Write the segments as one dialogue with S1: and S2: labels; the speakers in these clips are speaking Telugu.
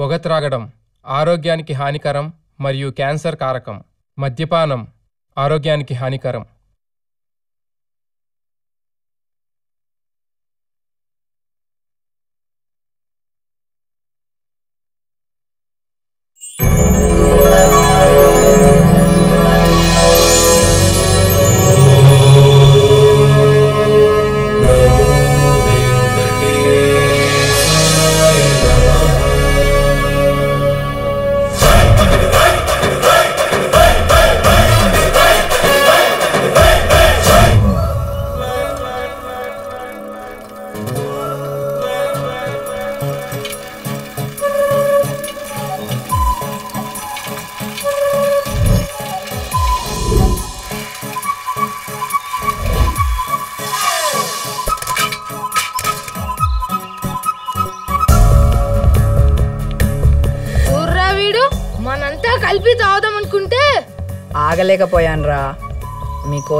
S1: పొగ త్రాగడం ఆరోగ్యానికి హానికరం మరియు క్యాన్సర్ కారకం. మద్యపానం ఆరోగ్యానికి హానికరం.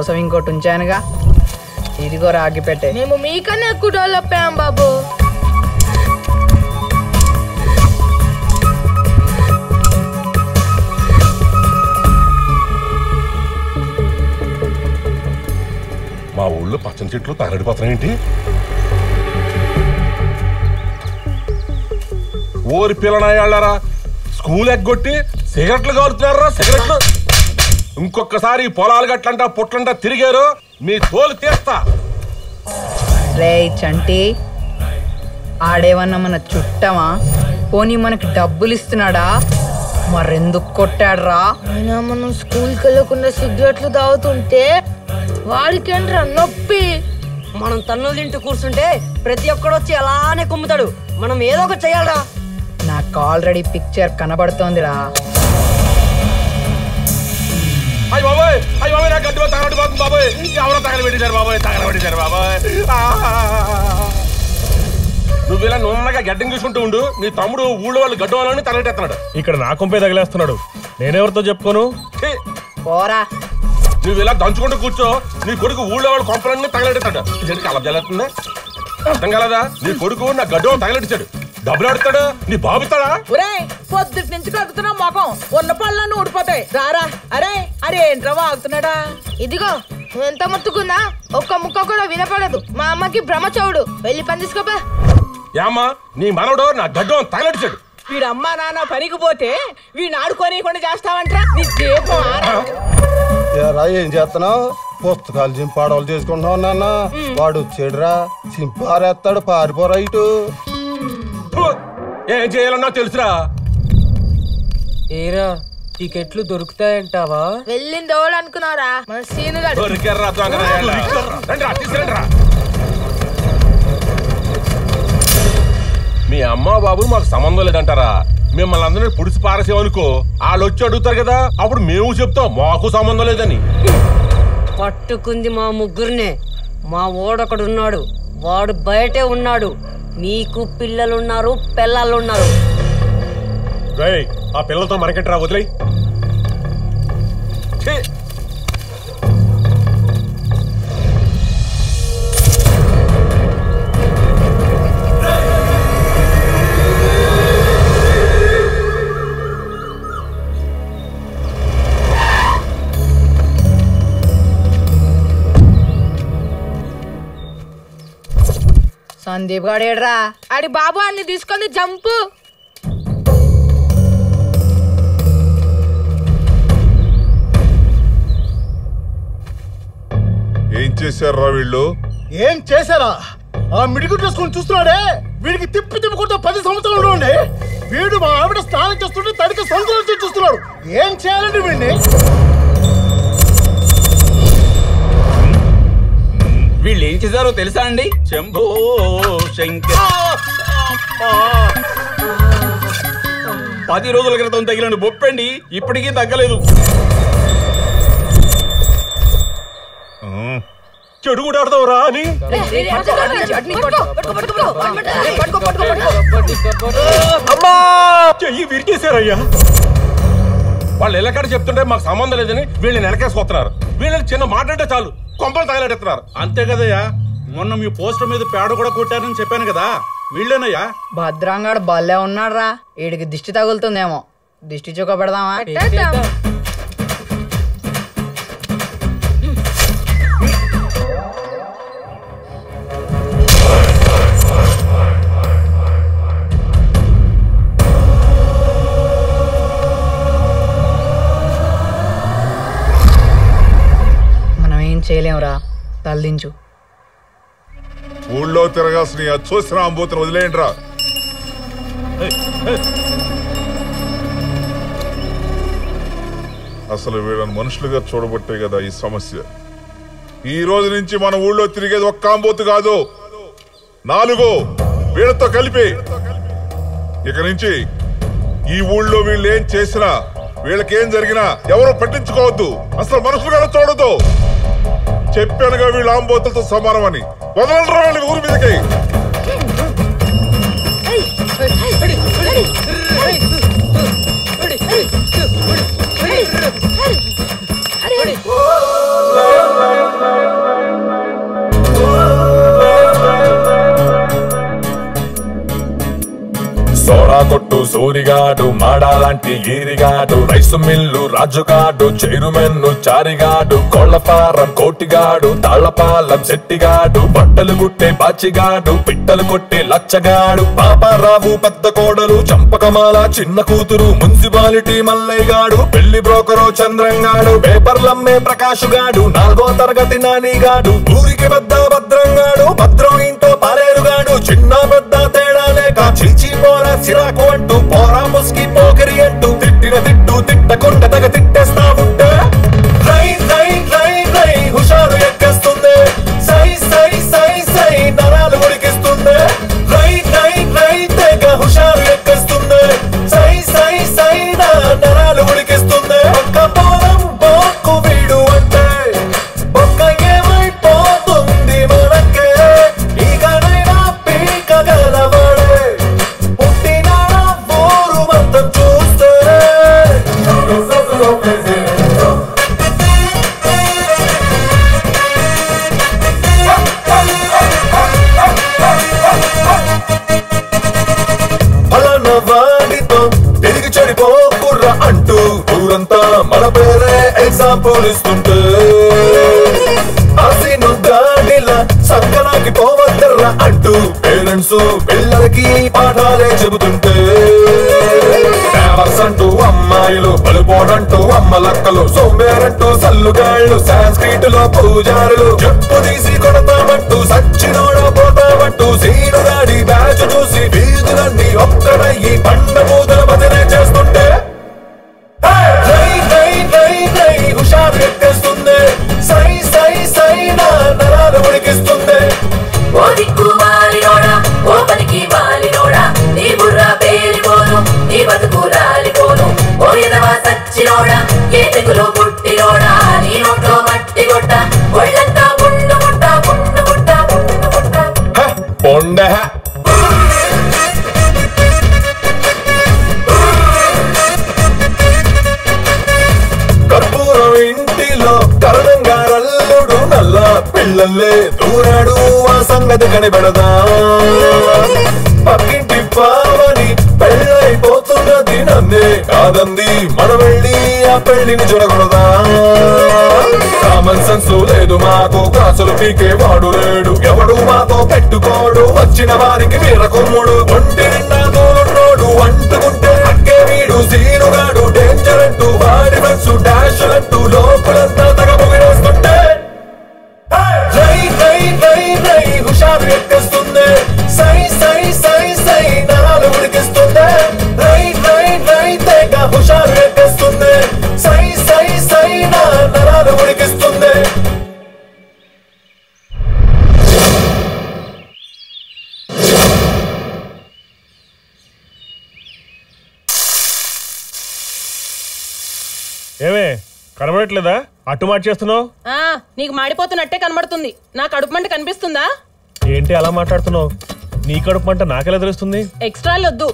S2: మీకోసం ఇంకోటి ఉంచానుగా. ఇదిగో రాగి పెట్టే.
S3: మేము మీకన్నా ఎక్కువ డెవలప్ అయ్యాం బాబు.
S4: మా ఊళ్ళో పచ్చని చెట్లు తగలడిపోతున్నాయి ఏంటి ఓరి పిల్లనాయాళ్ళారా స్కూల్ ఎగ్గొట్టి సిగరెట్లు కాలుతున్నారా సిగరెట్లు. ఇంకొకసారి పొలాలు గట్లంటా పుట్లంటా తిరిగారు. మీ తోలు తీస్తా.
S2: రే చంటి ఆడేమన్నా మన చుట్టమా? పోనీ మనకి డబ్బులు ఇస్తున్నాడా మరెందుకు కొట్టాడ్రా?
S3: అయినా మనం స్కూల్కి వెళ్ళకుండా సిగరెట్లు తాగుతుంటే వాడికేంట్రా నొప్పి?
S5: మనం తన్నులు తింటూ కూర్చుంటే ప్రతి ఒక్కడు వచ్చి అలానే కుమ్ముతాడు. మనం ఏదో ఒకటి చేయాలరా.
S2: నాకు ఆల్రెడీ పిక్చర్ కనబడుతోందిరా.
S4: అయ్యి బాబాయ్ నాకు గడ్డి తగలడిపోతుంది బాబాయ్. ఎవరో తగలబెట్టారు బాబాయ్ తగలబెట్టారు బాబాయ్! నువ్వు ఇలా నున్నగా గడ్డం చూసుకుంటూ ఉండు నీ తమ్ముడు ఊళ్ళో వాళ్ళు గడ్డవాలని తగలెట్టేస్తున్నాడు
S6: ఇక్కడ నా కొంపే తగిలేస్తున్నాడు. నేనెవరితో చెప్పుకోను!
S2: పోరా.
S4: నువ్వు ఇలా దంచుకుంటూ కూర్చో నీ కొడుకు ఊళ్ళో వాళ్ళ కొంపలన్నీ తగలెడతాడు ఇదేంటి కలం జల్లుతుందా అర్థం కలదా? నీ కొడుకు నా గడ్డ తగలెట్టాడు డబ్బులు ఆడుతాడు? నీ బాబు ఇస్తాడా?
S7: ఒరే పొద్దుటి నుంచి కడుగుతున్నా మొఖం ఉన్న పళ్ళన్నీ ఊడిపోతాయి. రారా. అరే అరే ఏంట్రా వాగుతున్నాడా
S3: ఇదిగో నువ్వు ఎంత మొత్తుకున్నా ఒక్క ముక్క కూడా వినపడదు. మా అమ్మకి భ్రమ చౌడు వెళ్ళి పని తీసుకోపా.
S4: ఏమ్మా నీ మనవడు నా గడ్డం తగలెట్టాడు
S7: వీడు అమ్మా నాన్న పనికి పోతే వీడిని ఆడుకోనియకుండా చేస్తావంట్రా? నీ దీపం ఆరా.
S8: ఏరా ఏం చేస్తున్నావు? పుస్తకాలు చింపాడవలు చేసుకుంటున్నావు నాన్న. వాడు వచ్చాడురా. చింపారేస్తాడు పారిపోరా ఇటు!
S4: ఏం చేయాలన్నా తెలుసురా.
S5: ఏరా టికెట్లు దొరుకుతాయంటావా?
S3: వెళ్ళింది ఎవడు అనుకున్నారా మన
S4: దొరికారా. మీ అమ్మ బాబు మాకు సంబంధం లేదంటారా? మిమ్మల్ని అందరినీ పుడిసి పారేసామనుకో వాళ్ళు వచ్చి అడుగుతారు కదా అప్పుడు మేము చెప్తాం మాకు సంబంధం లేదని.
S5: పట్టుకుంది మా ముగ్గురినే. మా ఓడొకడున్నాడు వాడు బయటే ఉన్నాడు. మీకు పిల్లలున్నారు పిల్లలున్నారు
S6: రేయ్ ఆ పిల్లలతో మనకెంటరా వదిలేయ్.
S4: ఛీ!
S2: సందీప్ గాడేడ్రా
S3: ఆడి బాబు అన్ని తీసుకొని జంపు.
S9: చేశారా వీళ్ళు?
S8: ఏం చేశారా? ఆ మిడిగుడ్లు వేసుకొని చూస్తున్నాడే? వీడికి తిప్పి తిప్పుకుంటే పది సంవత్సరాలు ఉండే వీడు మా ఆవిడ స్నానం చేస్తుంటే తడికి సంతోషం చూస్తున్నాడు ఏం చేయాలండి వీడిని?
S10: వీళ్ళు ఏం చేశారో తెలుసా అండి? శంభో శంకర్. పది రోజుల క్రితం తగిలిన బొప్పండి ఇప్పటికీ తగ్గలేదు.
S6: చెడు కూడా ఆడతావురా అని చెయ్యి విరిచేశారయ్యా
S4: వాళ్ళు ఎల్లకాడ చెప్తుంటే మాకు సంబంధం లేదని వీళ్ళని వెనకేసుకొస్తున్నారు వీళ్ళని చిన్న మాట అంటే చాలు కొంపలు తగలెడుతున్నారు
S10: అంతే కదయ్యా మొన్న మీ పోస్టర్ మీద పేడ కూడా కొట్టారని చెప్పాను కదా
S11: వీళ్ళేనయ్యా
S2: భద్రంగాడు భలే ఉన్నాడు రా వీడికి దిష్టి తగులుతుందేమో దిష్టి చుక్క పెడదామా తల్లించు
S9: ఊళ్ళో తిరగాల్సిన అచ్చోసిన అంబోతుని వదిలేయండి రా అసలు వీళ్ళని మనుషులుగా చూడబట్టే కదా ఈ సమస్య. ఈ రోజు నుంచి మన ఊళ్ళో తిరిగేది ఒక్క అంబోతు కాదు. నాలుగు వీళ్ళతో కలిపి. ఇక నుంచి ఈ ఊళ్ళో వీళ్ళు ఏం చేసినా వీళ్ళకేం జరిగినా ఎవరు పట్టించుకోవద్దు. అసలు మనుషులుగా చూడొద్దు. చెప్పానుగా వీళ్ళు ఆంబోతులతో అని వదలరా వాళ్ళని ఊరి మీదకి
S12: సోడా కొట్టు సూరిగాడు మాడాలాంటి ఈరిగాడు రైసు మిల్లు రాజుగాడు చైరుమెన్ను చారిగాడు కోళ్ళపారం కోటిగాడు తాళ్ళపాలెం శెట్టిగాడు బట్టలు గుట్టే బాచిగాడు పిట్టలు కొట్టే లచ్చగాడు పాపారావు పెద్ద కోడలు చంపకమాల చిన్న కూతురు మున్సిపాలిటీ మల్లయ్యగాడు పెళ్ళి బ్రోకరు చంద్రంగాడు పేపర్లమ్మే ప్రకాశుగాడు నాలుగో తరగతి నానిగాడు ఊరికి పెద్ద భద్రంగాడు భద్రం ఇంటో పాలేరుగాడు చిన్న పెద్ద తేడా పోరా సిరాకు అంటూ పోరా ముస్కి పోకరి అంటూ తిట్టిన తిట్టు తిట్టకుండా తగ ఎగ్జాంపుల్ అసీను గాడిలా సంకనాకి పోవద్దర్రా అంటూ పేరెంట్స్ పిల్లలకి పాఠాలే చెబుతుంటే. అంటూ అమ్మాయిలు పలుపోడంటూ అమ్మ లక్కలు సోమేరంటూ సల్లుగాళ్ళు సాంస్క్రిట్లో పూజారులు చెప్పు తీసి కొడతామంటూ సచ్చినోడ పోతామంటూ సీనుగాడి బ్యాచ్ చూసి వీధులన్నీ ఒక్కడయ్యి పండ సంగతి కనిపెడదా పక్కింటి పావని పెళ్ళైపోతున్నది నన్నే కాదంది. మన వెళ్ళి ఆ పెళ్ళిని చూడకూడదా? కామన్ సెన్స్ లేదు మాకు కాసులు పీకే వాడు లేడు. ఎవడు మాతో పెట్టుకోడు వచ్చిన వారికి వీర కొమ్ముడు. ఒంటి నిండా తోడు అంటుకుంటే అక్కే వీడు సీనుగాడు డేంజర్ అంటూ వాడి బస్సు డాష్ అంటూ లోపలంతా
S10: కనబడట్లేదా అటు మార్చేస్తున్నావు
S13: ఆ నీకు మాడిపోతున్నట్టే కనబడుతుంది. నా కడుపు మంట కనిపిస్తుందా?
S10: ఏంటి అలా మాట్లాడుతున్నావు? నీ కడుపు మంట నాకెలా తెలుస్తుంది?
S13: ఎక్స్ట్రాలు వద్దు.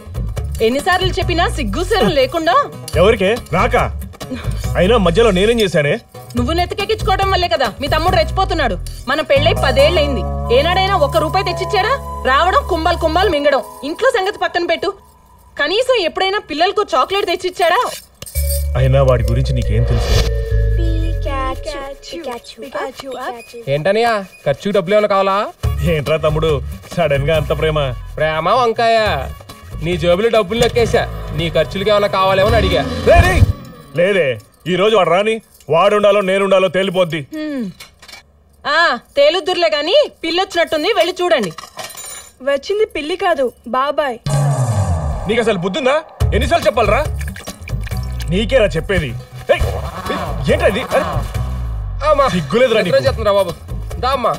S13: ఎన్నిసార్లు చెప్పినా సిగ్గు సెరం లేకుండా.
S10: ఎవరికే? నాకా? అయినా మధ్యలో నేనేం చేశానే?
S13: నువ్వు నెత్తికెక్కించుకోవడం వల్లే కదా మీ తమ్ముడు రెచ్చిపోతున్నాడు. మన పెళ్ళై పదేళ్ళైంది ఏనాడైనా ఒక్క రూపాయి తెచ్చిచ్చాడా? రావడం కుంభాలు కుంభాలు మింగడం. ఇంట్లో సంగతి పక్కన పెట్టు. కనీసం ఎప్పుడైనా పిల్లలకు చాక్లెట్ తెచ్చిచ్చాడా?
S10: అయినా వాడి గురించి నీకేం తెలుసు?
S1: ఏంటనియా? ఖర్చు డబ్బులు ఏమైనా కావాలా?
S10: ఏంట్రా తమ్ముడు? సడన్గా అంత ప్రేమ.
S1: ప్రేమ వంకాయ. నీ జేబులో డబ్బులు నొక్కేశా నీ ఖర్చులకి ఏమైనా కావాలేమో అని అడిగా.
S10: లేదే. ఈ రోజు వాడు రాని వాడుండాలో నేనుండాలో తేలిపోద్ది.
S13: తేలుద్దురులే గాని పిల్లొచ్చినట్టుంది వెళ్ళి చూడండి.
S14: వచ్చింది పిల్లి కాదు బాబాయ్.
S10: నీకు అసలు బుద్ధుందా? ఎన్నిసార్లు చెప్పాలరా? నీకేరా చెప్పేది. ఏయ్, సిగ్గులేదురా నీకు?
S1: చెప్తున్నా బాబు. దామ్మా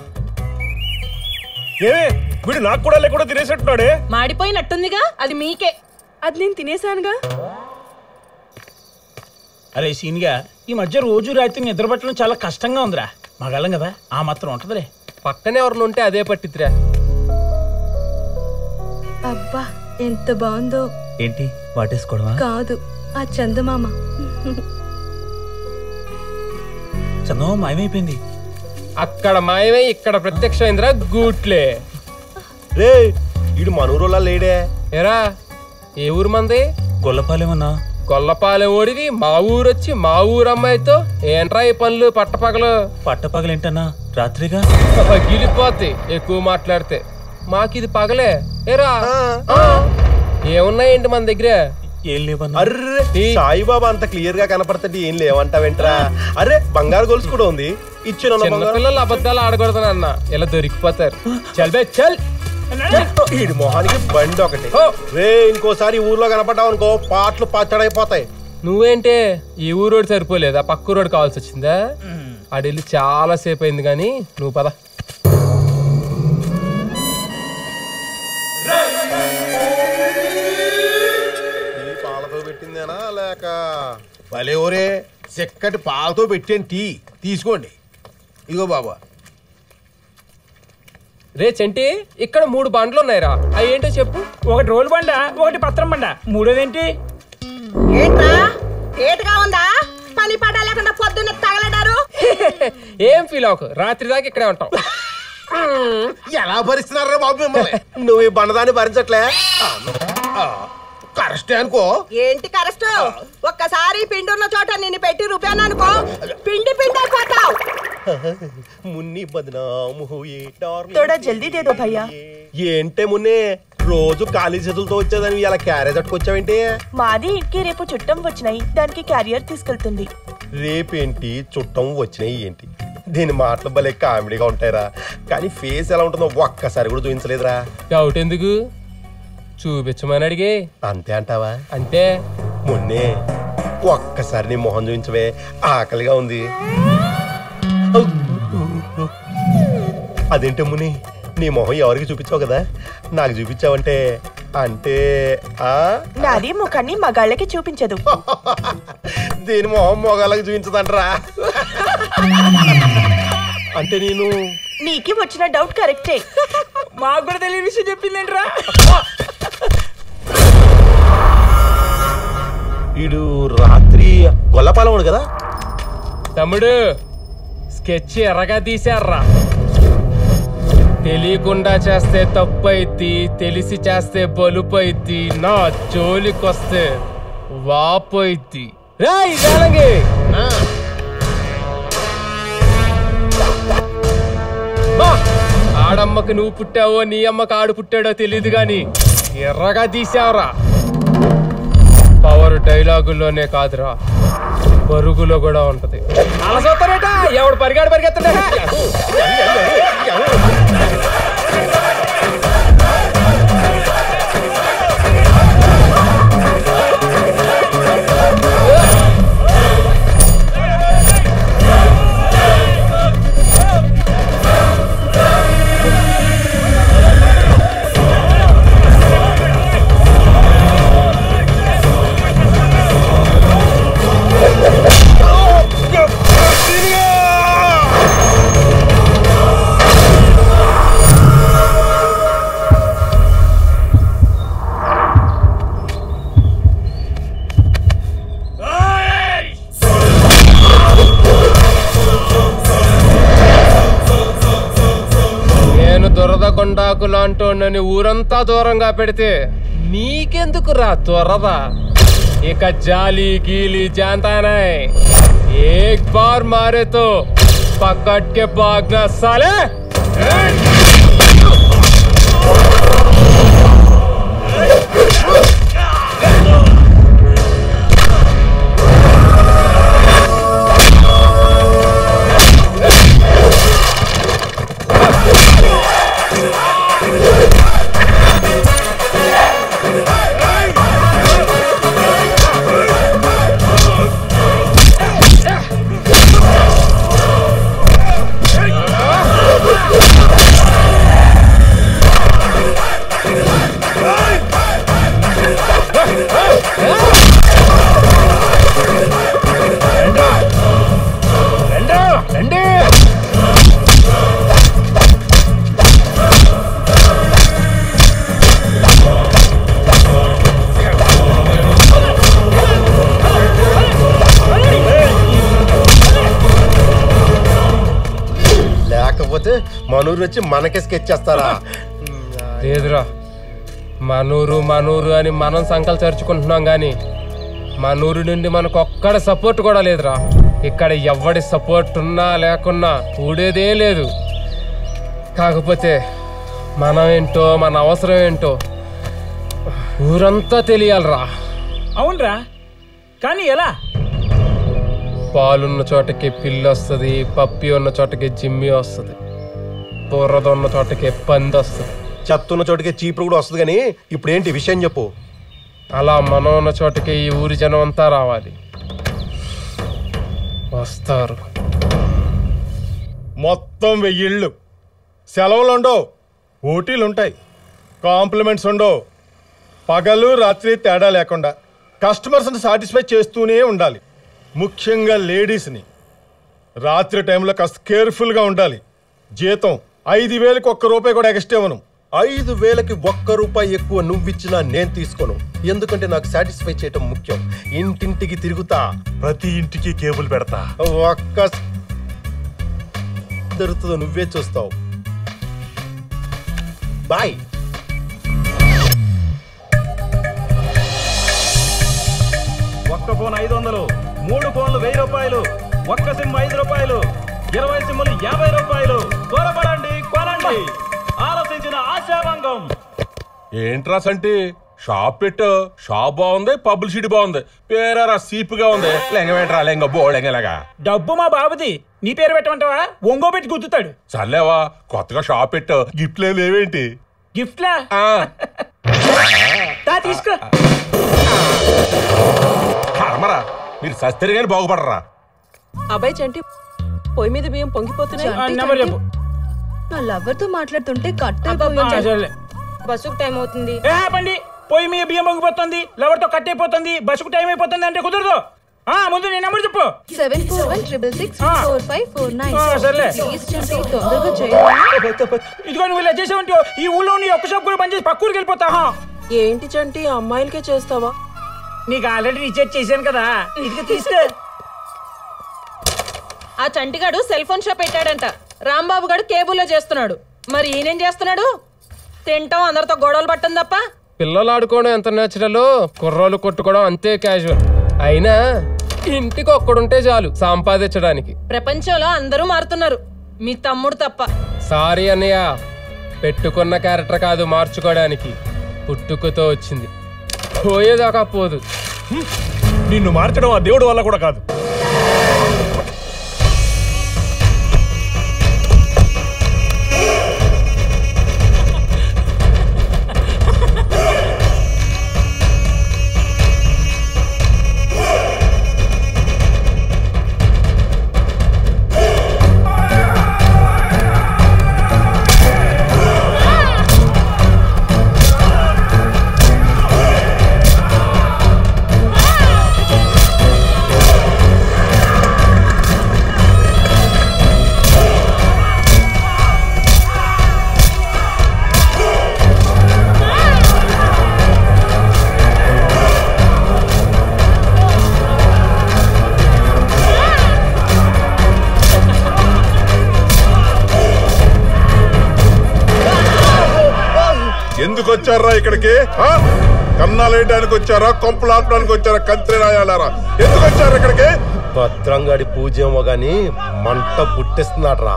S10: ఏమే వీడు నాకు కూడా లేకుండా తినేసేట్టున్నాడే
S13: మాడిపోయినట్టుందిగా అది మీకే.
S14: అది నేను తినేసానుగా
S11: అరే సీనిగా ఈ మధ్య రోజు రాత్రి నిద్ర పట్టడం చాలా కష్టంగా ఉందిరా. మగాళ్ళం కదా ఆ మాత్రం ఉంటదిలే.
S1: పక్కనే ఎవరిని ఉంటే అదే పట్టిద్దిరా.
S14: అబ్బా ఎంత బాగుందో.
S11: ఏంటి వాటేసుకోవడమా?
S14: కాదు ఆ చందమామ.
S11: చందమా మాయమైపోయింది.
S1: అక్కడ మాయమై ఇక్కడ ప్రత్యక్షమైందిరా గూట్లే.
S15: రే ఇడు మనూరులా లేడే.
S1: ఎరా ఏ ఊరు మంది?
S11: గొల్లపాలేమన్నా?
S1: గొల్లపాలెం ఓడివి మా ఊరు వచ్చి మా ఊరు అమ్మాయితో ఏంట్రా ఈ పనులు పట్టపగలు?
S11: పట్టపగలేంటన్నా? రాత్రిగా?
S1: పగిలిపోతాయి ఎక్కువ మాట్లాడితే. మాకిది పగలే. ఏరా? ఆ. ఏమున్నాయేంటి మన దగ్గర?
S11: ఏం లేవన్నా?
S15: అర్రే సాయిబాబా అంత క్లియర్గా కనపడుతుంటే ఏం లేవంటావేంట్రా? అరే బంగారు గొలుసు కూడా ఉంది. ఇచ్చిన
S1: చిన్నపిల్లలు అబద్ధాలు ఆడకూడదు అన్న. ఇలా దొరికిపోతారు. చల్ బే చల్.
S15: ఈడి మొహానికి బండి ఒకటి. రే ఇంకోసారి ఈ ఊర్లో కనపడ్డావు అనుకో పాటలు పచ్చడైపోతాయి
S1: నువ్వేంటే ఈ ఊరోడు సరిపోలేదా? పక్క ఊరోడు కావాల్సి వచ్చిందా? ఆడెళ్ళి చాలా సేపు అయింది కానీ నువ్వు పద.
S15: లేక భలే ఓరే చెక్కటి పాలతో పెట్టాను టీ. తీసుకోండి. ఇగో బాబా.
S1: రే చెంటి ఇక్కడ మూడు బండ్లు ఉన్నాయిరా అవి ఏంటో చెప్పు.
S11: ఒకటి రోల్ బండ ఒకటి పత్రం బండ. మూడోదేంటి?
S3: ఏంట్రా? ఏటుగా ఉందా? పని పాట లేకుండా పొద్దున్న తగలడారు.
S1: ఏం ఫీల్ అవ్వకు రాత్రి దాకా ఇక్కడే ఉంటాం.
S15: ఎలా భరిస్తున్నారా బాబు మిమ్మల్ని? నువ్వు ఈ బండదాన్ని భరించట్లే? కరెస్టే అనుకో.
S3: ఏంటి కరెస్ట్ ఒక్కసారి పిండున్న చోట నిన్ను పెట్టి రుపాను అనుకో. పిండి పిండి అయిపోతావు
S15: మున్ని బదనాము హోయే
S16: జల్దీ దేదో భయ్యా.
S15: ఏంటే మున్నే? రోజు ఖాళీ చేతులతో వచ్చేదాన్ని ఇలా క్యారేజ్ అట్టుకొచ్చావేంటి?
S16: మాది ఇంటికి రేపు చుట్టం వచ్చినాయి. దానికి క్యారియర్ తీసుకెళ్తుంది.
S15: రేపేంటి? చుట్టం వచ్చినాయి ఏంటి? దీని మాటలు భలే కామెడీగా ఉంటాయిరా. కానీ ఫేస్ ఎలా ఉంటుందో ఒక్కసారి కూడా చూపించలేదురా.
S1: డౌట్ ఎందుకు? చూపించమని అడిగే.
S15: అంతే అంటావా?
S1: అంతే.
S15: మొన్నే ఒక్కసారి నీ మొహం చూపించవే ఆకలిగా ఉంది. అదేంటే ముని నీ మొహం ఎవరికి చూపించావు కదా? నాకు చూపించావంటే అంటే
S16: నాది ముఖాన్ని మగాళ్ళకి చూపించదు.
S15: దీని మొహం మొగాళ్ళకి చూపించదంటరా? అంటే నేను
S16: నీకి వచ్చిన డౌట్ కరెక్టే.
S11: మాకు కూడా తెలియని విషయం చెప్పిందేంట్రా.
S15: వీడు రాత్రి గొల్లపాలముడు కదా?
S1: తమ్ముడు స్కెచ్ ఎర్రగా తీశారా తెలియకుండా చేస్తే తప్పు తెలిసి చేస్తే బలుపు అయిద్ది నా జోలికొస్తే వాపు అయిద్ది రేయ్ బా, ఆడమ్మకి నువ్వు పుట్టావో నీ అమ్మకి ఆడు పుట్టాడో తెలియదు గాని ఎర్రగా తీసావురా పవర్ డైలాగుల్లోనే కాదురా. పరుగులో కూడా ఉంటది. అలా చూస్తారేట ఎవడు పరిగాడు పరిగెత్తడా నాకు లాంటోండని ఊరంతా దూరంగా పెడితే నీకెందుకురా త్వరదా ఇక జాలి గీలి జాంతానే ఏక్ బార్ మారే తో పక్కట్ के भागना साले
S15: వచ్చి మనకే స్కెచ్ చేస్తారా?
S1: లేదురా. మనూరు మనూరు అని మనం సంకలు చరుచుకుంటున్నాం గాని మనూరు నుండి మనకు ఒక్కడ సపోర్ట్ కూడా లేదురా. ఇక్కడ ఎవడి సపోర్ట్ ఉన్నా లేకున్నా ఊడేదే లేదు. కాకపోతే మనం ఏంటో మన అవసరం ఏంటో ఊరంతా తెలియాలిరా.
S17: అవునరా. కానీ ఎలా?
S1: పాలున్న చోటకి పిల్లి వస్తుంది పప్పి ఉన్న చోటకి జిమ్మి వస్తుంది. బుర్రద ఉన్న చోటకి పంది వస్తుంది.
S15: చెత్త ఉన్న చోటికి చీపురు కూడా వస్తుంది కానీ ఇప్పుడు ఏంటి విషయం చెప్పు.
S1: అలా మనం ఉన్న చోటకి ఈ ఊరి జనం అంతా రావాలి. వస్తారు.
S18: మొత్తం వెయ్యిళ్ళు సెలవులు ఉండవు ఓటీలు ఉంటాయి. కాంప్లిమెంట్స్ ఉండవు. పగలు రాత్రి తేడా లేకుండా కస్టమర్స్ని సాటిస్ఫై చేస్తూనే ఉండాలి. ముఖ్యంగా లేడీస్ని. రాత్రి టైంలో కాస్త కేర్ఫుల్గా ఉండాలి. జీతం ఐదు వేలకు ఒక్క రూపాయి కూడా ఎక్స్ట్రా ఇవ్వను.
S15: ఐదు వేలకి ఒక్క రూపాయి ఎక్కువ నువ్విచ్చినా నేను తీసుకోను. ఎందుకంటే నాకు సాటిస్ఫై చేయటం ముఖ్యం. ఇంటింటికి తిరుగుతా.
S11: ప్రతి ఇంటికి కేబుల్ పెడతా.
S15: ఒక్క దొరుకుతుందో నువ్వే చూస్తావు. బాయ్.
S17: ఒక్క ఫోన్ ఐదు వందలు మూడు ఫోన్లు వెయ్యి రూపాయలు ఒక్క సిమ్ ఐదు రూపాయలు. ఇరవై సిమ్ములు యాభై రూపాయలు త్వరపడండి కొనండి ఆలోచించిన ఆశాభంగం
S4: ఏంట్రా సంటి షాప్ పెట్టు షాప్ బాగుంది పబ్లిసిటీ బాగుంది పేరారా సీపుగా ఉంది లెంగవేంట్రా లెంగ బోళెంగలాగా
S17: డబ్బు మా బాబుది నీ పేరు పెట్టమంటావా ఒంగో పెట్టి గుద్దుతాడు
S4: సర్లేవా కొత్తగా షాప్ పెట్టు గిఫ్ట్లే లేవేంటి
S17: గిఫ్ట్లా తీసుకో
S4: కర్మరా మీరు సస్తరి కానీ బాగుపడరా
S13: అబ్బాయి చంటి పొయ్యి మీద బియ్యం పొంగిపోతున్నాయి.
S6: నా లవర్తో మాట్లాడుతుంటే కట్ అయిపోయింది
S13: బస్సుకు టైం అవుతుంది.
S17: ఏ పండి పోయి మీ బియ్యం పొంగిపోతుంది లవర్తో కట్ అయిపోతుంది బస్సుకు టైం అయిపోతుంది అంటే కుదరదు. ఆ ముందు నీ నెంబర్ చెప్పు.
S6: Seven four one triple six four five four
S17: nine సర్లే.
S6: తొందరగా చేయండి.
S17: ఇదిగో నువ్వు ఇలా చేసావంటే ఈ ఊళ్ళో నీ ఒక్క షాప్ కూడా పనిచేసి పక్క ఊరికి వెళ్ళిపోతా.
S13: ఏంటి చంటి అమ్మాయిలకే చేస్తావా?
S17: నీకు ఆల్రెడీ రీఛార్జ్ చేశాను కదా. ఇది తీస్తే
S13: ఆ చంటిగాడు సెల్ ఫోన్ షాప్ పెట్టాడంట. రాంబాబు గాడు కేబుల్లో చేస్తున్నాడు. మరి ఈయనేం చేస్తున్నాడు? తింటాం అందరితో గొడవలు పట్టం తప్ప.
S1: పిల్లలు ఆడుకోవడం ఎంత నేచురల్ కుర్రోళ్ళు కొట్టుకోవడం అంతే క్యాజువల్ అయినా ఇంటికి ఒక్కడుంటే చాలు సంపాదించడానికి.
S13: ప్రపంచంలో అందరూ మారుతున్నారు. మీ తమ్ముడు తప్ప.
S1: సారీ అన్నయ్య పెట్టుకున్న క్యారెక్టర్ కాదు మార్చుకోవడానికి. పుట్టుకతో వచ్చింది. పోయేదాకా పోదు.
S19: నిన్ను మార్చడం ఆ దేవుడు వల్ల కూడా కాదు.
S9: వచ్చారా ఇక్కడికి? కన్నాలేయడానికి వచ్చారా? కొంపలు ఆపడానికి వచ్చారా? కంత్రి రాయాలారా? ఎందుకు వచ్చారు ఇక్కడికి?
S15: భద్రంగాడి పూజ ఏమో గాని మంట పుట్టిస్తున్నాడు రా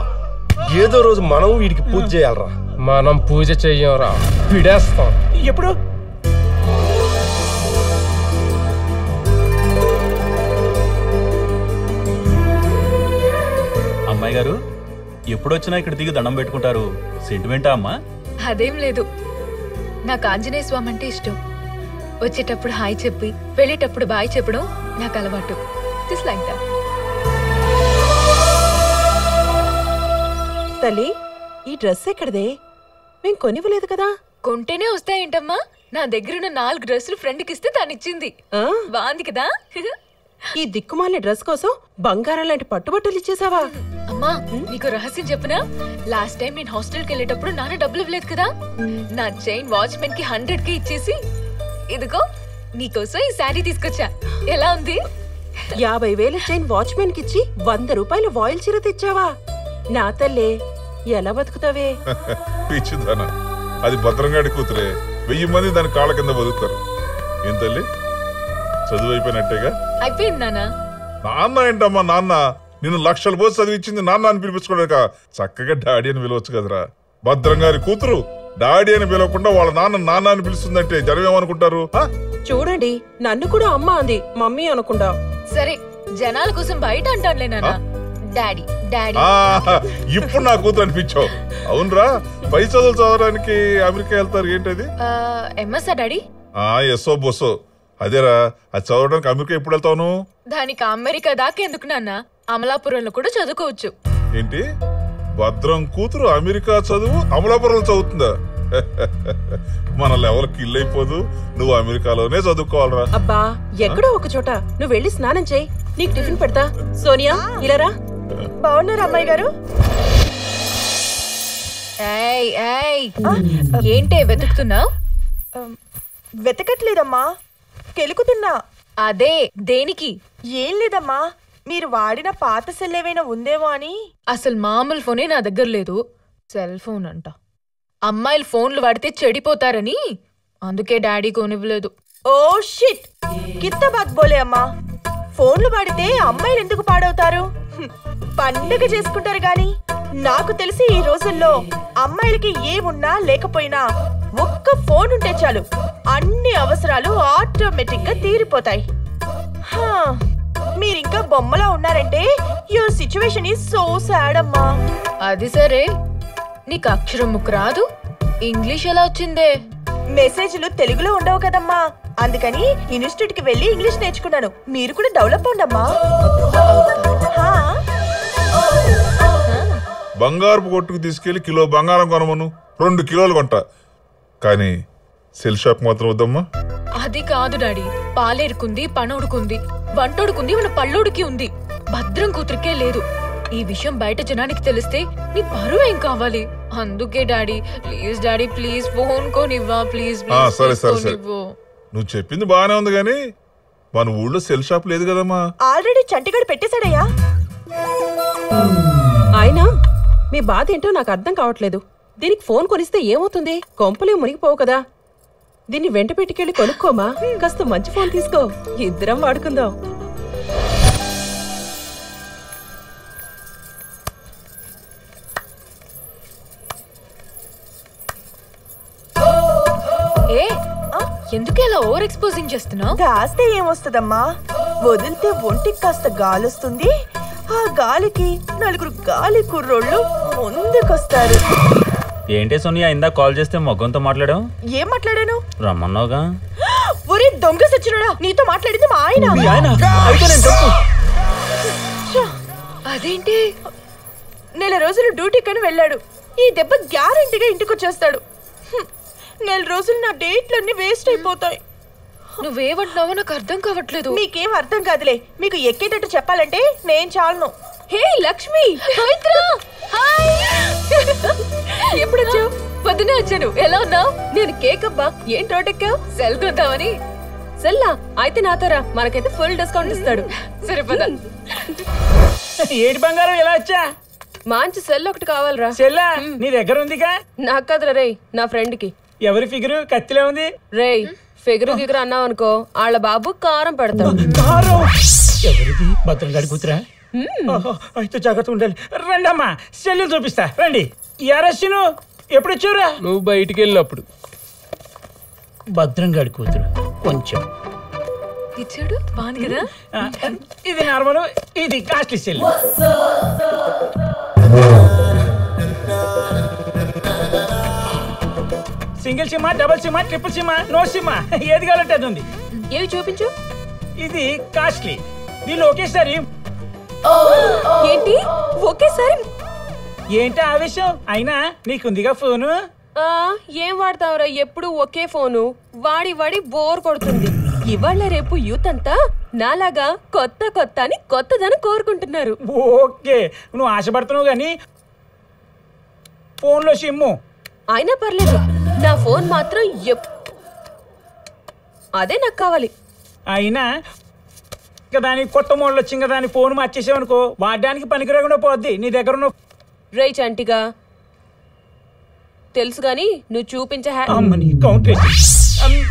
S15: ఏదో రోజు మనం వీడికి పూజ చేయాలరా.
S1: మనం పూజ చెయ్యంరా. పిడేస్తాం.
S10: ఎప్పుడు?
S11: అమ్మాయి గారు ఎప్పుడొచ్చినా ఇక్కడ దిగి దండం పెట్టుకుంటారు. సెంటిమెంటా అమ్మా?
S14: అదేం లేదు. నాకు ఆంజనేయ స్వామి అంటే ఇష్టం. వచ్చేటప్పుడు హాయ్ చెప్పి వెళ్ళేటప్పుడు బాయ్ చెప్పడం నాకు అలవాటు. This like that.
S16: తల్లి ఈ డ్రెస్ ఎక్కడదే? మేం కొనివ్వలేదు కదా?
S14: కొంటేనే వస్తాయేంటమ్మా. నా దగ్గరున్న నాలుగు డ్రెస్సులు ఫ్రెండ్కి ఇస్తే తను ఇచ్చింది బాగుంది కదా.
S16: ఈ దిక్కుమాలిన డ్రెస్ కోసం బంగారం లాంటి పట్టుబట్టలు ఇచ్చేసావా?
S14: అమ్మా నీకు రహస్యం చెప్పనా? లాస్ట్ టైం నేను హాస్టల్కి వెళ్ళేటప్పుడు నాన్న డబ్బులు ఇవ్వలేదు కదా? నా చైన్ వాచ్మెన్కి హండ్రెడ్కి ఇచ్చేసి ఇదిగో నీకోసం ఈ శారీ తీసుకొచ్చా. ఎలా ఉంది?
S16: యాభై వేల చైన్ వాచ్మెన్కి ఇచ్చి వంద రూపాయల వాయిల్ చీర తెచ్చావా? నా తల్లే ఎలా బతుకుతావే?
S9: పిచ్చిదానా. అది భద్రంగాడి కూతురే. వెయ్యి మంది దాని కాళ్ళ కింద బతుకుతారు. ఏం తల్లి? చదువు అయిపోయినట్టేగా
S14: అయిపోయింది నాన్న.
S9: నాన్న ఏంటమ్మా నాన్న? నిన్ను లక్షల పోసి చదివించింది నాన్న అని పిలిపించుకోలేక చక్కగా డాడీ అని పిలవచ్చు కదరా. భద్రంగారి కూతురు డాడీ అని పిలవకుండా వాళ్ళ నాన్న నాన్న అని పిలుస్తుందంటే జనం ఏమనుకుంటారు ఆ?
S16: చూడండి నన్ను కూడా అమ్మ అంది మమ్మీ అనుకుంటా.
S14: సరే జనాల కోసం బయట అంటానులే నాన్న. Daddy
S9: daddy. ఇప్పుడు నా కూతురు అనిపించావు. అవునరా పై చదువులు చదవడానికి అమెరికా వెళ్తారు ఏంటది?
S14: ఎంఎస్ఆ డాడీ?
S9: ఆ ఎస్ఓ బొస్సో. అదేరా అది చదవడానికి అమెరికా ఎప్పుడు వెళ్తాను
S14: దానికి అమెరికా దాకా ఎందుకు నాన్న? అమలాపురంలో కూడా చదువుకోవచ్చు.
S9: ఏంటి? భద్రం కూతురు అమెరికా చదువు అమలాపురంలో చదువుతుందా? మన లెవెల్ కిల్ అయిపోదు. నువ్వు అమెరికాలోనే చదువుకోవాలరా.
S16: అబ్బా ఎక్కడో ఒక చోట. నువ్వు వెళ్ళి స్నానం చేయి. నీకు టిఫిన్ పెడతా. సోనియా ఇలారా
S20: బాగున్నారు అమ్మాయి గారు?
S14: ఏయ్ ఏయ్. ఏంటే వెతుకుతున్నావు?
S20: వెతకట్లేదమ్మా. కెలుకుతున్నా.
S14: అదే దేనికి?
S20: ఏం లేదమ్మా మీరు వాడిన పాత సెల్ ఏమైనా ఉందేమో అని.
S14: అసలు మామూలు ఫోనే నా దగ్గర లేదు. సెల్ ఫోన్ అంట. అమ్మాయిలు ఫోన్లు వాడితే చెడిపోతారని. అందుకే డాడీ కొనివ్వలేదు.
S20: Oh shit! కిత్త బాత్ బోలే అమ్మా. ఫోన్లు వాడితే అమ్మాయిలు ఎందుకు పాడవుతారు? పండగ చేసుకుంటారు గాని నాకు తెలిసి ఈ రోజుల్లో అమ్మాయిలకి ఏమున్నా లేకపోయినా ఒక్క ఫోన్ ఉంటే చాలు. అన్ని అవసరాలు ఆటోమేటిక్గా తీరిపోతాయి మీరింకా బొమ్మలా ఉన్నారంటే your situation is so sad అమ్మా.
S14: అది సరే. నీకు అక్షరం ముక్కు రాదు? ఇంగ్లీష్ ఎలా వచ్చిందే?
S20: మెసేజ్లు తెలుగులో ఉండవు కదమ్మా. అందుకని ఇన్స్టిట్యూట్కి వెళ్ళి ఇంగ్లీష్ నేర్చుకున్నాను. మీరు కూడా డెవలప్ అవ్వండమ్మా.
S9: బంగారపు కొట్టుకు తీసుకెళ్ళి కిలో బంగారం కొనమను. రెండు కిలోలు కొంటా. కానీ సెల్ షాప్ మాత్రం వద్దమ్మా.
S14: అది కాదు డాడీ. పాలేరుకుంది పనోడుకుంది. వంటోడుకుంది మన పల్లోడికి ఉంది. భద్రం కూతురికే లేదు. ఈ విషయం బయట జనానికి తెలిస్తే నీ పరువు ఏం కావాలి? అందుకే daddy please daddy please phone కోనివ్వా please
S9: సరే సరే నువ్వు చెప్పింది బాగానే ఉంది కానీ మన ఊళ్ళో సెల్ షాప్ లేదు కదమ్మా.
S20: ఆల్రెడీ చంటిగాడు పెట్టేశాడయ్యా.
S16: అయినా మీ బాధ ఏంటో నాకు అర్థం కావట్లేదు. దీనికి ఫోన్ కొనిస్తే ఏమవుతుంది? కొంపలే మునిగిపోవు కదా. దీన్ని వెంట పెట్టుకెళ్ళి కొనుక్కోమా? కాస్త మంచి ఫోన్ తీసుకో. ఇద్దరం వాడుకుందాం.
S14: ఏ? ఎందుకు ఇలా ఓవర్ ఎక్స్పోజింగ్ చేస్తున్నావు?
S20: దాస్తే ఏమొస్తుందమ్మా? వదిలితే ఒంటికి కాస్త గాలొస్తుంది. ఆ గాలికి నలుగురు గాలి కుర్రోళ్ళు ముందుకొస్తారు.
S11: ఏంటే సోనియా ఇందాక కాల్ చేస్తే మొగ్గంతో మాట్లాడావు?
S20: ఏం మాట్లాడాను?
S11: రమ్మన్నావుగా?
S20: ఒరే దొంగ సచ్చినోడా నీతో మాట్లాడింది మా ఆయన. అదేంటి? నెల రోజులు డ్యూటీకని వెళ్ళాడు. ఈ దెబ్బ గ్యారంటీగా ఇంటికి వచ్చేస్తాడు నెల రోజులు నా డేట్లన్నీ వేస్ట్ అయిపోతాయి.
S14: నువ్వేమంటున్నావో నాకు అర్థం కావట్లేదు.
S20: మీకేం అర్థం కాదులే. మీకు ఎక్కేటట్టు చెప్పాలంటే నేను చాలను.
S14: హే లక్ష్మి! పవిత్ర హాయ్! ఎప్పుడు వచ్చావు పొద్దునే వచ్చాను. ఎలా ఉన్నావు? నేను కేక్ అబ్బా. ఏం రోటెక్కావు సెల్ కొంటావని
S16: సెల్లా? అయితే నాతో రా. మనకైతే ఫుల్ డిస్కౌంట్ ఇస్తాడు.
S14: సరే పద.
S17: ఏటి బంగారం ఇలా వచ్చా?
S16: మంచి సెల్ ఒకటి కావాలరా.
S17: సెల్లా? నీ దగ్గర ఉందిగా?
S16: నాకు కదరా రే నా ఫ్రెండ్కి
S17: ఎవరి ఫిగరు? కత్తిలో ఉంది?
S16: రేయ్ ఫిగర్ గిగర్ అన్నావు అనుకో వాళ్ళ బాబు కారం పెడతాడు.
S17: ఎవరిది? భద్రం గారి కూతురా? అయితే జాగ్రత్త ఉండాలి. రండి అమ్మా సెల్లు చూపిస్తా. రండి. ఎరసిను ఎప్పుడు వచ్చావురా
S1: నువ్వు బయటికి వెళ్ళినప్పుడు.
S17: భద్రం గారి కూతురు. కొంచెం.
S14: ఇచ్చాడు? బాగుంది కదా?
S17: ఇది నార్మల్ ఇది costly cell single sim double sim triple sim no sim ఏది కావాలంటే అది ఉంది.
S16: ఏవి చూపించు?
S17: ఇది కాస్ట్లీ. దీనిలో ఒకేసారి
S16: ఏంటి? ఒకేసారి
S17: ఏంటి ఆవేశం అయినా నీకుందిగా ఫోను?
S16: ఆ ఏం వాడతావురా? ఎప్పుడు ఒకే ఫోను. వాడి వాడి బోర్ కొడుతుంది. ఇవాళ రేపు యూత్ అంతా నాలాగా కొత్త కొత్త అని కొత్తదనం కోరుకుంటున్నారు.
S17: ఓకే. నువ్వు ఆశపడుతున్నావు కానీ ఫోన్లో సిమ్ము.
S16: అయినా పర్లేదు. నా ఫోన్ మాత్రం ఎప్ అదే నాకు కావాలి.
S17: అయినా ఇంకా దాని కొత్త మోడల్ వచ్చింది కదా అని ఫోన్ మార్చేసావనుకో వాడడానికి పనికి రాకుండా పోద్ది. నీ దగ్గర ఉన్న
S16: రే చంటిగా. తెలుసు గాని నువ్వు చూపించే హ్యా-
S17: అమ్మని కౌంటర్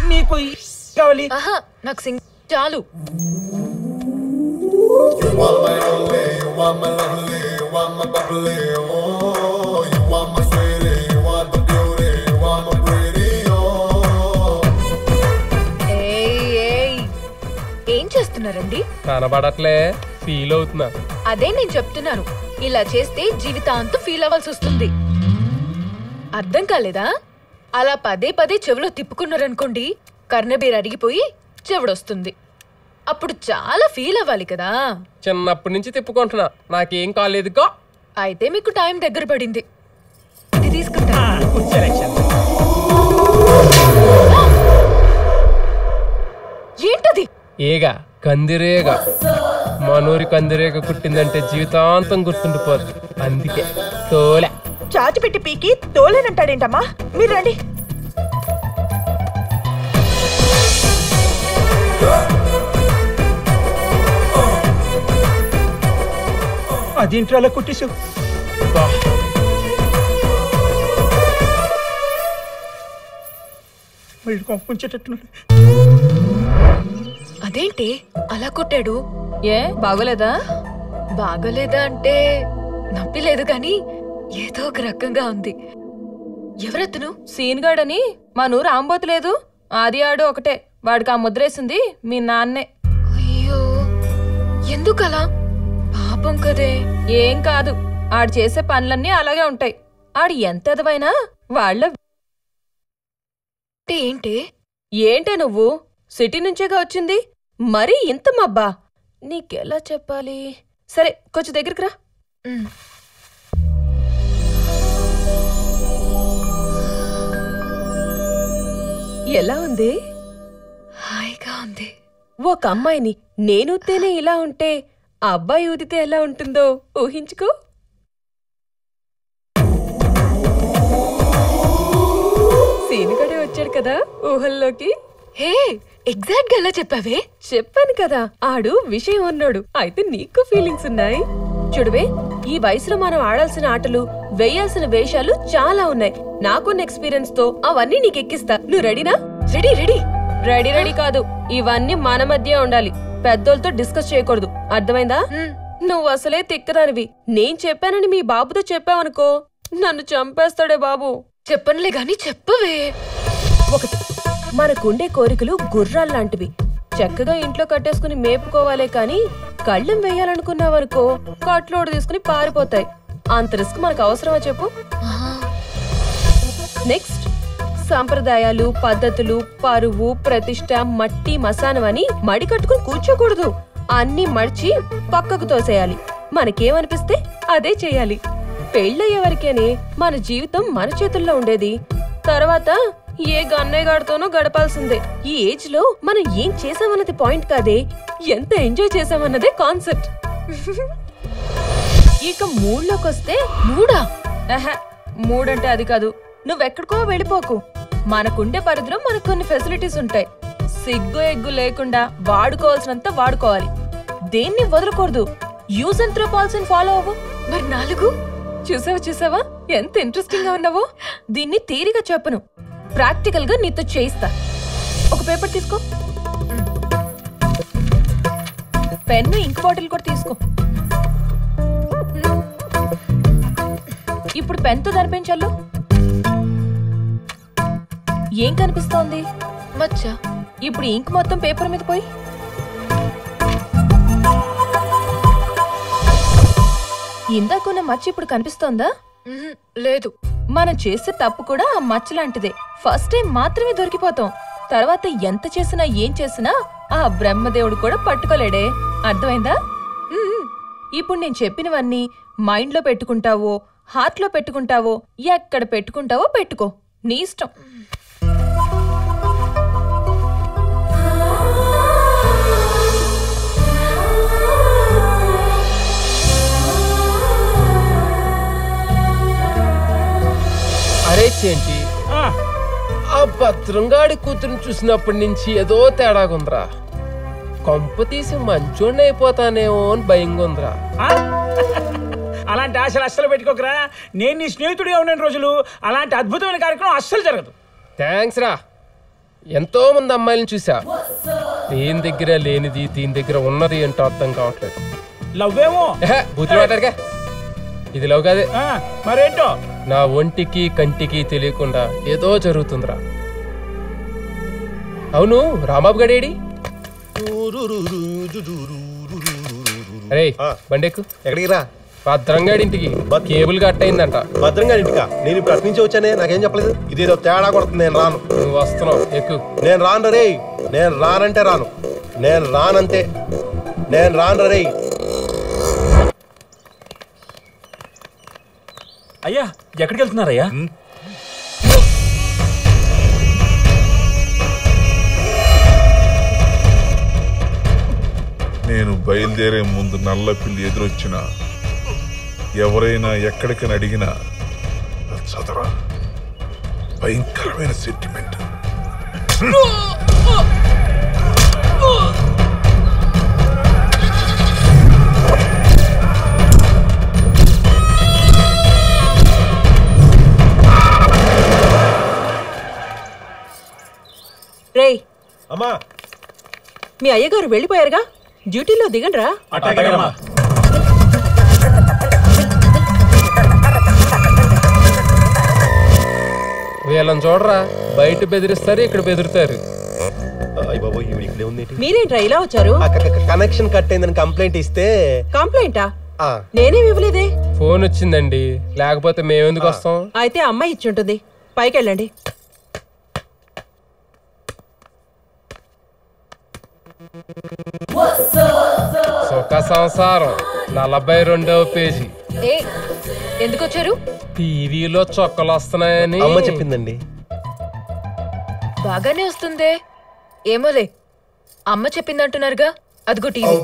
S17: మీకు ఈ కావాలి.
S14: ఆహా నాకు సింగ్ చాలు. ఏయ్, చేస్తున్నారండి?
S1: కనబడట్లే ఫీల్ అవుతున్నా.
S14: అదే నేను చెప్తున్నాను. ఇలా చేస్తే జీవితాంతం ఫీల్ అవ్వాల్సి వస్తుంది. అర్థం కాలేదా? అలా పదే పదే చెవిలో తిప్పుకున్నారనుకోండి కర్ణబీర్ అరిగిపోయి చెవిడొస్తుంది. అప్పుడు చాలా ఫీల్ అవ్వాలి కదా?
S1: చిన్నప్పటి నుంచి తిప్పుకుంటున్నా. నాకేం కాలేదుగా
S14: అయితే మీకు టైం దగ్గర పడింది. ఇది తీసుకుంటా. ఏంటది?
S1: ఏగా? కందిరేగా. మనూరి కందిరేగ కుట్టిందంటే జీవితాంతం గుర్తుండిపోద్ది అందుకే తోలే.
S20: చాచి పెట్టి పీకి తోలేనంటాడేంటమ్మా? మీరు రండి.
S17: అదేంటి అలా వీడు కొంపుంచేటట్టున్నాడు
S14: అదేంటి? అలా కొట్టాడు?
S16: ఏ బాగోలేదా?
S14: బాగోలేదా అంటే నొప్పి లేదు కానీ ఏదో ఒక రకంగా ఉంది. ఎవరతను?
S16: సీన్ గాడని మా నూరు ఆంబోతులేదు ఆది ఆడు ఒకటే. వాడికి ఆ ముద్రేసింది మీ నాన్నే.
S14: అయ్యో ఎందుకలా? పాపం కదే.
S16: ఏం కాదు. ఆడు చేసే పనులన్నీ అలాగే ఉంటాయి. ఆడు ఎంత ఎదవైనా వాళ్ళ
S14: ఏంటి?
S16: ఏంటే నువ్వు? సిటీ నుంచేగా వచ్చింది? మరీ ఇంత మబ్బా నీకెలా చెప్పాలి? సరే కొంచెం దగ్గరికి రా. ఎలా ఉంది?
S14: హాయిగా ఉంది.
S16: ఒక అమ్మాయిని నేను తేనే ఇలా ఉంటే ఆ అబ్బాయి ఊదితే ఎలా ఉంటుందో ఊహించుకో. సీనుగడే వచ్చాడు కదా ఊహల్లోకి.
S14: హే ఎగ్జాక్ట్గా ఎలా చెప్పావే?
S16: చెప్పాను కదా. ఆడు విషయం ఉన్నాడు అయితే నీకు ఫీలింగ్స్ ఉన్నాయి. చూడవే ఈ వయసులో మనం ఆడాల్సిన ఆటలు వేయాల్సిన వేషాలు చాలా ఉన్నాయి. నాకున్న ఎక్స్పీరియన్స్తో అవన్నీ నీకు ఎక్కిస్తా నువ్వు రెడీనా? Ready ready. రెడీ రెడీ కాదు. ఇవన్నీ మన మధ్య ఉండాలి. పెద్దోళ్ళతో డిస్కస్ చేయకూడదు. అర్థమైందా? నువ్వు అసలే తిక్కదానివి. నేను చెప్పానని మీ బాబుతో చెప్పావనుకో నన్ను చంపేస్తాడే బాబు.
S14: చెప్పనులే గాని చెప్పవే.
S16: ఒకటి మనకుండే కోరికలు గుర్రాల్లాంటివి. చక్కగా ఇంట్లో కట్టేసుకుని మేపుకోవాలే కాని కళ్ళెం వేయాలనుకున్నావనుకో కట్లోడు తీసుకుని పారిపోతాయి. అంత రిస్క్ మనకు అవసరమా చెప్పు? నెక్స్ట్ సాంప్రదాయాలు పద్ధతులు పరువు ప్రతిష్ట మట్టి మసానం అని మడి కట్టుకుని కూర్చోకూడదు. అన్ని మడిచి పక్కకు తోసేయాలి. మనకేమనిపిస్తే అదే చేయాలి. పెళ్ళయ్యే వరకేనే మన జీవితం మన చేతుల్లో ఉండేది. తర్వాత ఏ గన్నయ్య గారితోనూ గడపాల్సిందే. ఈ ఏజ్లో మనం ఏం చేసామన్నది పాయింట్ కాదే. ఎంత ఎంజాయ్ చేసామన్నదే కాన్సెప్ట్. ఇక మూడ్లోకి వస్తే మూడా మూడంటే అది కాదు. నువ్వెక్కడికో వెళ్ళిపోకు. మనకుండే పరిధిలో మనకు కొన్ని ఫెసిలిటీస్ ఉంటాయి. సిగ్గు ఎగ్గు లేకుండా వాడుకోవాల్సినంత వాడుకోవాలి. దేన్ని వదలకూడదు యూజ్ అండ్ త్రో పాలసీని ఫాలో అవ్వు.
S14: మరి నాలుగు?
S16: చూసావా చూసావా? ఎంత ఇంట్రెస్టింగ్గా ఉన్నావో. దీన్ని తీరిగా చెప్పను.
S14: ప్రాక్టికల్గా నీతో చేయిస్తా ఒక పేపర్ తీసుకో. పెన్ను ఇంక్ బాటిల్ కూడా తీసుకో. ఇప్పుడు పెన్తో కనిపించాలు ఏం కనిపిస్తోంది? మచ్చ. ఇప్పుడు ఇంక్ మొత్తం పేపర్ మీద పోయి. ఇందాకున్న మచ్చ ఇప్పుడు కనిపిస్తోందా? లేదు. మనం చేసే తప్పు కూడా ఆ మచ్చ లాంటిదే ఫస్ట్ టైం మాత్రమే దొరికిపోతాం. తర్వాత ఎంత చేసినా ఏం చేసినా ఆ బ్రహ్మదేవుడు కూడా పట్టుకోలేడే. అర్థమైందా? ఇప్పుడు నేను చెప్పినవన్నీ మైండ్లో పెట్టుకుంటావో హార్ట్లో పెట్టుకుంటావో ఎక్కడ పెట్టుకుంటావో పెట్టుకో. నీ ఇష్టం.
S1: అరే చేంటి ఆ భద్రంగాడి కూతురుని చూసినప్పటి నుంచి ఏదో తేడాగుందిరా. కొంప తీసి మంచోడిని అయిపోతానేమో అని భయంగా ఉందిరా
S17: అలాంటి ఆశలు అస్సలు పెట్టుకోకరా. నేను నీ స్నేహితుడిగా ఉన్న రోజులు. అలాంటి అద్భుతమైన కార్యక్రమం అస్సలు జరగదు.
S1: థ్యాంక్స్ రా. ఎంతో మంది అమ్మాయిలను చూసా. దీని దగ్గర లేనిది దీని దగ్గర ఉన్నది ఏంటో అర్థం కావట్లేదు.
S17: లవ్వేమో?
S1: బూతులు మాట్లాడగా ఇది లవ్ కాదే.
S17: మరేంటో?
S1: నా ఒంటికి కంటికి తెలియకుండా ఏదో జరుగుతుందిరా. అవును రాంబాబు గడేడి? అరే బండెక్కు.
S15: ఎక్కడికి రా?
S1: భద్రంగాడి ఇంటికి కేబుల్ కట్ అయిందంట
S15: భద్రంగా ఇంటికా నేను ఇప్పుడు అటు నుంచి వచ్చానే నాకేం చెప్పలేదు? ఇదేదో తేడా కొడుతుంది నేను రాను.
S1: నువ్వు వస్తున్నావు ఎక్కు.
S15: నేను రాను రే నేను రానంటే రాను. నేను రానంతే. నేను రాను రే
S11: అయ్యా ఎక్కడికి వెళ్తున్నారయ్యా
S9: నేను బయలుదేరే ముందు నల్ల పిల్లి ఎదురొచ్చిన ఎవరైనా ఎక్కడికని అడిగినా చదరా భయంకరమైన సెంటిమెంట్
S3: రేయ్
S15: అమ్మా.
S3: మీ అయ్యగారు వెళ్ళిపోయారుగా? డ్యూటీలో దిగండ్రా.
S1: వీళ్ళని చూడరా బయట బెదిరిస్తారు ఇక్కడ బెదిరితారు?
S3: మీరేంట్రా ఇలా వచ్చారు?
S15: కనెక్షన్ కట్ అయిందని కంప్లైంట్ ఇస్తే
S3: కంప్లైంటా
S15: ఆ,
S3: నేనేం ఇవ్వలేదే?
S1: ఫోన్ వచ్చిందండి లేకపోతే మేమెందుకు వస్తాం?
S3: అయితే అమ్మాయి ఇచ్చి ఉంటుంది. పైకి వెళ్ళండి
S1: సుఖ సంసారం నలభై రెండవ పేజీ.
S14: ఏ ఎందుకు వచ్చారు
S1: టీవీలో చొక్కలు వస్తున్నాయని
S15: అమ్మ చెప్పిందండి.
S14: బాగానే వస్తుందే. ఏమోలే అమ్మ చెప్పిందంటున్నారుగా. అదిగో టీవీ.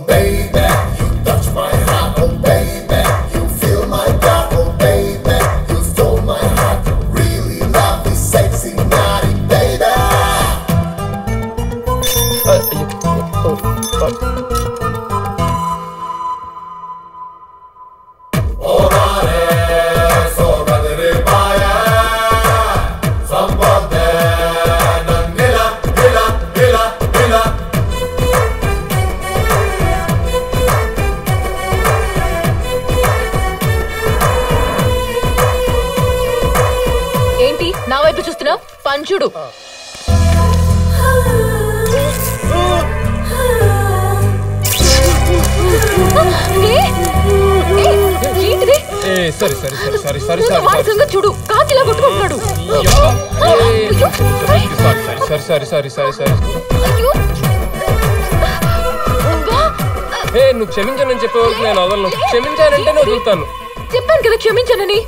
S1: సరే సరే సరే సరే సరే సరే
S14: చూడు కాకిలా కొట్టుకుంటున్నాడు
S1: సరే సరే సరే సరే సరే
S14: అయ్యో
S1: ఏ నువ్వు క్షమించనని చెప్పే వరకు నేను వదలను క్షమించానంటే నేను వదులుతాను
S14: చెప్పాను కదా క్షమించనని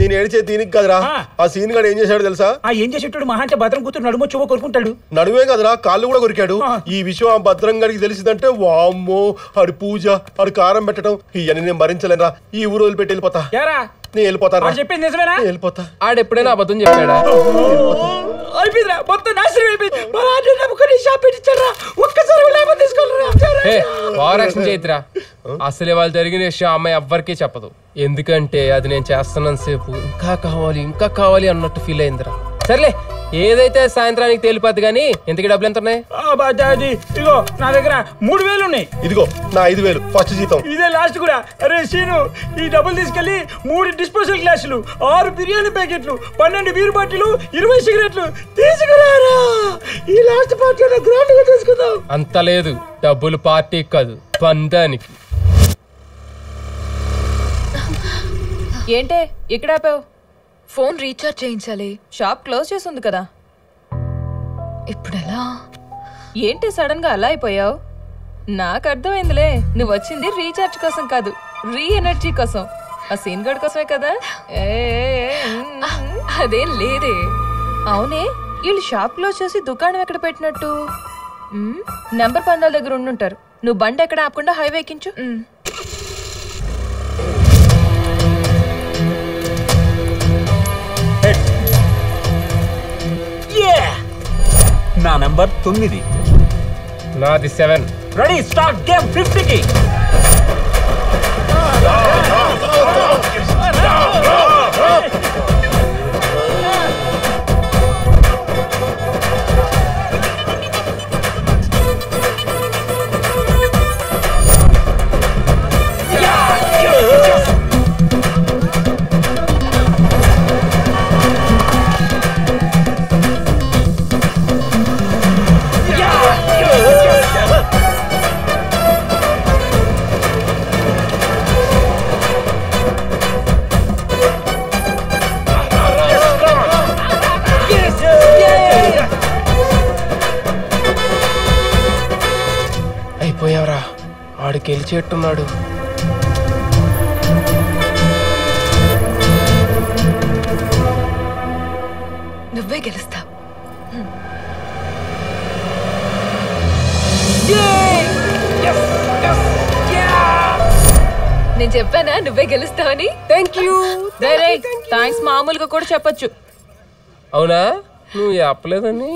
S15: నేను ఏడిచే దీనికి కదరా. ఆ. సీన్ గాడు ఏం చేశాడు తెలుసా?
S17: ఆ ఏం చేసేటాడు? మహా అంటే భద్రం కూతురు నడుమో చువ్వ కొరుకుంటాడు
S15: నడువే కదరా కాళ్ళు కూడా కొరికాడు. ఈ విషయం ఆ భద్రం గారికి తెలిసిందంటే వామ్మో ఆడి పూజ ఆడి కారం పెట్టడం ఇవన్నీ నేను భరించలేనురా. ఈ ఊరు వదిలిపెట్టి వెళ్ళిపోతా. నేను వెళ్ళిపోతాను
S17: చెప్పింది నిజమేనా?
S15: వెళ్ళిపోతా.
S1: ఆడెప్పుడైనా అబద్ధం చెప్పాడా?
S17: అయిపోయిందిరా మొత్తం నాశనం అయిపోయింది. మా నాన్న నమ్ముకొని షాప్ పెట్టించారా ఒక్కసారి
S1: ఓవరాక్షన్ చేతిరా అసలే వాళ్ళు జరిగిన విషయం అమ్మాయి ఎవ్వరికీ చెప్పదు. ఎందుకంటే అది నేను చేస్తున్నంత సేపు. ఇంకా కావాలి ఇంకా కావాలి అన్నట్టు ఫీల్ అయిందిరా. సర్లే ఏదైతే సాయంత్రానికి తేలిపోద్ది కానీ ఇంతకి డబ్బులు ఎంత ఉన్నాయి
S17: ఇగో నా దగ్గర మూడు వేలు ఉన్నాయి.
S15: ఇదిగో నా ఐదు వేలు ఫస్ట్ జీతం.
S17: ఇదే లాస్ట్ కూడా. అరే సీను ఈ డబ్బులు తీసుకెళ్ళి మూడు డిస్పోజల్ గ్లాసులు ఆరు బిర్యానీ ప్యాకెట్లు పన్నెండు బీరు బాటిల్ ఇరవై సిగరెట్లు తీసుకురారా? ఈ లాస్ట్ పార్టీ గ్రాండ్గా తీసుకుందాం
S1: అంత లేదు. డబ్బులు పార్టీ కాదు. పందానికి
S14: ఏంటే ఇక్కడ ఆపావు? ఫోన్ రీఛార్జ్ చేయించాలి. షాప్ క్లోజ్ చేసి ఉంది కదా. ఇప్పుడు ఎలా ఏంటి సడన్గా అలా అయిపోయావు? నాకు అర్థమైందిలే. నువ్వు వచ్చింది రీఛార్జ్ కోసం కాదు రీ ఎనర్జీ కోసం. ఆ సీన్ గడ్ కోసమే కదా? అదేం లేదే. అవునే వీళ్ళు షాప్ క్లోజ్ చేసి దుకాణం ఎక్కడ పెట్టినట్టు? నంబర్ పందాల దగ్గర ఉండుంటారు. నువ్వు బండి ఎక్కడ ఆపకుండా హైవే
S11: నా నంబర్ తొమ్మిది.
S1: నాది సెవెన్.
S11: రెడీ స్టార్ట్ గేమ్ ఫిఫ్టీకి
S1: గెలిచేట్టున్నాడు.
S14: నువ్వే గెలుస్తావు నేను చెప్పానా నువ్వే గెలుస్తావని? థ్యాంక్ యూ థ్యాంక్స్ మామూలుగా కూడా చెప్పొచ్చు.
S1: అవునా? నువ్వు చెప్పలేదని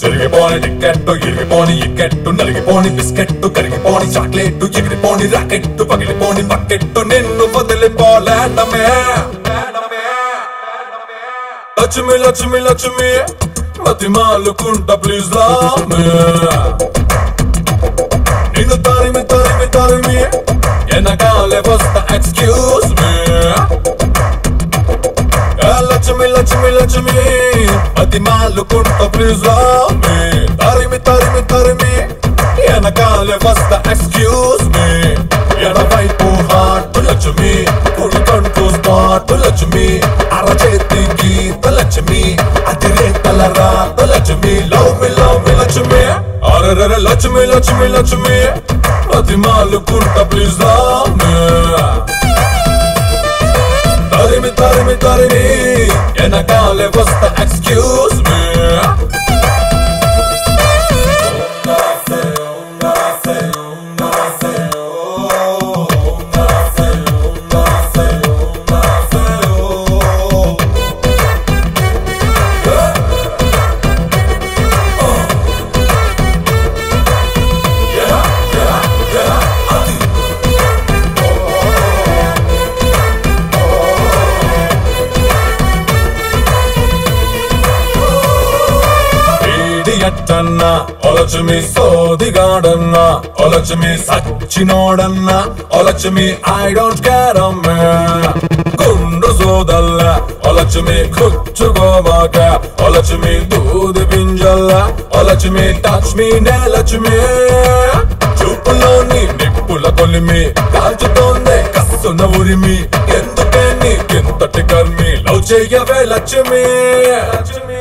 S12: జరిగిపోని టికెట్టు ఇరిగిపోని ఇక్కెట్టు నలిగిపోని బిస్కెట్టు కరిగిపోని చాక్లెట్టు ఎగిరిపోని రాకెట్టు పగిలిపోని బకెట్టు నిన్ను వదిలిపోలేటమే లక్ష్మి లక్ష్మి లక్ష్మి. బతిమాలుకుంటా ప్లీజ్ రామే. నిన్ను తరిమి తరిమి తరిమి వెనకాలే వస్తా ఎక్స్క్యూజ్ మీ లక్ష్మి లక్ష్మి లక్ష్మి బతిమాలుకుంటా ప్లీజ్ రామే. తరిమి తరిమి తరిమి వెనకాలే వస్తా ఎక్స్క్యూజ్ మీ ఎడవైపు హార్ట్ లక్ష్మి కుడి కంటూ స్పాట్ లక్ష్మి అరచేతి గీత లక్ష్మి అతిరేత రాత Lakshmi love me love me Lakshmi. అరరర Lakshmi Lakshmi Lakshmi. బతిమాలుకుంటా ప్లీజ్ రామే. తరిమి తరిమి తరిమి వెనకాలే వస్తా ఎక్స్క్యూజ్ మీ. ఒలచుమి సోదిగాడన్న ఒలచుమి సచ్చినోడన్న ఒలచుమి ఐ డోంట్ కేర్ అమ్మా. గుండు సోదల్ల ఒలచుమి కుచ్చుకోబాక ఒలచుమి దూది పింజల్ల ఒలచుమి టచ్ మీ నేలచుమి చూపులోని నిప్పుల కొలిమి కాల్చుతోంది బుసున ఉరిమి ఎందుకే నీకెంతటి కర్మి? లవ్ చెయ్యవే లక్ష్మి లక్ష్మి.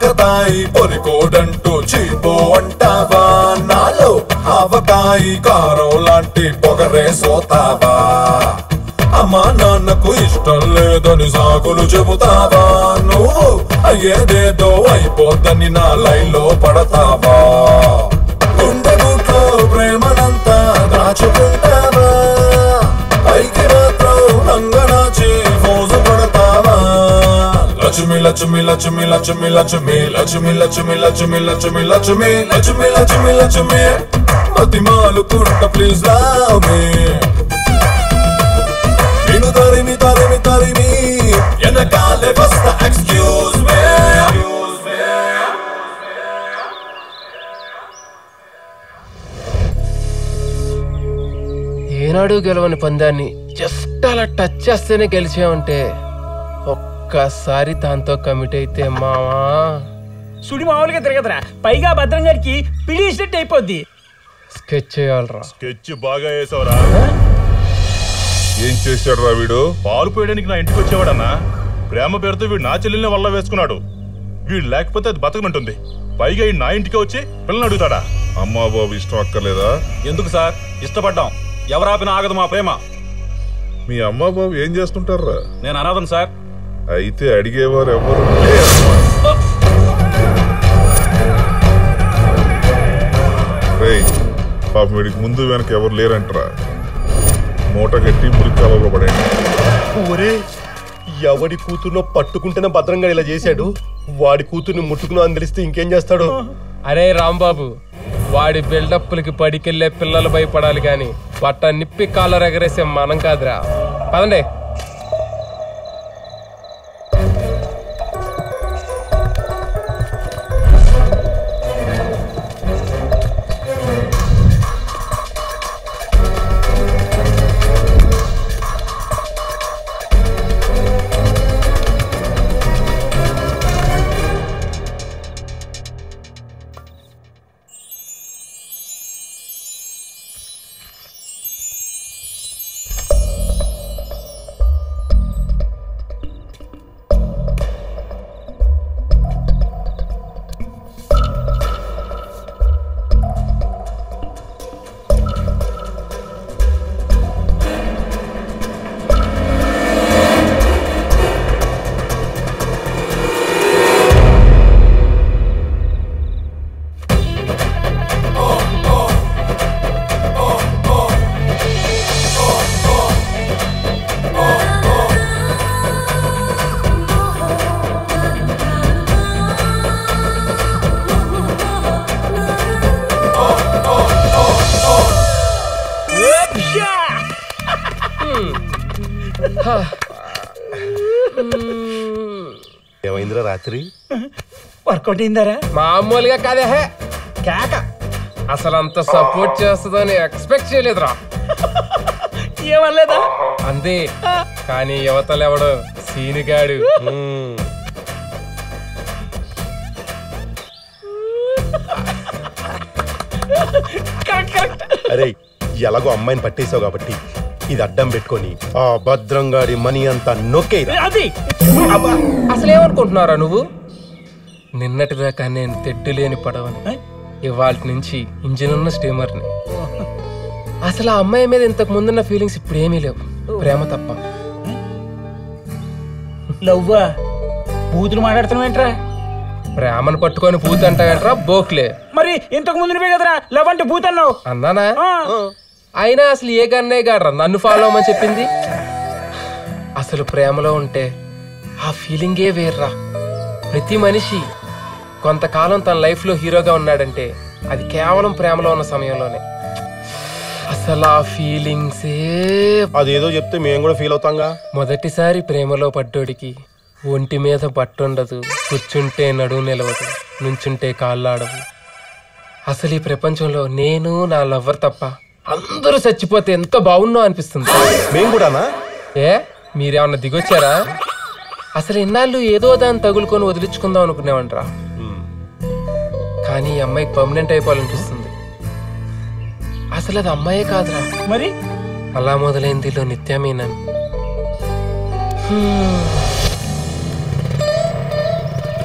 S12: ఆకతాయి పొరికోడంటూ చీపో అంటావా? నాలో ఆవకాయి కారం లాంటి పొగరే సోతావా? అమ్మా నాన్నకు ఇష్టం లేదని సాకులు చెబుతావా? నువ్వు అయ్యేదేదో అయిపోద్దని నా లైన్లో పడతావా? లక్ష్మి లక్ష్మి లక్ష్మి లక్ష్మి లక్ష్మి లక్ష్మి లక్ష్మి లక్ష్మి లక్ష్మి లక్ష్మి లక్ష్మి లక్ష్మి లక్ష్మి మతి మాలుకుంట ప్లీజ్ లవ్ నేను తరిమి తరిమి తరిమి వెనకాలే వస్తా ఎక్స్క్యూజ్ మీ
S1: ఏనాడు గెలవని పందాన్ని జస్ట్ అలా టచ్ చేస్తేనే గెలిచామంటే ఒక్కసారి దాంతో కమిట్ అయితే మావా?
S17: సుడి మామూలుగా తిరగదురా. పైగా భద్రం గారికి పిలిచినట్టు అయిపోద్ది.
S1: స్కెచ్ చేయాలరా.
S21: స్కెచ్ బాగా వేసావురా. ఏం చేశాడు రా వీడు? పాలు పోయడానికి నా ఇంటికి వచ్చేవాడన్నా. ప్రేమ పేరుతో వీడు నా చెల్లెల్ని వల్ల వేసుకున్నాడు. వీడు లేకపోతే అది బతకనంటుంది. పైగా ఈ నా ఇంటికి వచ్చి పిల్లని అడుగుతాడా? అమ్మా బాబు ఇష్టం అక్కర్లేదా?
S11: ఎందుకు సార్? ఇష్టపడ్డాం. ఎవరాపినా ఆగదు మా ప్రేమ.
S9: మీ అమ్మా బాబు ఏం చేస్తుంటారా
S11: నేను అనాథం సార్.
S9: అయితే అడిగేవారు ఎవరు? పాపం వీడికి ముందు వెనక ఎవరు లేరంటరా. మూట కట్టి మురికి కాలంలో పడండి
S22: ఒరే ఎవడి కూతుర్నో పట్టుకుంటేనే భద్రంగా ఇలా చేశాడు? వాడి కూతుర్ని ముట్టుకున్నా అని తెలిస్తే ఇంకేం చేస్తాడు?
S1: అరే రాంబాబు వాడి బిల్డప్లకి పడికెళ్ళే పిల్లలు భయపడాలి గాని వట్ట నిప్పి కాలర్ ఎగరేసే మనం కాదురా. పదండి.
S17: వర్కౌట్ అయిందారా
S1: మామూలుగా కాదే హే. కేక. అసలు అంత సపోర్ట్ చేస్తుందని ఎక్స్పెక్ట్ చేయలేదురా.
S17: ఏమనలేదా?
S1: అంతే కానీ యువతలెవడు? సీనిగాడు.
S22: అరే ఎలాగో అమ్మాయిని పట్టేశావు కాబట్టి ఇది అడ్డం పెట్టుకొని ఆ భద్రంగాడి మనీ అంతా నొక్కేరా
S17: అది.
S1: అసలు ఏమనుకుంటున్నారా నువ్వు? నిన్నటిదాకా నేను తెడ్డు లేని పడవని ఇవాళ నుంచి ఇంజిన్ ఉన్న స్టీమర్ని. అసలు ఆ అమ్మాయి మీద ఇంతకు ముందున్న ఫీలింగ్స్ ఇప్పుడు ఏమీ లేవు. ప్రేమ తప్ప.
S17: లవ్వా? బూతులు మాట్లాడుతున్నావు ఏంట్రా
S1: ప్రేమను పట్టుకొని పూత అంటావేంట్రా? బోక్లే.
S17: మరి ఇంతకు ముందు నువ్వే కదరా లవ్ అంటే బూత్ అన్నావు.
S1: అన్నానా? అయినా అసలు ఏ గన్నే గాడ్రా నన్ను ఫాలో అవ్వమని చెప్పింది? అసలు ప్రేమలో ఉంటే ఆ ఫీలింగే వేర్రా. ప్రతి మనిషి కొంతకాలం తన లైఫ్లో హీరోగా ఉన్నాడంటే అది కేవలం ప్రేమలో ఉన్న సమయంలోనే. అసలు ఆ ఫీలింగ్సే
S22: అదేదో చెప్తే మేము కూడా ఫీల్ అవుతాంగా?
S1: మొదటిసారి ప్రేమలో పడ్డోడికి ఒంటి మీద పట్టుండదు కూర్చుంటే నడువు నిలవదు నుంచుంటే కాళ్ళాడవు. అసలు ఈ ప్రపంచంలో నేను నా లవ్వర్ తప్ప అందరూ చచ్చిపోతే ఎంత బాగున్నో అనిపిస్తుంది.
S22: మేము కూడానా?
S1: ఏ? మీరేమన్నా దిగొచ్చారా? అసలు ఇన్నాళ్ళు ఏదో దాన్ని తగులుకొని వదిలించుకుందాం అనుకునేవంటరా కానీ ఈ అమ్మాయికి పర్మనెంట్ అయిపోవాలనిపిస్తుంది. అసలు అది అమ్మాయే కాదురా.
S17: మరి?
S1: అలా మొదలైందిలో నిత్యమేనని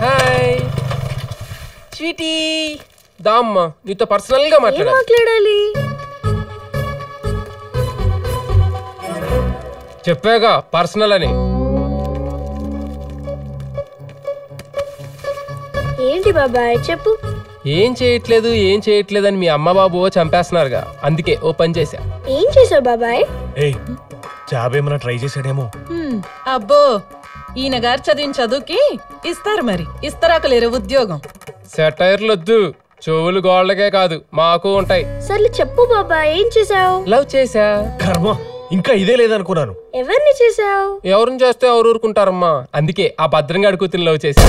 S1: హాయ్ స్వీటీ. దామ్మ నీతో పర్సనల్గా మాట్లాడాలి.
S14: మాట్లాడాలి?
S1: చెప్పాగా పర్సనల్ అని.
S14: ఏంటి బాబాయ్ చెప్పు.
S1: ఏం చేయట్లేదు ఏం చేయట్లేదు అని మీ అమ్మ బాబు చంపేస్తున్నారుగా. అందుకే ఓ పని చేశా.
S14: ఏం చేసావు బాబాయ్?
S10: ఏయ్ జాబ్ ఏమైనా ట్రై చేశాడేమో.
S13: అబ్బో ఈయన గారు చదివిన చదువుకి ఇస్తారు మరి. ఇస్తారాకలేరు ఉద్యోగం.
S1: సెటైర్లు వద్దు చెవులు గోళ్ళకే కాదు మాకు ఉంటాయి.
S14: సర్లే చెప్పు బాబాయ్ ఏం చేసావు
S1: లవ్ చేశా.
S10: కర్మ ఇంకా ఇదే లేదనుకున్నాను.
S14: ఎవరిని చేసావు
S1: ఎవరిని చేస్తే ఎవరు ఊరుకుంటారమ్మా? అందుకే ఆ భద్రంగాడి కూతురు లవ్ చేశా.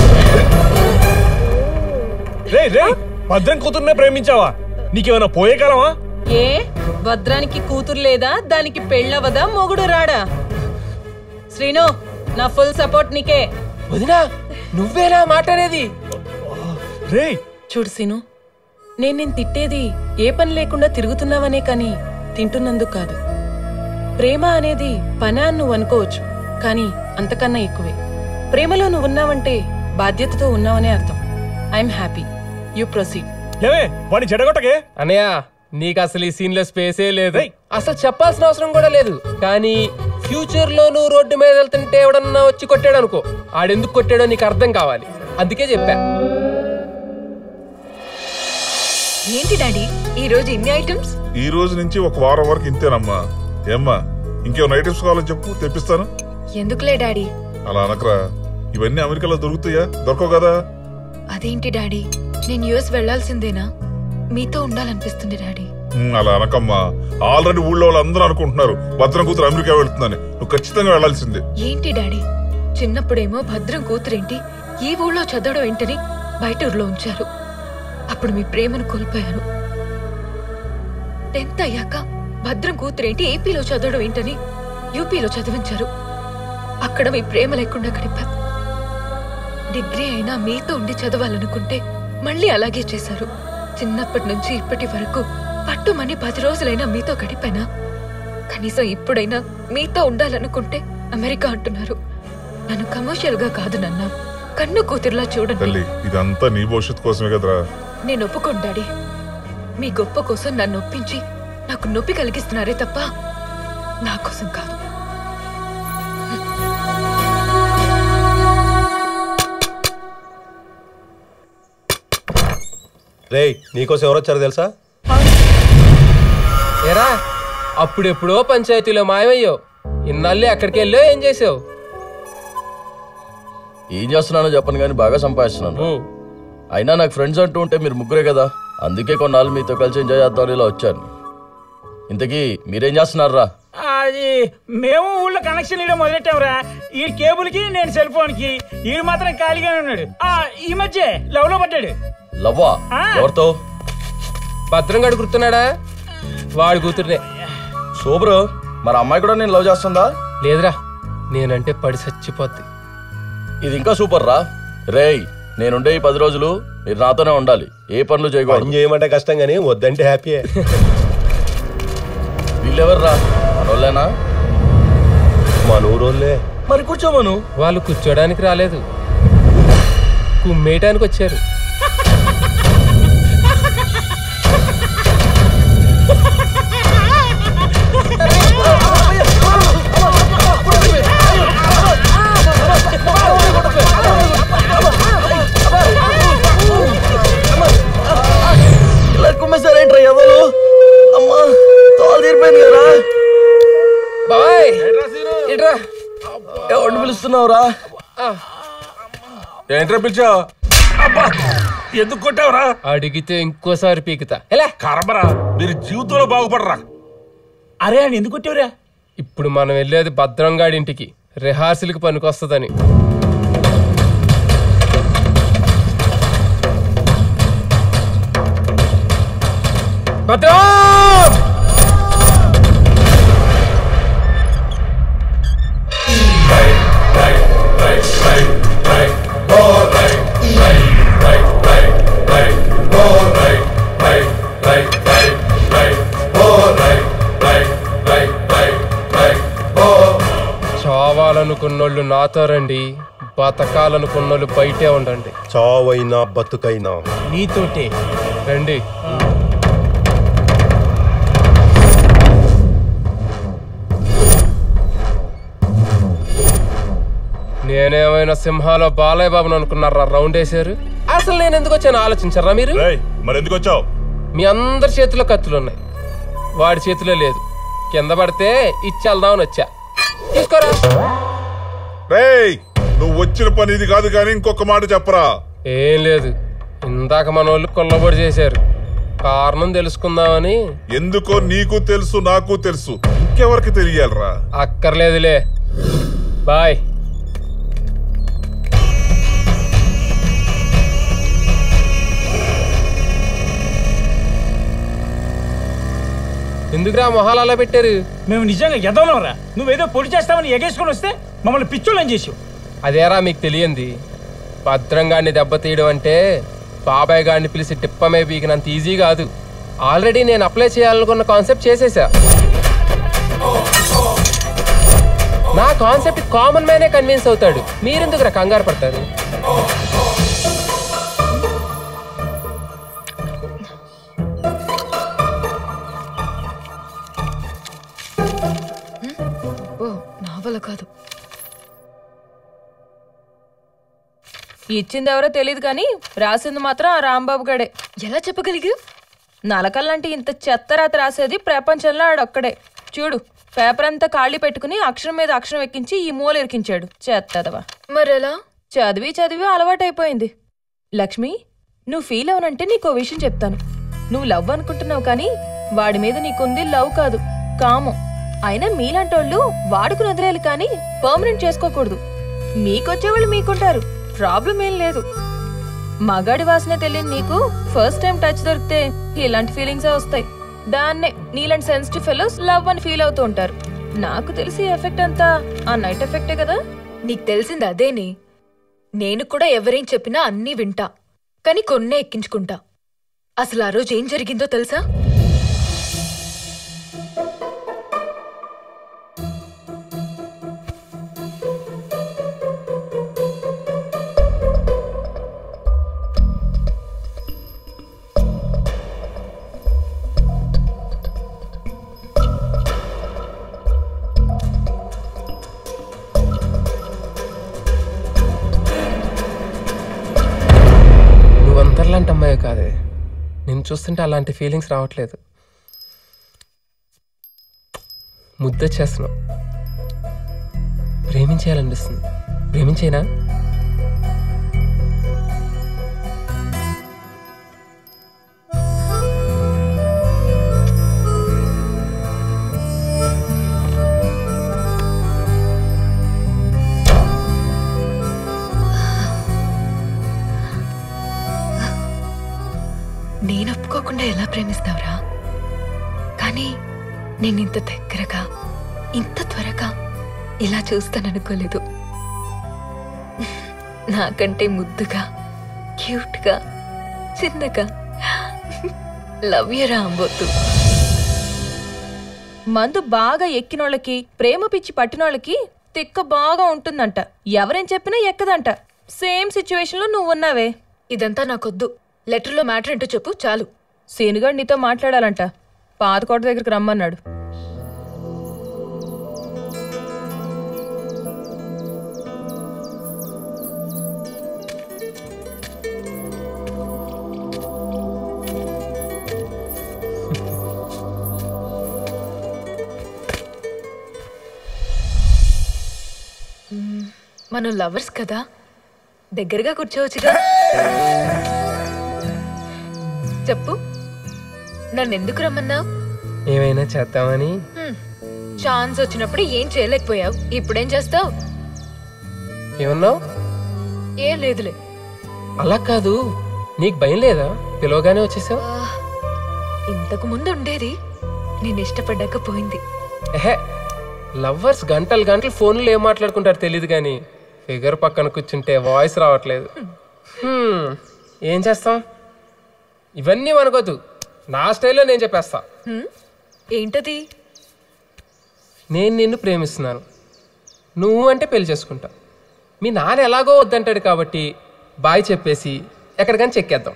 S10: రే రే భద్రం కూతుర్నే ప్రేమించావా? నీకేమైనా పోయే కాలమా?
S13: ఏ భద్రానికి కూతురు లేదా దానికి పెళ్ళవదా మొగుడు రాడా? శ్రీను నా ఫుల్ సపోర్ట్ నీకే.
S1: వదినా నువ్వేనా మాట్లాడేది
S10: రే.
S13: చూడు సీను నేను నేను తిట్టేది ఏ పని లేకుండా తిరుగుతున్నావనే కానీ తింటున్నందుకు కాదు. ప్రేమ అనేది పని అని నువ్వు అనుకోవచ్చు కానీ అంతకన్నా ఎక్కువే. ప్రేమలో నువ్వు ఉన్నావంటే బాధ్యతతో ఉన్నావనే అర్థం. I'm happy. యు ప్రొసీడ్
S10: ఏమే వాడిని చెడగొట్టకే?
S1: అనయ్య నీకు అసలు ఈ సీన్లో స్పేసే లేదు. అసలు చెప్పాల్సిన అవసరం కూడా లేదు. కానీ ఫ్యూచర్లో నువ్వు రోడ్డు మీద వెళ్తుంటే ఎవడన్నా వచ్చి కొట్టాడు అనుకో. ఆడెందుకు కొట్టాడో నీకు అర్థం కావాలి. అందుకే చెప్పా.
S14: ఏంటి డాడీ? ఈ రోజు ఇన్ని ఐటమ్స్
S9: ఈ రోజు నుంచి ఒక వారం వరకు ఇంతేనమ్మా. ఏమ్మా ఇంకేమైనా ఐటమ్స్ కావాలని చెప్పు తెప్పిస్తాను.
S14: ఎందుకులే డాడీ?
S9: అలా అనకరా. ఇవన్నీ అమెరికాలో దొరుకుతాయా? దొరకవు కదా.
S14: అదేంటి డాడీ? నేను యుఎస్ వెళ్ళాల్సిందేనా? మీతో ఉండాలనిపిస్తుంది డాడీ.
S9: అలా అనకమ్మా. ఆల్రెడీ ఊళ్ళో వాళ్ళందరూ అనుకుంటున్నారు. భద్రం కూతురు అమెరికా వెళ్తుందని. నువ్వు ఖచ్చితంగా వెళ్ళాల్సిందే
S14: ఏంటి డాడీ? చిన్నప్పుడేమో భద్రం కూతురేంటి? ఈ ఊళ్ళో చదవడం ఏంటని బయట ఊర్లో ఉంచారు. అప్పుడు మీ ప్రేమను కోల్పోయాను టెన్త్ అయ్యాక భద్రం కూతురేంటి ఏపీలో చదవడం ఏంటని యూపీలో చదివించారు. అక్కడ మీ ప్రేమ లేకుండా గడిపాను డిగ్రీ అయినా మీతో ఉండి చదవాలనుకుంటే మళ్ళీ అలాగే చేశారు. చిన్నప్పటి నుంచి ఇప్పటి వరకు పట్టుమని పది రోజులైనా మీతో గడిపానా? కనీసం ఇప్పుడైనా మీతో ఉండాలనుకుంటే అమెరికా అంటున్నారు. నన్ను కమర్షియల్గా కాదు నన్న. కన్ను కూతురులా చూడండి.
S9: ఇదంతా నీ భవిష్యత్తు కోసమే కదరా.
S14: నేను ఒప్పుకోను డాడీ. మీ గొప్ప కోసం నన్ను ఒప్పించి నాకు నొప్పి కలిగిస్తున్నారే తప్ప నా కోసం కాదు.
S22: రేయ్ నీకోసం ఎవరు వచ్చారో తెలుసా?
S1: ఏరా అప్పుడెప్పుడో పంచాయతీలో మాయమయ్యావు. ఇన్నాళ్ళు ఎక్కడికి వెళ్ళో ఏం చేసావు?
S23: ఏం చేస్తున్నానో చెప్పను కానీ బాగా సంపాదిస్తున్నాను. అయినా నాకు ఫ్రెండ్స్ అంటూ ఉంటే మీరు ముగ్గురే కదా. అందుకే కొన్నాళ్ళు మీతో కలిసి ఎంజాయ్ చేద్దాం ఇలా వచ్చాను. ఇంతకీ మీరేం చేస్తున్నారా
S17: అది మేము ఊళ్ళో కనెక్షన్ ఇవ్వడం మొదలెట్టాంరా. ఈ కేబుల్కి నేను సెల్ ఫోన్కి. ఈ మాత్రం ఖాళీగానే ఉన్నాడు. ఆ ఈ మధ్య లవ్లో పడ్డాడు.
S23: లవ్వా. ఎవరితో?
S1: భద్రంగాడు గుర్తున్నాడా? వాడి కూతురునే.
S23: సూపరు మరి అమ్మాయి కూడా నేను లవ్ చేస్తుందా?
S1: లేదురా నేనంటే పడి చచ్చిపోద్ది.
S23: ఇది ఇంకా సూపర్ రా. రేయ్ నేనుండే ఈ పది రోజులు మీరు నాతోనే ఉండాలి. ఏ పనులు చేయకూడదు.
S22: పని చేయమంటే కష్టం కానీ వద్దంటే హ్యాపీయే
S23: వీళ్ళెవర్రా? మనోళ్ళేనా?
S22: మన ఊరోళ్ళే
S23: మరి కూర్చోమను
S1: వాళ్ళు కూర్చోడానికి రాలేదు. కుమ్మేయటానికి వచ్చారు
S23: పిలుస్తున్నావురా
S24: ఏంట్రా పిలిచా అబ్బా ఎందుకు కొట్టావురా?
S1: అడిగితే ఇంకోసారి పీకుతా. ఎలా?
S24: కర్మరా మీరు జీవితంలో బాగుపడరా.
S17: అరే అని ఎందుకు కొట్టావురా?
S1: ఇప్పుడు మనం వెళ్ళేది భద్రంగాడి ఇంటికి. రిహార్సల్కి పనికొస్తుందని. భద్రం! చావాలనుకున్నోళ్ళు నాతో రండి బతకాలనుకున్నోళ్ళు బయటే ఉండండి.
S15: చావైనా బతుకైనా.
S17: నీతోటే.
S1: రండి. నేనేమైనా సింహాలో బాలయ్య బాబుని అనుకున్నారా రౌండ్ వేసారు అసలు నేను ఎందుకు వచ్చాను ఆలోచించారా మీరు?
S10: మరి ఎందుకు వచ్చావు
S1: మీ అందరి చేతిలో కత్తులు ఉన్నాయి వాడి చేతిలో లేదు. కింద పడితే ఇచ్చేద్దామని వచ్చా. తీసుకోరా.
S9: రేయ్ నువ్వు వచ్చిన పని ఇది కాదు కానీ ఇంకొక మాట చెప్పరా.
S1: ఏం లేదు. ఇందాక మన వాళ్ళు కొల్లబడి చేశారు. కారణం తెలుసుకుందామని.
S9: ఎందుకో నీకు తెలుసు నాకు తెలుసు. ఇంకెవరికి తెలియాలరా?
S1: అక్కర్లేదులే. బాయ్. ఎందుకురా మొహాలు అలా పెట్టారు?
S17: మేము నిజంగా ఎదవనరా నువ్వేదో పొడి చేస్తామని ఎగేసుకొని వస్తే మమ్మల్ని పిచ్చోళ్ళని చేసావు
S1: అదేరా మీకు తెలియంది. భద్రంగాన్ని దెబ్బతీయడం అంటే బాబాయ్ గారిని పిలిచి టిప్పమే పీకినంత ఈజీ కాదు. ఆల్రెడీ నేను అప్లై చేయాలనుకున్న కాన్సెప్ట్ చేసేసా. నా కాన్సెప్ట్ కామన్ మ్యానే కన్విన్స్ అవుతాడు. మీరెందుకురా కంగారు పడతారు?
S16: ఇచ్చింది ఎవరో తెలియదు కానీ రాసింది మాత్రం ఆ రాంబాబు గడే.
S14: ఎలా చెప్పగలిగా
S16: నలకల్లాంటి ఇంత చెత్త రాత రాసేది ప్రపంచంలో ఆడొక్కడే. చూడు పేపర్ అంతా ఖాళీ పెట్టుకుని అక్షరం మీద అక్షరం ఎక్కించి ఈ మూల ఇరికించాడు. చెత్తదవా?
S14: మరెలా?
S16: చదివి చదివి అలవాటైపోయింది. లక్ష్మి నువ్వు ఫీల్ అవనంటే నీకో విషయం చెప్తాను. నువ్వు లవ్ అనుకుంటున్నావు కానీ వాడి మీద నీకుంది లవ్ కాదు కామం. అయినా మీలాంటోళ్ళు వాడుకుని వదిలేయాలి కానీ పర్మనెంట్ చేసుకోకూడదు. మీకొచ్చేవాళ్ళు మీకుంటారు. ప్రాబ్లం ఏం లేదు. మగాడి వాసన తెలియని నీకు ఫస్ట్ టైం టచ్ దొరికితే ఇలాంటి ఫీలింగ్సే వస్తాయి. దాన్నే నీలాంటి సెన్సిటివ్ ఫెలోస్ లవ్ అని ఫీల్ అవుతూ ఉంటారు. నాకు తెలిసి ఎఫెక్ట్ అంతా ఆ నైట్ ఎఫెక్టే కదా?
S14: నీకు తెలిసింది అదేని? నేను కూడా ఎవరేం చెప్పినా అన్నీ వింటా. కానీ కొన్నే ఎక్కించుకుంటా. అసలు ఆ రోజు ఏం జరిగిందో తెలుసా?
S1: చూస్తుంటే అలాంటి ఫీలింగ్స్ రావట్లేదు. ముద్దొచ్చేస్తున్నావు ప్రేమించేయాలనిపిస్తుంది. ప్రేమించేనా?
S14: ఒప్పుకోకుండా ఎలా ప్రేమిస్తావురా? కానీ నేను ఇంత దగ్గరగా ఇంత త్వరగా ఇలా చూస్తాననుకోలేదు. నాకంటే ముద్దుగా క్యూట్గా చిన్నగా లవ్ యూ రాంబోతు
S16: మందు బాగా ఎక్కినోళ్ళకి ప్రేమ పిచ్చి పట్టినోళ్ళకి తిక్క బాగా ఉంటుందంట. ఎవరేం చెప్పినా ఎక్కదంట. సేమ్ సిచ్యువేషన్లో నువ్వు ఉన్నావే
S14: ఇదంతా నాకొద్దు. లెటర్లో మ్యాటర్ ఏంటో చెప్పు చాలు.
S16: శేనుగాడు నీతో మాట్లాడాలంట. పాతకోట దగ్గరికి రమ్మన్నాడు.
S14: మనం లవర్స్ కదా. దగ్గరగా కూర్చోవచ్చుగా. చెప్పు. నన్ను ఎందుకు రమ్మన్నావు?
S1: ఏమైనా చేద్దామని
S14: ఛాన్స్ వచ్చినప్పుడు ఏం చేయలేకపోయావు? ఇప్పుడేం చేస్తావు?
S1: ఏమన్నావు?
S14: ఏం లేదులే.
S1: అలా కాదు. నీకు భయం లేదా? పిలవగానే వచ్చేసావు?
S14: ఇంతకు ముందు ఉండేది. నేను ఇష్టపడ్డాక పోయింది.
S1: లవ్వర్స్ గంటలు గంటలు ఫోన్లో ఏం మాట్లాడుకుంటారు తెలియదు కానీ ఫిగర్ పక్కన కూర్చుంటే వాయిస్ రావట్లేదు. ఏం చేస్తాం? ఇవన్నీ మనకొద్దు నా స్టైల్లో నేను చెప్పేస్తా?
S14: ఏంటది?
S1: నేను నిన్ను ప్రేమిస్తున్నాను. నువ్వు అంటే పెళ్ళి చేసుకుంటా. మీ నాన్న ఎలాగో వద్దంటాడు కాబట్టి బాయ్ చెప్పేసి ఎక్కడికైనా చెక్కేద్దాం.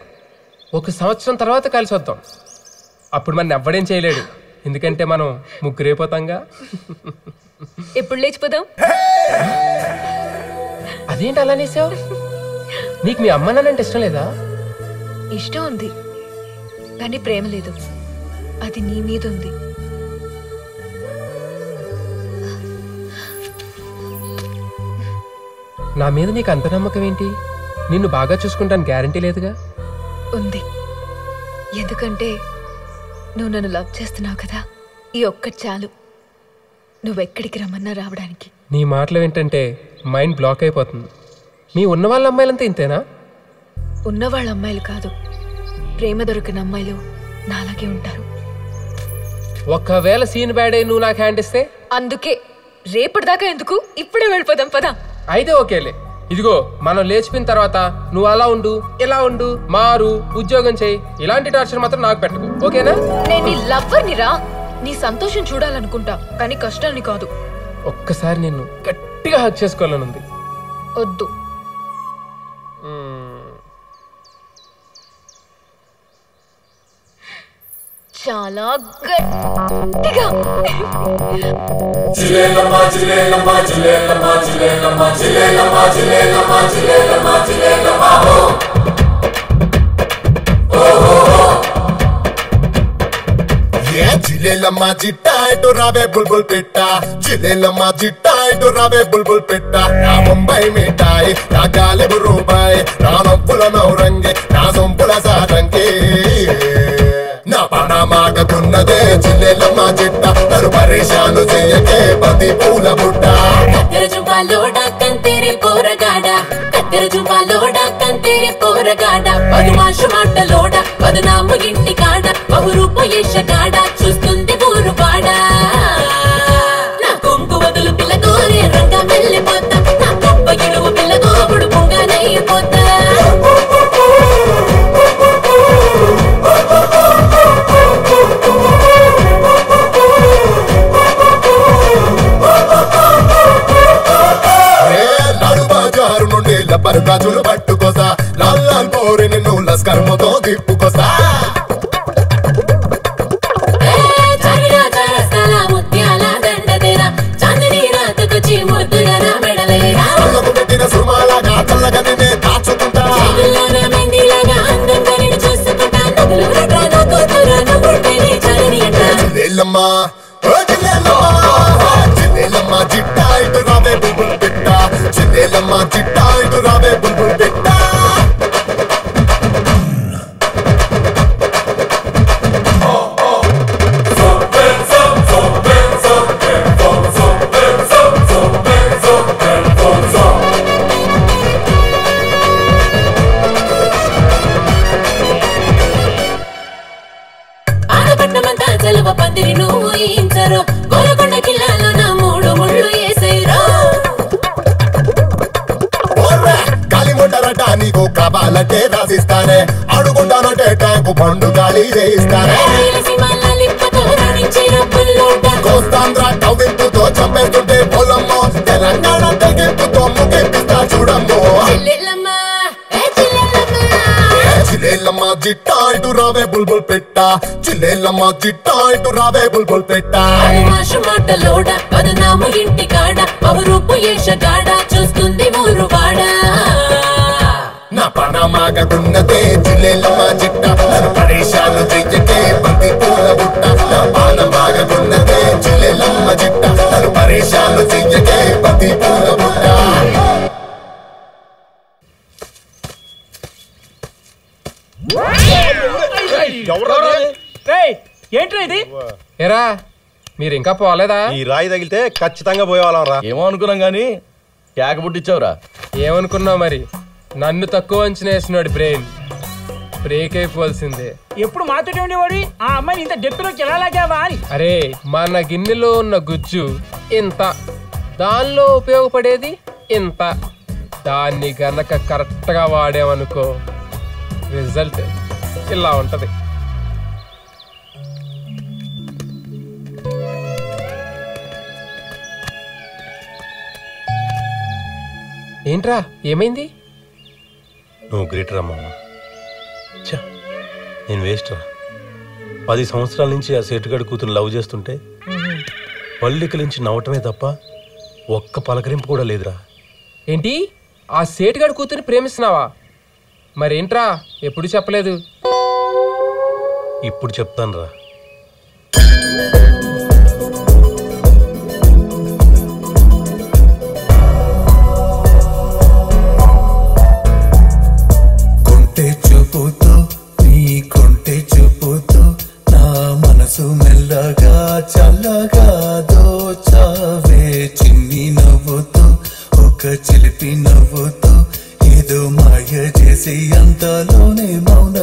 S1: ఒక సంవత్సరం తర్వాత కలిసి వద్దాం. అప్పుడు మన ఎవ్వడేం చేయలేడు. ఎందుకంటే మనం ముగ్గురైపోతాంగా
S14: ఎప్పుడు లేచిపోదాం?
S1: అదేంటి అలా అనేసావు? నీకు మీ అమ్మ నాన్న అంటే ఇష్టం లేదా?
S14: ఇష్టం ఉంది. కానీ ప్రేమ లేదు. అది నీ మీద ఉంది
S1: నా మీద నీకు అంత నమ్మకం ఏంటి? నిన్ను బాగా చూసుకుంటాను గ్యారంటీ లేదుగా?
S14: ఉంది. ఎందుకంటే నువ్వు నన్ను లవ్ చేస్తున్నావు కదా ఈ ఒక్కటి చాలు. నువ్వెక్కడికి రమ్మన్నా రావడానికి.
S1: నీ మాటలు ఏంటంటే మైండ్ బ్లాక్ అయిపోతుంది. మీ ఉన్న వాళ్ళ అమ్మాయిలంతా ఇంతేనా?
S14: ఉన్నవాళ్ళ అమ్మాయిలు కాదు. ప్రేమ దొరికిన అమ్మాయిలు నాలాగే ఉంటారు.
S1: ఒకవేళ సీన్ బ్యాడ్ అయి నువ్వు నాకు హ్యాండ్ ఇస్తే?
S14: అందుకే రేపటిదాకా ఎందుకు? ఇప్పుడే వెళ్ళిపోదాం పదా.
S1: అయితే ఓకేలే. ఇదిగో మనం లేచిపోయిన తర్వాత నువ్వు అలా ఉండు ఇలా ఉండు మారు ఉద్యోగం చేయి. ఇలాంటి టార్చర్ మాత్రం నాకు పెట్టకు. ఓకేనా?
S14: నేను నీ లవ్వర్ని రా. నీ సంతోషం చూడాలనుకుంటా కానీ కష్టాన్ని కాదు.
S1: ఒక్కసారి నిన్ను గట్టిగా హక్ చేసుకోవాలని ఉంది.
S14: వద్దు. చాలా గట్టిగా.
S12: జిలేలమ్మా
S22: జిట్టా ఇటు రావే బుల్బుల్ పెట్ట. జిలేలమ్మా జిట్టా ఇటు రావే బుల్బుల్ పెట్ట. నా ముంబై మిఠాయి నా గాలిబు రూపాయి నా నొప్పుల నౌరంగి నా సొంపుల సారంగి నా పణమాగతున్నదే జిల్లెలమ్మ చిట్ట. తను పరేషాను చేయకే పతి పూల బుట్ట.
S25: కత్తెర జుబాలో డాక్కంతేరి పోరగాడ. కత్తెర జుబాలో డాక్కంతేరి పోరగాడ. పది మాష మాటలోడ పది నాము ఇంటి కాడ. బహురూప
S22: యశ కాడ చూస్తూ గబ్బర్ గాజులు పట్టుకోసా. లాల్ లాల్ పోరి నిన్ను లస్కర్ మొతో తిప్పుకోసా రావే బుబుల్. చెల్లెలమ్మ చిట్టా ఇటు రావే బుల్బుల్ పెట్టా. కావాలంటే రాసిస్తానే. అడుగుంటానంటే ట్యాంకు పండు గాలి
S25: పుల్లోట
S22: కోస్తాంధ్ర చంపేస్తుంటే పొలమ్మో తెలంగాణ తెగింపుతో ముగింపిస్తా చూడమ్మో. జిట్ట ఇటు రావే బుల్బుల్ పెట్ట. జిల్లేలమ్మ జిట్ట ఇటు రావే బుల్బుల్ పెట్ట.
S25: మాషు మాటలోడ పదనాము ఇంటి కాడ
S22: పనమాగకున్నదే జిల్లేలమ్మ జిట్ట నన్ను పరేషాలు చెయ్యకే బంతి పూల బుట్ట. నా జిల్లేలమ్మ నన్ను పరేషాలు చెయ్యకే బంతి పూల బుట్ట.
S17: ఏంట్రా ఇది?
S1: ఎరా మీరు ఇంకా పోలేదా?
S15: ఈ రాయి తగిలితే ఖచ్చితంగా పోయేవాళ్ళం రా.
S23: ఏమో అనుకున్నాం కానీ కేక పుట్టించావురా.
S1: ఏమనుకున్నావు మరి? నన్ను తక్కువ అంచనా వేసినాడు బ్రెయిన్ బ్రేక్ అయిపోవాల్సిందే.
S17: ఎప్పుడు మాతోటి ఉండేవాడు? ఆ అమ్మాయిని ఇంత డెప్త్లోకి ఎలా లాగావా అని.
S1: అరే మన గిన్నెలో ఉన్న గుజ్జు ఇంత. దానిలో ఉపయోగపడేది ఇంత. దాన్ని గనక కరెక్ట్గా వాడామనుకో రిజల్ట్ ఇలా ఉంటది. ఏంట్రా ఏమైంది?
S15: నువ్వు గ్రేటర్ అమ్మా ఛ, నేను వేస్ట్ రా. పది సంవత్సరాల నుంచి ఆ సేటుగాడి కూతురు లవ్ చేస్తుంటే పళ్ళికలించి నవ్వటమే తప్ప ఒక్క పలకరింపు కూడా లేదురా.
S1: ఏంటి? ఆ సేటుగాడి కూతురు ప్రేమిస్తున్నావా? మరేంట్రా? ఎప్పుడు చెప్పలేదు?
S15: ఇప్పుడు చెప్తాను రా
S26: మనసు మెల్లగా చల్లగా దోచావే. చిన్ని నవ్వుతూ ఒక చిలిపి నవ్వుతూ ఏదో మాయ చేసి అంతలోనే మౌన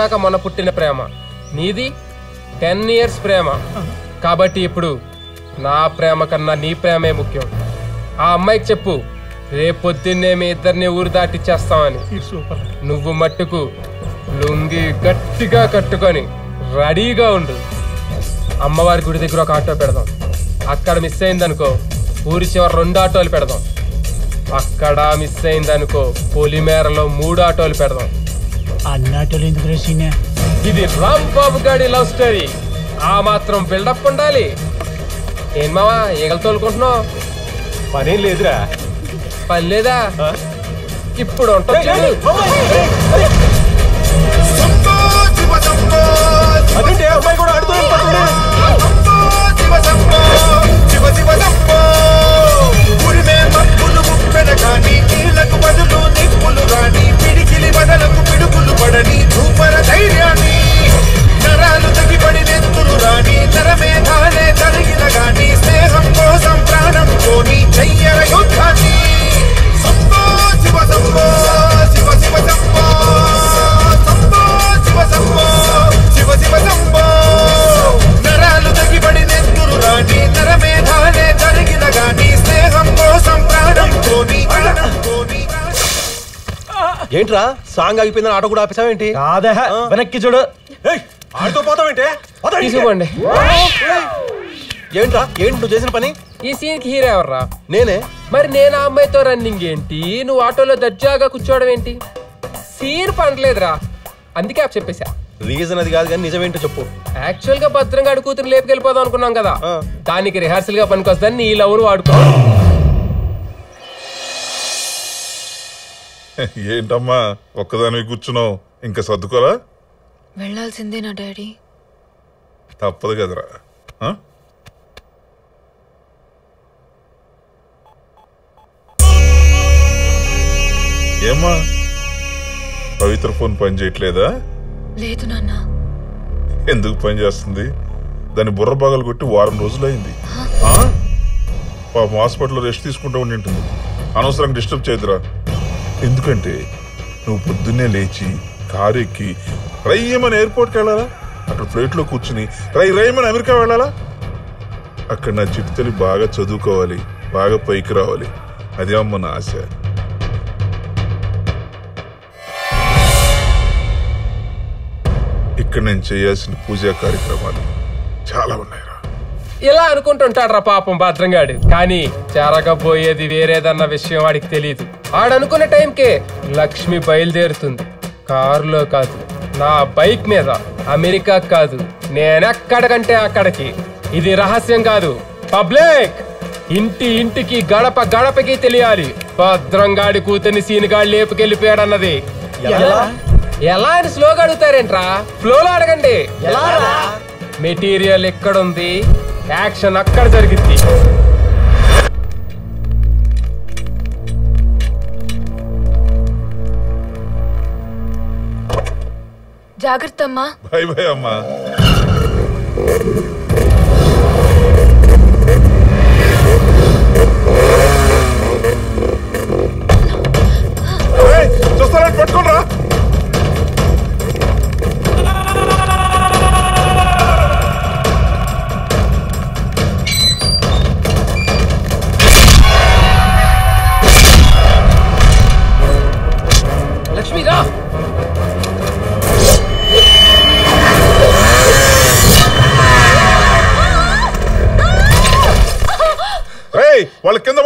S1: కాక మొన్న పుట్టిన ప్రేమ. నీది టెన్ ఇయర్స్ ప్రేమ. కాబట్టి ఇప్పుడు నా ప్రేమ కన్నా నీ ప్రేమే ముఖ్యం. ఆ అమ్మాయికి చెప్పు రేపొద్దున్నే మీ ఇద్దరిని ఊరు దాటిచ్చేస్తామని. నువ్వు మట్టుకు లుంగి గట్టిగా కట్టుకొని రెడీగా ఉండు. అమ్మవారి గుడి దగ్గర ఒక ఆటో పెడదాం. అక్కడ మిస్ అయిందనుకో ఊరి చివరి రెండు ఆటోలు పెడదాం. అక్కడ మిస్ అయిందనుకో పొలిమేరలో మూడు ఆటోలు పెడదాం.
S17: అన్నాటోలు ఎందుకు రసీనే
S1: ఇది రామ్ బాబు గాడి లవ్ స్టోరీ. ఆ మాత్రం బిల్డప్ ఉండాలి. ఏం మావా ఈగలు తోలుకుంటున్నావు?
S15: పనేం లేదురా.
S1: పని లేదా? ఇప్పుడు ఉంటుంది చూడు.
S15: అదేంటి అమ్మాయి కూడా ఆడుతూ ఏంట్రా? సాంగ్ ఆగిపోయిందని ఆటో కూడా ఆపేసావేంటి?
S10: కాదా. వెనక్కి చూడు.
S15: ఆడితో పోతావేంటి?
S1: తీసుకోండి
S15: ఏంట్రా? ఏంటి నువ్వు చేసిన పని?
S1: ఈ సీన్కి హీరో ఎవర్రా?
S15: నేనే.
S1: మరి నేను ఆ అమ్మాయితో రన్నింగ్ ఏంటి? నువ్వు ఆటోలో దర్జాగా కూర్చోవడం ఏంటి? సీన్ పండలేదురా. అందుకే ఆప్ చెప్పేశా.
S15: రీజన్ అది కాదు కానీ నిజమేంటో చెప్పు.
S1: యాక్చువల్గా భద్రంగా అడు కూతురు లేపుకెళ్ళిపోదాం అనుకున్నాం కదా. దానికి రిహార్సల్గా పనికొస్తుందని నీ లవ్ను వాడుకో.
S9: ఏంటమ్మా? ఒక్కదానివి కూర్చున్నావు. ఇంకా సర్దుకోరా
S14: వెళ్ళాల్సిందే నా డాడీ.
S9: తప్పదు కదరా. ఆ? ఏమ్మా? పవిత్ర ఫోన్ పని చేయట్లేదా?
S14: లేదు నాన్న.
S9: ఎందుకు పని చేస్తుంది? దాని బుర్ర బాగలు కొట్టి వారం రోజులైంది. ఆ? పాపం హాస్పిటల్లో రెస్ట్ తీసుకుంటూ ఉండి ఉంటుంది. అనవసరంగా డిస్టర్బ్ చేయదురా. ఎందుకంటే నువ్వు పొద్దున్నే లేచి కారు ఎక్కి రయ్యమని ఎయిర్పోర్ట్కి వెళ్ళాలా? అక్కడ ఫ్లైట్లో కూర్చుని రై రయ్యమని అమెరికా వెళ్ళాలా? అక్కడ నా చిట్టుతల్లి బాగా చదువుకోవాలి బాగా పైకి రావాలి. అదే అమ్మ నా ఆశ. ఇక్కడ నేను చేయాల్సిన పూజా కార్యక్రమాలు చాలా ఉన్నాయి.
S1: ఇలా అనుకుంటుంటాడు రా పాపం భద్రంగాడు. కానీ జరగబోయేది వేరేదన్న విషయం వాడికి తెలియదు ఆడనుకున్న టైంకే లక్ష్మి బయలుదేరుతుంది. కారులో కాదు. నా బైక్ మీద. అమెరికా కాదు. నేనెక్కడికంటే అక్కడికి. ఇది రహస్యం కాదు. పబ్లిక్! ఇంటి ఇంటికి గడప గడపకి తెలియాలి. భద్రంగాడి కూతుని సీనుగాడు లేపుకెళ్ళిపోయాడన్నది.
S4: ఎలా?
S1: ఎలా అని స్లోగా అడుగుతారేంట్రా? ఫ్లోలో అడగండి. మెటీరియల్ ఎక్కడుంది? యాక్షన్ అక్కడ జరిగింది.
S14: జాగ్రత్త అమ్మా
S9: భయ భయ అమ్మా. ఏయ్, చూస్తారంటే వాళ్ళ కింద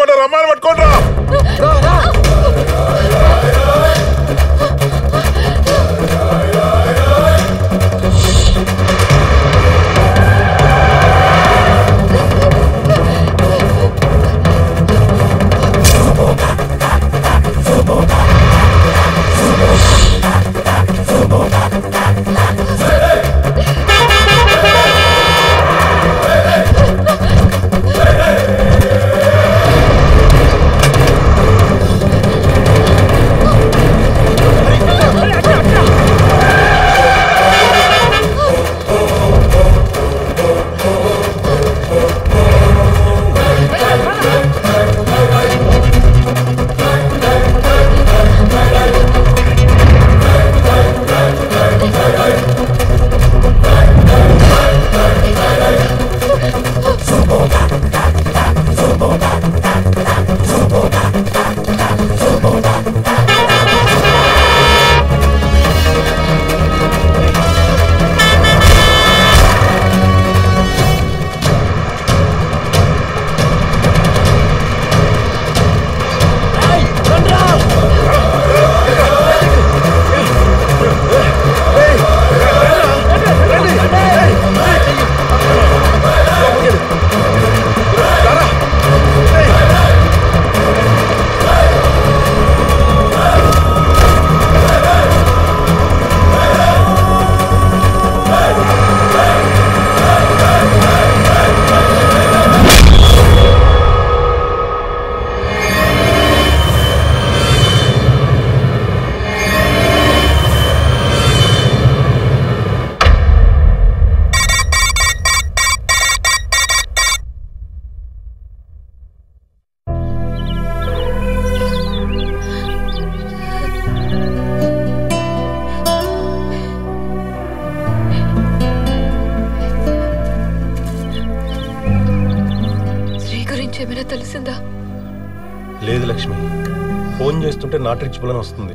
S15: అని వస్తుంది.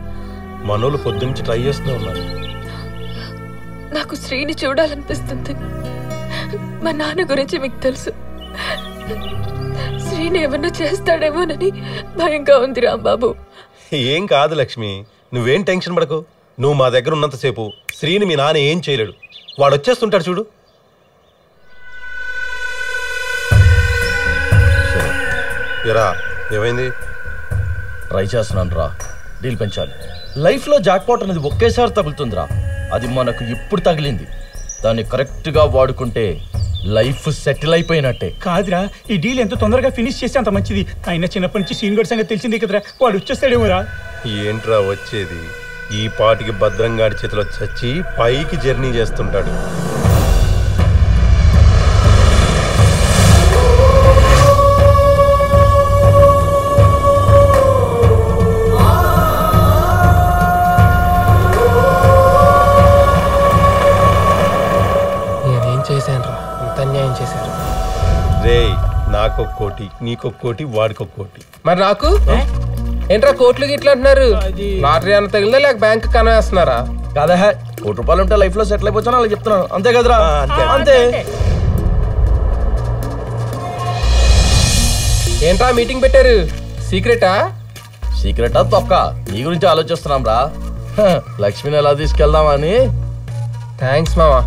S15: మనోళ్ళు పొద్దున్నుంచి ట్రై చేస్తూనే ఉన్నారు.
S14: నాకు శ్రీని చూడాలనిపిస్తుంది. మా నాన్న గురించి మీకు తెలుసు. శ్రీని ఏమన్నా చేస్తాడేమోనని భయంగా ఉంది రాంబాబు.
S15: ఏం కాదు లక్ష్మి నువ్వేం టెన్షన్ పడకు. నువ్వు మా దగ్గర ఉన్నంతసేపు శ్రీని మీ నాన్న ఏం చేయలేడు. వాడు వచ్చేస్తుంటాడు చూడు. ఎరా ఏమైంది?
S23: ట్రై చేస్తున్నాను రా. డీల్ పెంచాలి. లైఫ్లో జాక్పాట్ అనేది ఒకేసారి తగులుతుందిరా. అది మనకు ఇప్పుడు తగిలింది. దాన్ని కరెక్ట్గా వాడుకుంటే లైఫ్ సెటిల్ అయిపోయినట్టే.
S17: కాదురా ఈ డీల్ ఎంత తొందరగా ఫినిష్ చేస్తే అంత మంచిది. అయినా చిన్నప్పటి నుంచి సీన్ గడ్ సంగతి తెలిసిందే కదరా. వాడు వచ్చేస్తాడేమోరా.
S15: ఏంట్రా వచ్చేది? ఈ పాటికి భద్రంగాడి చేతిలో చచ్చి పైకి జర్నీ చేస్తుంటాడు. నాకొక కోటి నీకొక కోటి వాడికొక కోటి.
S1: మరి నాకు ఏంట్రా కోట్లు గిట్లు అంటున్నారు? లాటరీ అన్న తగిలిందా లేక బ్యాంక్ కనవేస్తున్నారా?
S23: కదా కోటి రూపాయలు ఉంటే లైఫ్లో సెటిల్ అయిపోతాను అలా చెప్తున్నాను. అంతే కదరా?
S15: అంతే.
S23: అంతే.
S1: ఏంట్రా మీటింగ్ పెట్టారు? సీక్రెటా?
S23: సీక్రెటా తొక్క. నీ గురించి ఆలోచిస్తున్నాం రా. లక్ష్మిని ఎలా తీసుకెళ్దామని
S1: థ్యాంక్స్ మావా.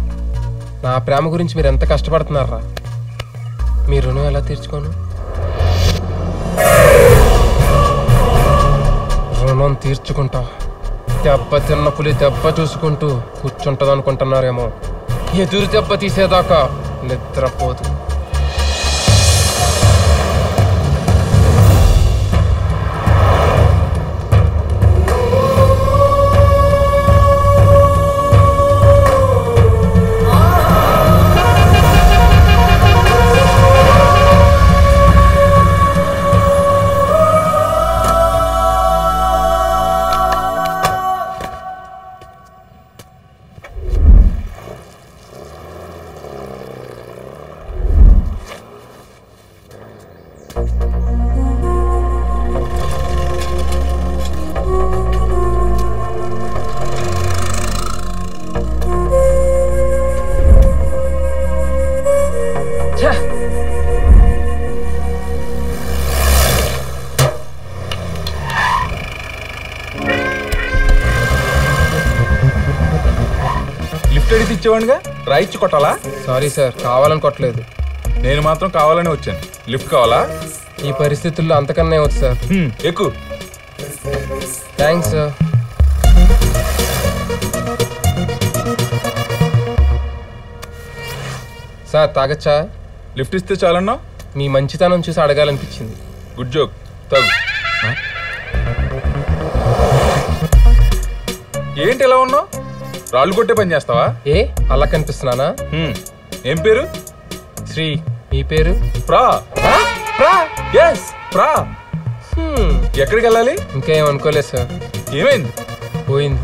S1: నా ప్రేమ గురించి మీరు ఎంత కష్టపడుతున్నారా? మీ రుణం ఎలా తీర్చుకోను? రుణం తీర్చుకుంటా. దెబ్బ తిన్న పులి దెబ్బ చూసుకుంటూ కూర్చుంటది అనుకుంటున్నారేమో ఎదురు దెబ్బ తీసేదాకా నిద్రపోదు.
S4: ఇచ్చేవాడిగా రాయిచ్చి కొట్టాలా?
S1: సారీ సార్ కావాలని కొట్టలేదు.
S4: నేను మాత్రం కావాలని వచ్చాను. లిఫ్ట్ కావాలా?
S1: ఈ పరిస్థితుల్లో అంతకన్నా వచ్చు సార్.
S4: ఎక్కువ
S1: థ్యాంక్స్ సార్. సార్ తాగచ్చా?
S4: లిఫ్ట్ ఇస్తే చాలన్నా?
S1: మీ మంచితనం చూసి అడగాలనిపించింది.
S4: Good joke. రాళ్ళు కొట్టే పని చేస్తావా?
S1: ఏ? అలా కనిపిస్తున్నానా?
S4: ఏం పేరు?
S1: శ్రీ మీ పేరు?
S4: ప్రా. ప్రా? ఎస్ ప్రా. ఎక్కడికి వెళ్ళాలి?
S1: ఇంకా ఏం అనుకోలేదు సార్.
S4: ఏమైంది?
S1: పోయింది.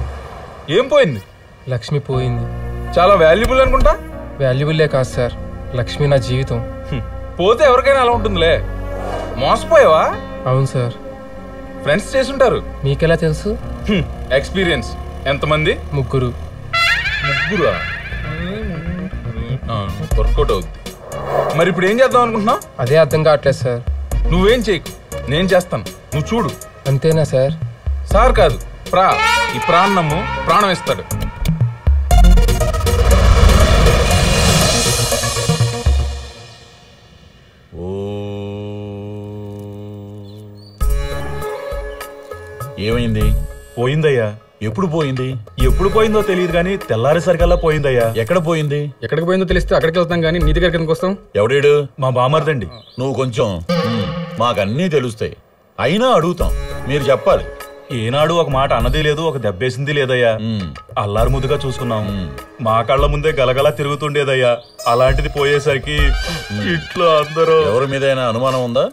S4: ఏం పోయింది?
S1: లక్ష్మి పోయింది.
S4: చాలా వాల్యుబుల్ అనుకుంటా?
S1: వాల్యుబుల్లే కాదు సార్. లక్ష్మి నా జీవితం.
S4: పోతే ఎవరికైనా అలా ఉంటుందిలే. మోసపోయావా?
S1: అవును సార్.
S4: ఫ్రెండ్స్ చేసుంటారు
S1: మీకెలా తెలుసు?
S4: ఎక్స్పీరియన్స్ ఎంతమంది?
S1: ముగ్గురు.
S4: ముగ్గురా వర్కౌట్ అవుద్ది. మరి ఇప్పుడు ఏం చేద్దాం అనుకుంటున్నావు?
S1: అదే అర్థం కావట్లేదు సార్.
S4: నువ్వేం చేయకు నేను చేస్తాను. నువ్వు చూడు.
S1: అంతేనా సార్?
S4: సార్ కాదు ప్రా. ఈ ప్రాణము ప్రాణం ఇస్తాడు
S27: ఏమైంది?
S21: పోయిందయ్యా.
S27: ఎప్పుడు పోయింది?
S21: ఎప్పుడు పోయిందో తెలియదు కానీ తెల్లారేసరికల్లా పోయిందయ్యా.
S27: ఎక్కడ పోయింది?
S28: ఎక్కడికి పోయిందో తెలిస్తే అక్కడికి వెళ్తాం కానీ నీ దగ్గరికి ఎందుకు వస్తాం?
S27: ఎవడేడు?
S21: మా బామర్దండి.
S27: నువ్వు కొంచెం "ఉమ్, మాకన్నీ తెలుస్తాయి. అయినా అడుగుతాం. మీరు చెప్పాలి.
S21: ఏనాడు ఒక మాట అన్నది లేదు ఒక దెబ్బేసింది లేదయ్యా. అల్లారు ముద్దుగా చూసుకున్నాం. మా కళ్ళ ముందే గలగలా తిరుగుతుండేదయ్యా. అలాంటిది పోయేసరికి ఇట్లా అందరూ
S27: ఎవరి మీదైనా అనుమానం ఉందా?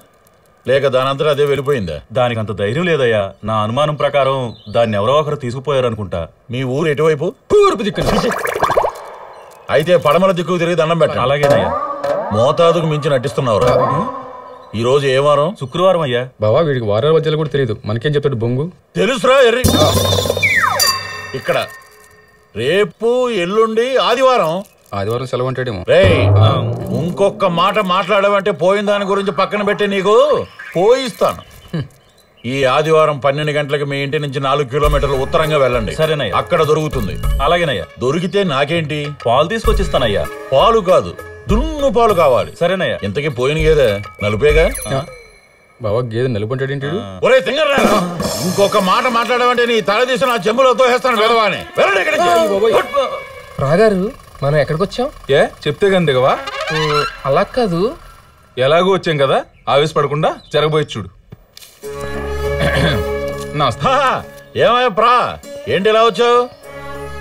S27: లేక దానంతరం అదే వెళ్ళిపోయిందా?
S21: దానికి అంత ధైర్యం లేదయ్యా. నా అనుమానం ప్రకారం దాన్ని ఎవరో ఒకరు తీసుకుపోయారు అనుకుంటా
S27: మీ ఊరు ఎటువైపు?
S28: తూర్పు దిక్కున.
S27: అయితే పడమల దిక్కు తిరిగి దండం పెట్టండి.
S21: అలాగేనయ్యా.
S27: మోతాదుకు మించి నటిస్తున్నావురా. ఈ రోజు ఏ వారం?
S21: శుక్రవారం అయ్యా.
S28: బావా వీడికి వారాల మధ్యలో కూడా తెలియదు మనకేం చెప్తాడు బొంగు?
S27: తెలుసురా ఎర్రి. ఇక్కడ. రేపు ఎల్లుండి ఆదివారం.
S28: ఆదివారం సెలవు అంటాడేమో.
S27: రేయ్ ఇంకొక మాట మాట్లాడమంటే పోయిన దాని గురించి పక్కన పెట్టి నీకు? పోయిస్తాను. ఈ ఆదివారం పన్నెండు గంటలకు మీ ఇంటి నుంచి నాలుగు కిలోమీటర్లు ఉత్తరంగా వెళ్ళండి.
S21: సరేనయ్యా.
S27: అక్కడ దొరుకుతుంది.
S21: అలాగేనయ్యా.
S27: దొరికితే నాకేంటి?
S21: పాలు తీసుకొచ్చిస్తానయ్యా.
S27: పాలు కాదు దున్ను పాలు కావాలి.
S21: సరేనయ్యా.
S27: ఇంతకీ పోయిన గేదె నలుపేగా?
S28: బావా గేదె నలుపుంటాడు ఏంటి
S27: ఒరే తింగర్రా ఇంకొక మాట మాట్లాడమంటే నీ తల తీసి నా చెంబులో తోసేస్తాను వెదవాని వెళ్ళండి ఇక్కడి నుంచి.
S1: రాగారు మనం ఎక్కడికి వచ్చాం
S4: ఏ? చెప్తే కానీ దిగవా?
S1: అలా కాదు.
S4: ఎలాగో వచ్చాం కదా ఆవేశపడకుండా జరగబోయి చూడు. నమస్తే.
S27: ఏమయ్యా ప్రా? ఏంటి ఇలా వచ్చావు?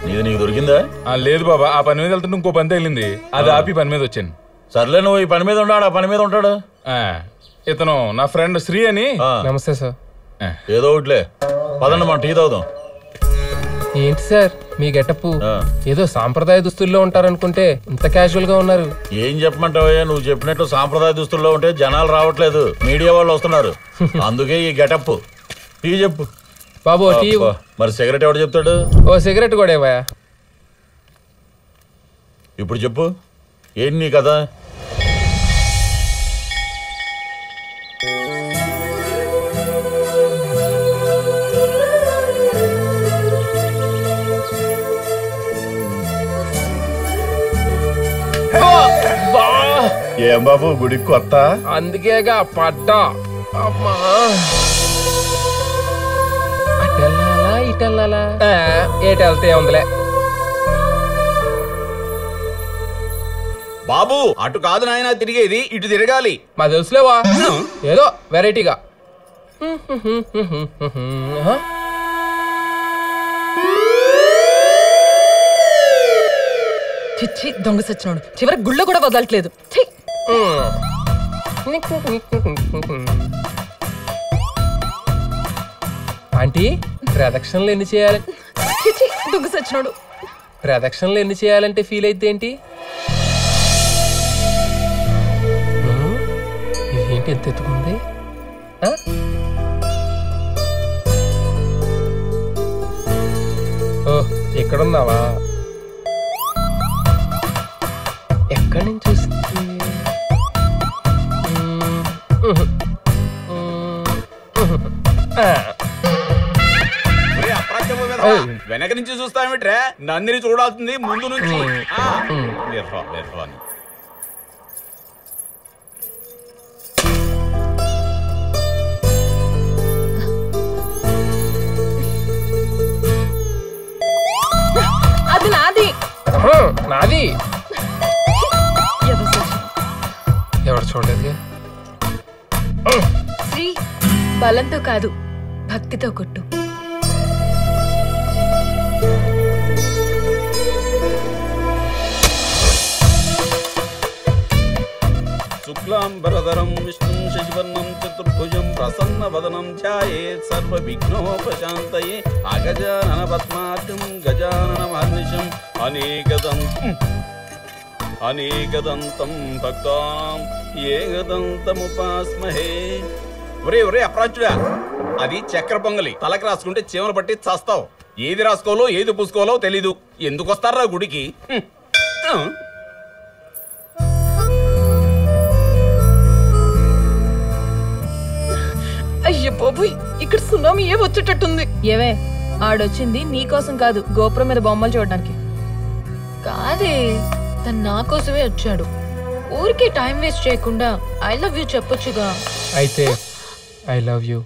S27: నీది నీకు దొరికిందా?
S4: ఆ, లేదు బాబా ఆ పని మీద వెళ్తుంటే ఇంకో పని తగిలింది. అది ఆపి పని మీద వచ్చాను.
S27: సర్లే నువ్వు ఈ పని మీద ఉన్నాడు ఆ పని మీద ఉంటాడు.
S4: ఆ, ఇతను నా ఫ్రెండ్ శ్రీ అని.
S1: నమస్తే సార్.
S27: ఏదో ఒకటిలే. పదండి మనం టీ తాగుదాం.
S1: ఏంటి సార్? మీ గెటప్ ఏదో సాంప్రదాయ దుస్తుల్లో ఉంటారనుకుంటే ఇంత క్యాజువల్గా ఉన్నారు.
S27: ఏం చెప్పమంటావయ్యా? నువ్వు చెప్పినట్టు సాంప్రదాయ దుస్తుల్లో ఉంటే జనాలు రావట్లేదు. మీడియా వాళ్ళు వస్తున్నారు. అందుకే ఈ గెటప్ టీ చెప్పు.
S1: బాబు టీ
S27: మరి సిగరెట్ ఎవడు చెప్తాడు?
S1: ఓ సిగరెట్ కూడా ఇవ్వయా
S27: ఇప్పుడు చెప్పు. ఏంటి నీ కదా
S29: ఏం బాబు గుడి కొత్త?
S1: అందుకేగా పడ్డా. అమ్మా. అటెల్లాలా ఇటెల్లాలా ఏటి వెళ్తే ఉందిలే.
S4: బాబు అటు కాదు నాయన తిరిగేది ఇటు తిరగాలి.
S1: మా తెలుసులేవా? ఏదో వెరైటీగా?
S16: చిచ్చి దొంగ సచ్చినోడు. చివరి గుళ్ళో కూడా వదలట్లేదు. ఛీ!
S1: ఆంటీ ప్రదక్షిణలు ఎన్ని చేయాలి?
S16: చిచ్చి దొంగ సచ్చినోడు.
S1: ప్రదక్షిణలు ఎన్ని చేయాలంటే ఫీల్ అయితే ఏంటి? ఇదేంటి ఎంత ఎత్తుకుంది? ఓ ఎక్కడున్నావా? ఎక్కడి నుంచి
S4: వెనక నుంచి చూస్తామేట్రా నందిని చూడాల్సింది ముందు నుంచి.
S16: అది నాది.
S1: నాది. ఎవరు చూడలేదు?
S14: శ్రీ బలంతో కాదు. భక్తితో కొట్టు
S4: శుక్లాంబరధరం విష్ణుం శశివర్ణం చతుర్భుజం ప్రసన్న వదనం ధ్యాయేత్ సర్వ విఘ్నోపశాంతయే అగజానన పద్మార్గం గజానన మహర్నిశం అనేకదం అనేకదంతం భక్తాం ఏకదంతముపాస్మహే ఒరే ఒరే అప్రాచుడా. అది చక్కెర పొంగలి. తలకి రాసుకుంటే చీమలు పట్టి చస్తావు. ఏది రాసుకోవాలో ఏది పూసుకోవాలో తెలీదు. ఎందుకు వస్తారా గుడికి.
S16: అయ్యో బాబోయ్ ఇక్కడ సునామీ ఏ వచ్చేటట్టుంది? ఏవే ఆడొచ్చింది నీకోసం కాదు గోపురం మీద బొమ్మలు చూడడానికి.
S14: కాదే తను నా కోసమే వచ్చాడు. ఊరికే టైం వేస్ట్ చేయకుండా ఐ లవ్ యూ చెప్పొచ్చుగా.
S1: అయితే ఐ లవ్ యూ.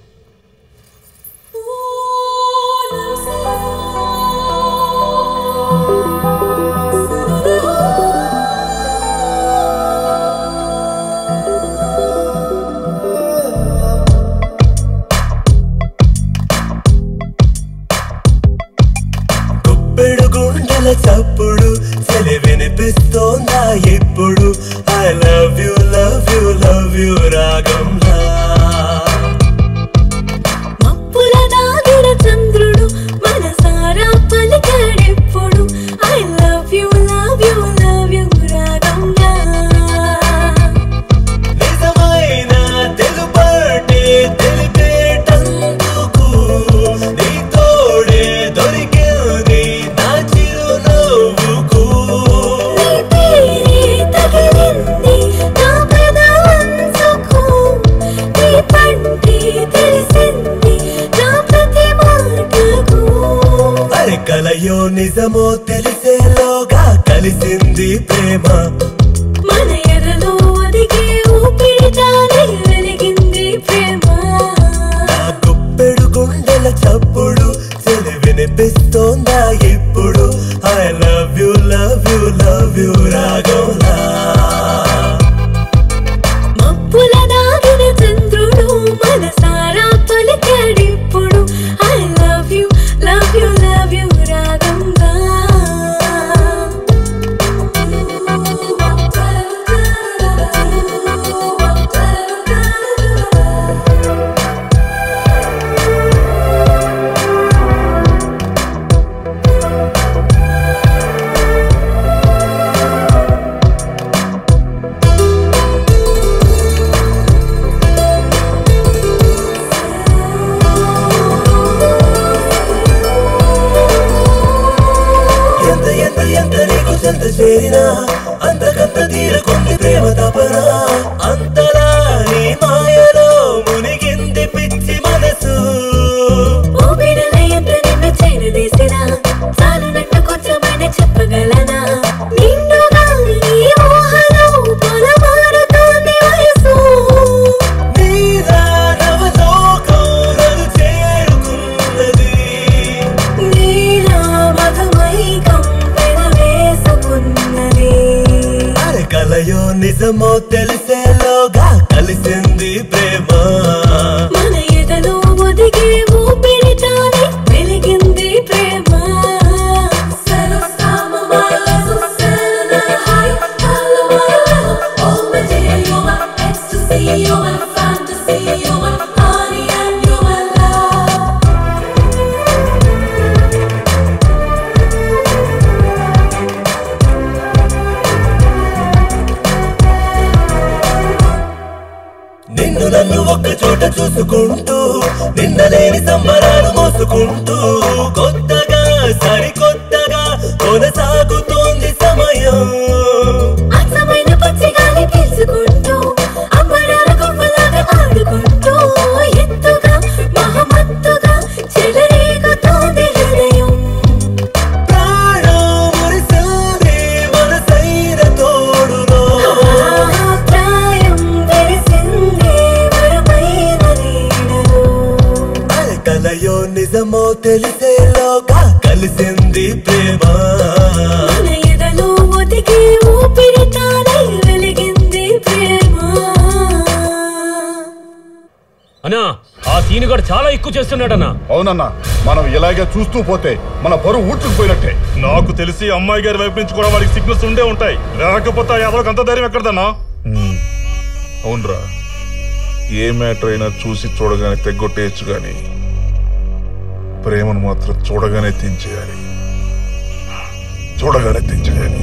S26: గుండెల చప్పుడు సెలి వినిపిస్తోందా ఇప్పుడు
S30: I love
S26: you love you love you రాగం
S6: అవునన్నా. మనం ఇలాగే చూస్తూ పోతే మన బరువు ఊడ్చుకుపోయినట్టే. నాకు తెలిసి అమ్మాయి గారి వైపు నుంచి కూడా వాడికి సిగ్నల్స్ ఉండే ఉంటాయి. లేకపోతే యాదవకి అంత ధైర్యం ఎక్కడదన్నా?
S9: అవునరా. ఏ మ్యాటర్ అయినా చూసి చూడగానే తెగ్గొట్టేయచ్చు గాని ప్రేమను మాత్రం చూడగానే తెంచేయాలి. చూడగానే తెంచేయాలి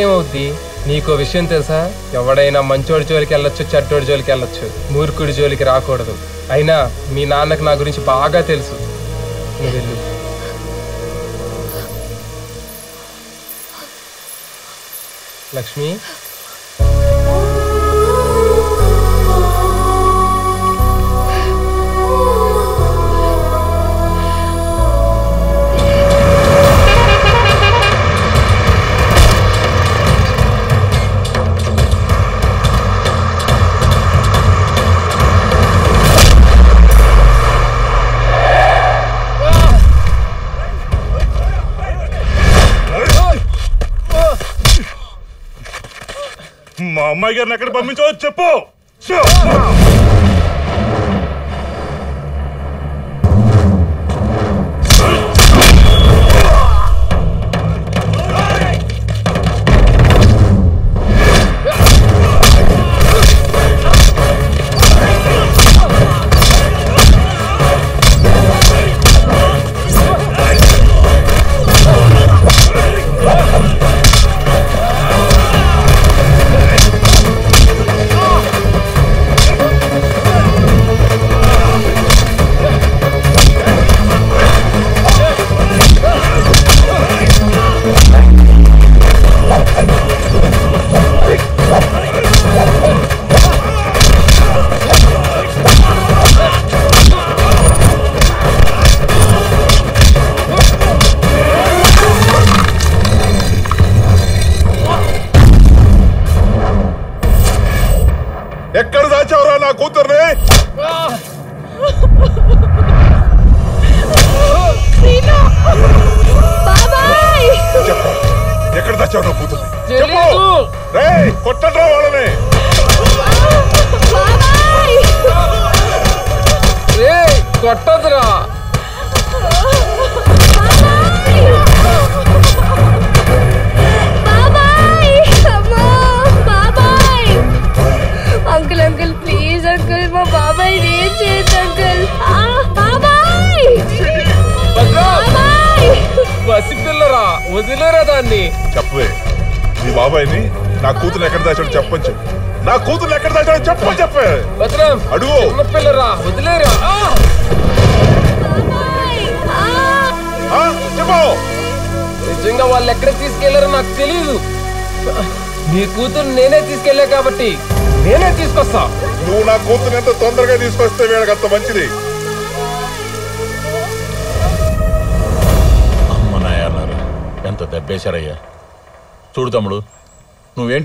S1: నాకేమవుద్ది నీకో విషయం తెలుసా? ఎవడైనా మంచోడి జోలికి వెళ్ళొచ్చు చెడ్డోడి జోలికి వెళ్ళొచ్చు. మూర్ఖుడి జోలికి రాకూడదు. అయినా మీ నాన్నకు నా గురించి బాగా తెలుసు. నువ్వు వెళ్ళు. లక్ష్మి?
S6: అమ్మాయి గారిని ఎక్కడ పంపించో చెప్పు.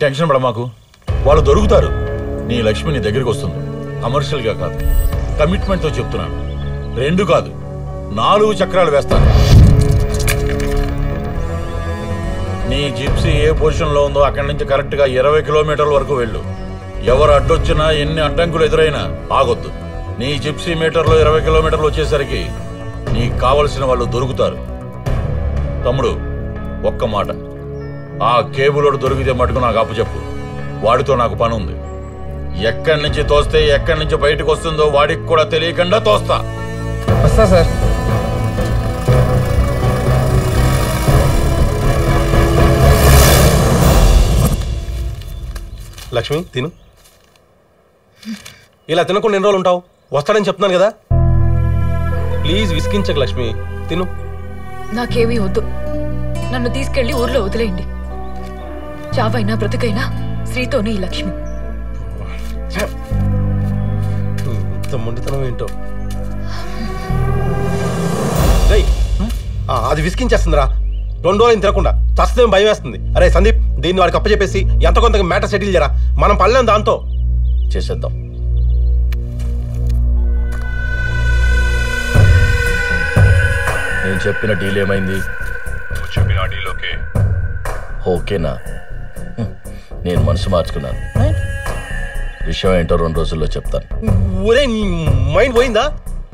S27: టెన్షన్ పడ మాకు. వాళ్ళు దొరుకుతారు. నీ లక్ష్మి నీ దగ్గరికి వస్తుంది. కమర్షియల్గా కాదు. కమిట్మెంట్తో చెప్తున్నాను. రెండు కాదు. నాలుగు చక్రాలు వేస్తాను. నీ జిప్సీ ఏ పొజిషన్లో ఉందో అక్కడి నుంచి కరెక్ట్గా ఇరవై కిలోమీటర్ల వరకు వెళ్ళు. ఎవరు అడ్డొచ్చినా ఎన్ని అడ్డంకులు ఎదురైనా ఆగొద్దు. నీ జిప్సీ మీటర్లో ఇరవై కిలోమీటర్లు వచ్చేసరికి నీకు కావలసిన వాళ్ళు దొరుకుతారు. తమ్ముడు ఒక్క మాట. ఆ కేబులోడు దొరికితే మటుకు నాకు అప్పచెప్పు వాడితో నాకు పని ఉంది ఎక్కడి నుంచి తోస్తే ఎక్కడి నుంచి బయటకు వస్తుందో వాడికి కూడా తెలియకుండా తోస్తా.
S1: వస్తా సార్.
S15: లక్ష్మి తిను. ఇలా తినకుండా ఎన్ని రోజులు ఉంటావు? వస్తాడని చెప్తున్నాను కదా. ప్లీజ్ విసికించకు లక్ష్మి. తిను.
S14: నాకేమీ వద్దు. నన్ను తీసుకెళ్ళి ఊర్లో వదిలేయండి. చావైనా బ్రతుకైనా శ్రీతోనే ఈ లక్ష్మి.
S15: ఇంత మొండితనం ఏంటో? అది విసికించేస్తుందిరా రెండు రోజులు తినకుండా చస్తేం భయం వేస్తుంది. అరే సందీప్ దీన్ని వాడికి అప్పచెప్పేసి ఎంత కొంత మ్యాటర్ సెటిల్ చేయరా? మనం పడలేం దాంతో.
S23: చేసేద్దాం. నేను చెప్పిన డీల్ ఏమైంది?
S21: నువ్వు చెప్పిన డీల్ ఓకే
S23: ఓకేనా. నేను మనసు మార్చుకున్నాను. విషయం ఏంటో రెండు రోజుల్లో చెప్తాను.
S15: ఒరే నీ మైండ్ పోయిందా?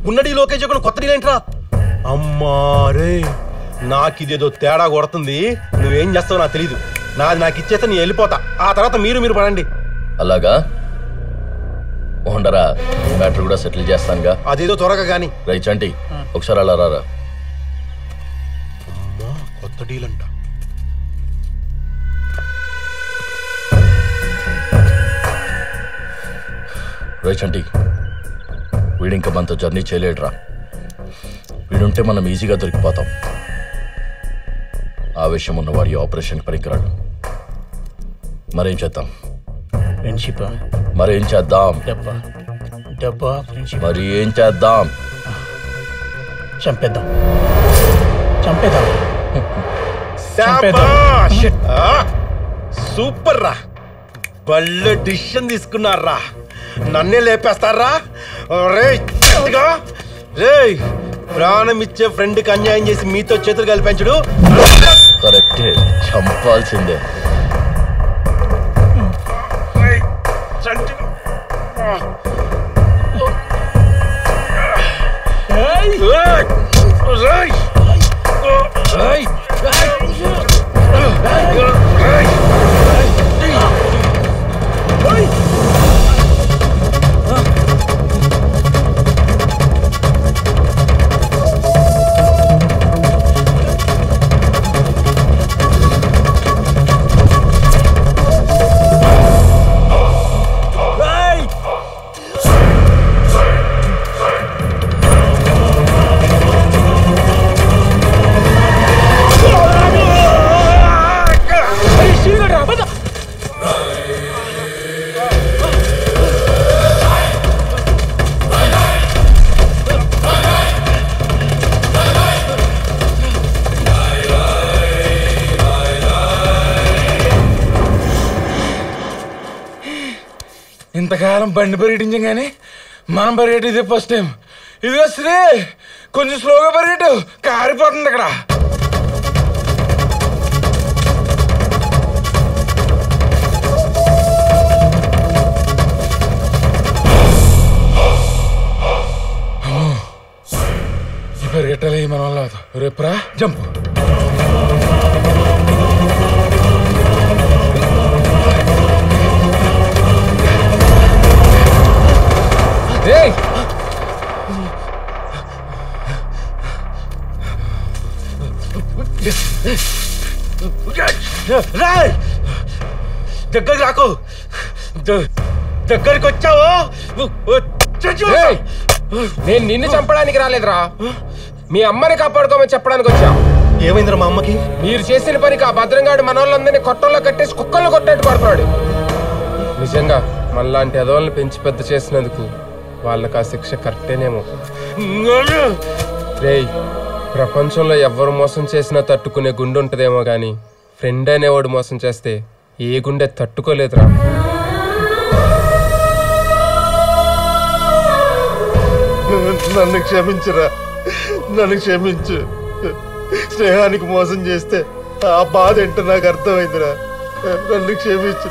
S15: ఉన్న డీల్ ఓకే చెప్పకుండా కొత్త డీల్ ఏంట్రా? అమ్మా రే నాకు ఇదేదో తేడా కొడుతుంది. నువ్వేం చేస్తావో నాకు తెలీదు. నాది నాకు ఇచ్చేస్తే నేను వెళ్ళిపోతా. ఆ తర్వాత మీరు మీరు పడండి.
S23: అలాగా? ఉండరా మ్యాటర్ కూడా సెటిల్ చేస్తానుగా.
S15: అదేదో త్వరగా గాని.
S23: రైచంటి ఒకసారి అలా రారా.
S15: కొత్త డీల్ అంట.
S23: రైచంటి వీడు ఇంకా మనతో జర్నీ చేయలేడురా. వీడుంటే మనం ఈజీగా దొరికిపోతాం. ఆవేశం ఉన్నవాడి ఆపరేషన్ పనికిరాడు మరేం చేద్దాం?
S17: ఫ్రెండ్షిప్
S23: మరేం చేద్దాం?
S17: డబ్బా. డబ్బా ఫ్రెండ్షిప్.
S23: మరి ఏం చేద్దాం?
S17: చంపేద్దాం. చంపేద్దాం.
S15: సూపర్ రా బళ్ళు డిసిషన్ తీసుకున్నారా? నన్నే లేపేస్తారా రే రే ప్రాణం ఇచ్చే ఫ్రెండ్కి అన్యాయం చేసి మీతో చేతులు కలిపించడు
S23: కరెక్టే చంపాల్సిందే
S4: ఇంతకాలం బండి పర్యటించాం కానీ మనం పరిగెట్టి ఇది ఫస్ట్ టైం ఇదిగో శ్రీ కొంచెం స్లోగా పరిగెట్టు. కారిపోతుంది ఇక్కడ అమ్మో. పరిగెట్టాలి మన వల్ల రేపురా జంప్. రాయ్! దగ్గరికి రాకు. దగ్గరికి వచ్చావో!
S1: నేను నిన్ను చంపడానికి రాలేదురా. మీ అమ్మని కాపాడుకోమని చెప్పడానికి వచ్చా.
S15: ఏమైందిరా మా అమ్మకి?
S1: మీరు చేసిన పనికి ఆ భద్రంగాడు మనోళ్ళందరినీ కొట్టంలో కట్టేసి కుక్కల్లో కొట్టేట్టు కొడుతున్నాడు నిజంగా మనలాంటి ఎదవల్ని పెంచి పెద్ద చేసినందుకు వాళ్ళకి ఆ శిక్ష కరెక్టేనేమో. రేయ్ ప్రపంచంలో ఎవ్వరు మోసం చేసినా తట్టుకునే గుండె ఉంటుందేమో కానీ ఫ్రెండ్ అనేవాడు మోసం చేస్తే ఏ గుండె తట్టుకోలేదురా.
S4: నన్ను క్షమించురా. నన్ను క్షమించు. స్నేహానికి మోసం చేస్తే ఆ బాధ ఏంటో నాకు అర్థమైందిరా. నన్ను క్షమించు.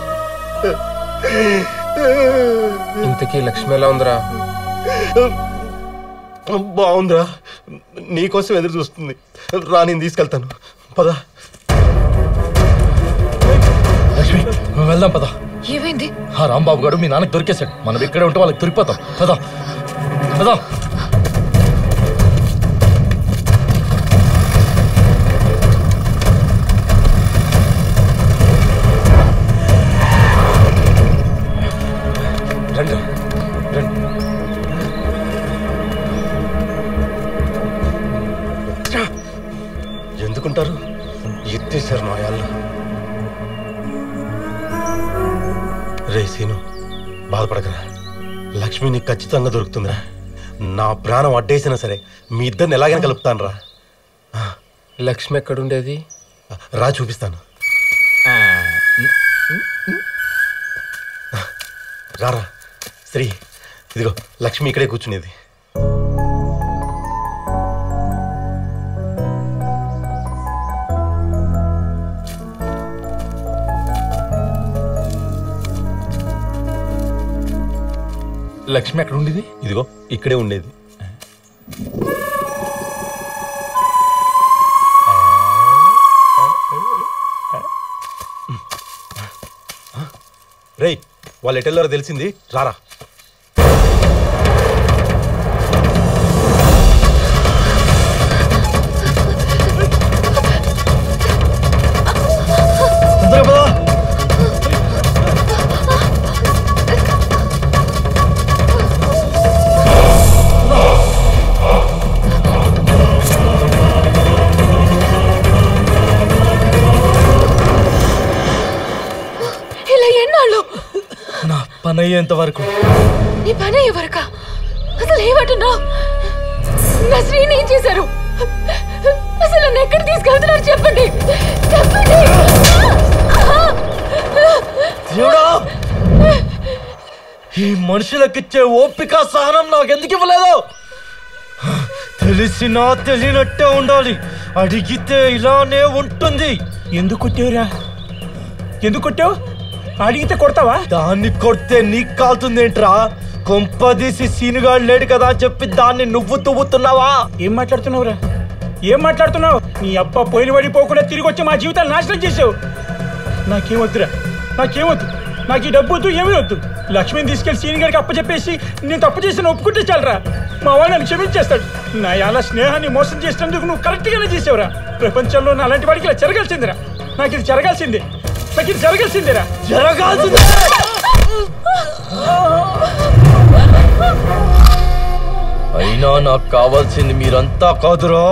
S1: ఇంతకీ లక్ష్మి ఎలా ఉందిరా?
S15: బాగుందిరా. నీకోసం ఎదురు చూస్తుంది. రా నేను తీసుకెళ్తాను. పద.
S23: లక్ష్మి వెళ్దాం పద.
S14: ఏమైంది?
S23: ఆ రాంబాబు గారు మీ నాన్నకి దొరికేశాడు. మనం ఇక్కడే ఉంటే వాళ్ళకి దొరికిపోతాం. పద. పద.
S15: బాధపడకరా. లక్ష్మి నీకు ఖచ్చితంగా దొరుకుతుందిరా. నా ప్రాణం అడ్డేసినా సరే మీ ఇద్దరిని ఎలాగైనా కలుపుతాను రా
S1: లక్ష్మి ఎక్కడుండేది?
S15: రా చూపిస్తాను. రారా. శ్రీ ఇదిగో లక్ష్మి ఇక్కడే కూర్చునేది.
S4: లక్ష్మి ఎక్కడ ఉండేది?
S15: ఇదిగో ఇక్కడే ఉండేది. రేయ్ వాళ్ళు ఎటెళ్ళారో తెలిసింది. రారా.
S23: పని అయ్యేంత వరకు.
S14: నీ పని ఎవరకా అసలు ఏమంటున్నావు నా శ్రీని ఏం చేశారు? అసలు నన్ను ఎక్కడ తీసుకెళ్తున్నారు చెప్పండి. చెప్పండి.
S23: దేవుడా! ఈ మనుషులకిచ్చే ఓపిక సహనం నాకు ఎందుకు ఇవ్వలేదు? తెలిసినా తెలియనట్టే ఉండాలి. అడిగితే ఇలానే ఉంటుంది.
S17: ఎందుకు కొట్టావురా? ఎందుకు కొట్టావు? అడిగితే కొడతావా?
S23: దాన్ని కొడితే నీకు కాలుతుందేంట్రా? కొంపదీసి సీనుగాడు లేడు కదా అని చెప్పి దాన్ని నువ్వు తువ్వుతున్నావా?
S17: ఏం మాట్లాడుతున్నావురా? ఏం మాట్లాడుతున్నావు? నీ అబ్బ పోయిన పడిపోకుండా తిరిగి వచ్చి మా జీవితాలు నాశనం చేసావు. నాకేం వద్దురా నాకేం వద్దు నాకు ఈ డబ్బు వద్దు ఏమీ వద్దు. లక్ష్మిని తీసుకెళ్ళి సీని గారికి అప్పచెప్పేసి నేను తప్పు చేసిన ఒప్పుకుంటే చాలరా. మా వాడు నన్ను క్షమించేస్తాడు. నా అలా స్నేహాన్ని మోసం చేసినందుకు నువ్వు కరెక్ట్గానే చేసావురా. ప్రపంచంలో నా అలాంటి వాడికి ఇలా జరగాల్సిందిరా. నాకు ఇది జరగాల్సిందే. నాకు ఇది జరగాల్సిందేరా.
S23: జరగాల్సిందే. అయినా నాకు కావాల్సింది మీరంతా కాదురా.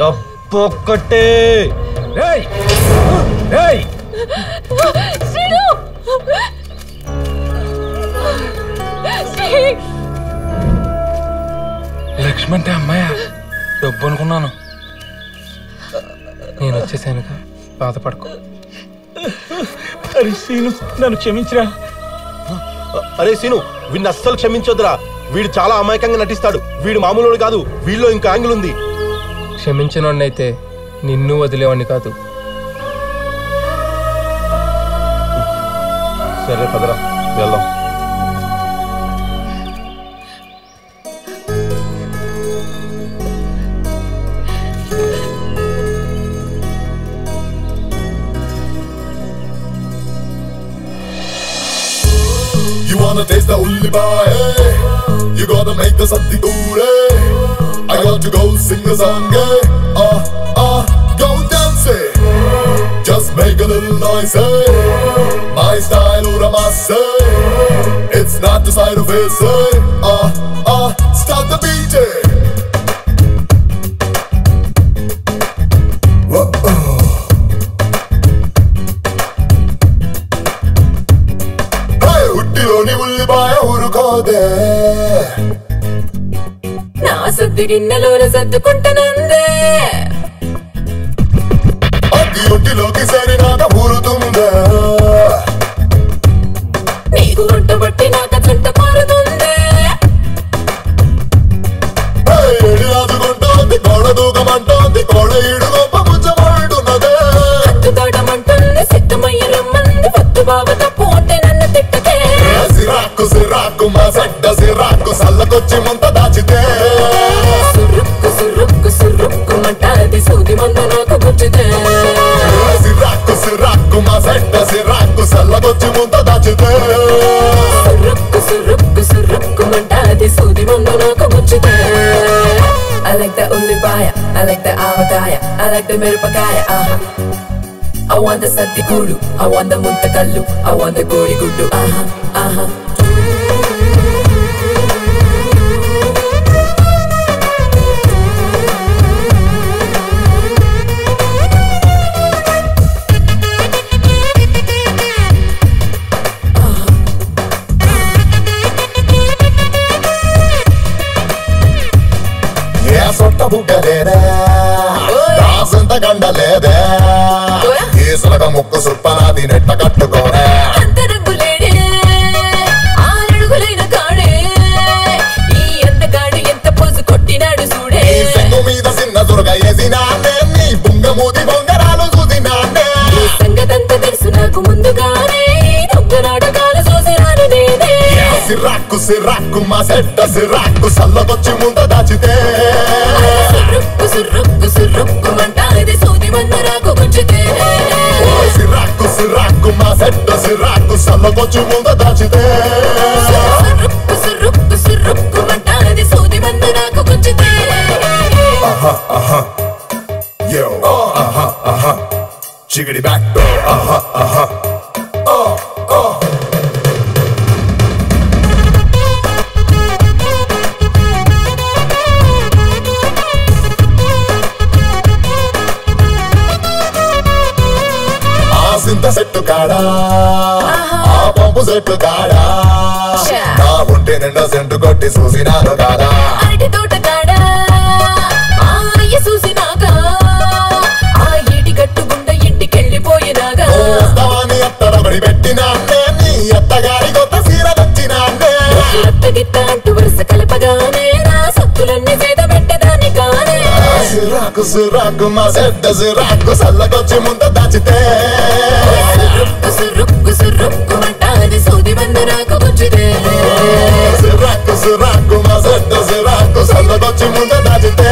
S23: డబ్బు ఒక్కటే
S14: శ్రీను! శ్రీ
S4: లక్ష్మి అంటే అమ్మాయా? డబ్బు అనుకున్నాను.
S1: నేను వచ్చేసానుగా. బాధపడకు.
S17: అరే సీను నన్ను క్షమించరా.
S15: అరే సీను వీడిని అస్సలు క్షమించొద్దురా. వీడు చాలా అమాయకంగా నటిస్తాడు. వీడు మామూలు కాదు వీడిలో ఇంకో యాంగిల్ ఉంది.
S1: క్షమించినోడినైతే నిన్ను వదిలేవాడిని కాదు.
S15: సరే పదరా వెళ్దాం.
S22: hey. You gotta make the sati dure. I got to go sing a song, hey. Ah, ah, go dance, hey. Just make a little noise, hey. My style, ura masse. Eh? It's not the side of it, hey. Ah, ah, uh, start the beat, hey.
S25: Saddi సర్దుకుంటున్నాను like the మిరపకాయ ఆహా I want the సత్తి కూడు I want the ముంత కల్లు I want the కోడి గుడ్డు ఆహా ఆహా
S22: సిరాకు సల్లకొచ్చి ముంద దాచితే.
S25: సురుక్కు సురుక్కు సురుక్కు మంటాది సూది గుచ్చితే
S22: ఓ సిరాకు సిరాకు మా సెట్ట సిరాకు సల్లకొచ్చి ముంద దాచితే.
S25: సురుక్కు సురుక్కు సురుక్కు మంటాది సూది మందు నాకు గుచ్చితే
S22: ఆహా ఆహా. యో ఆహా ఆహా. చిగిడి బ్యాక్ ఆహా ఆహా. కాడా ఆ పంపు సెట్టు కాడా నా ఒంటి నిండా సెంటు కొట్టి చూసినాను కాదా?
S25: అరటి తోట కాడా? ఆ అయ్య చూసినాక? ఆ ఏటి గట్టు గుండ ఇంటికెళ్ళిపోయినాగా
S22: వాస్తవాన్ని అత్తడబడి పెట్టినాన్నే నీ అత్తగారి కొత్త సీర
S25: అత్తగిత్త అంటూ? వరుస కలపగానే నా సత్తులన్నీ
S22: సిరాకు సిరాకు మా సెడ్డ సిరాకు సల్లకొచ్చి ముంద దాచితే
S25: సురుక్కు సురుక్కు సురుక్కు మంటాది సూది మందు నాకు గుచ్చితే
S22: సిరాకు సిరాకు మా సెడ్డ సిరాకు సల్లకొచ్చి ముంద దాచితే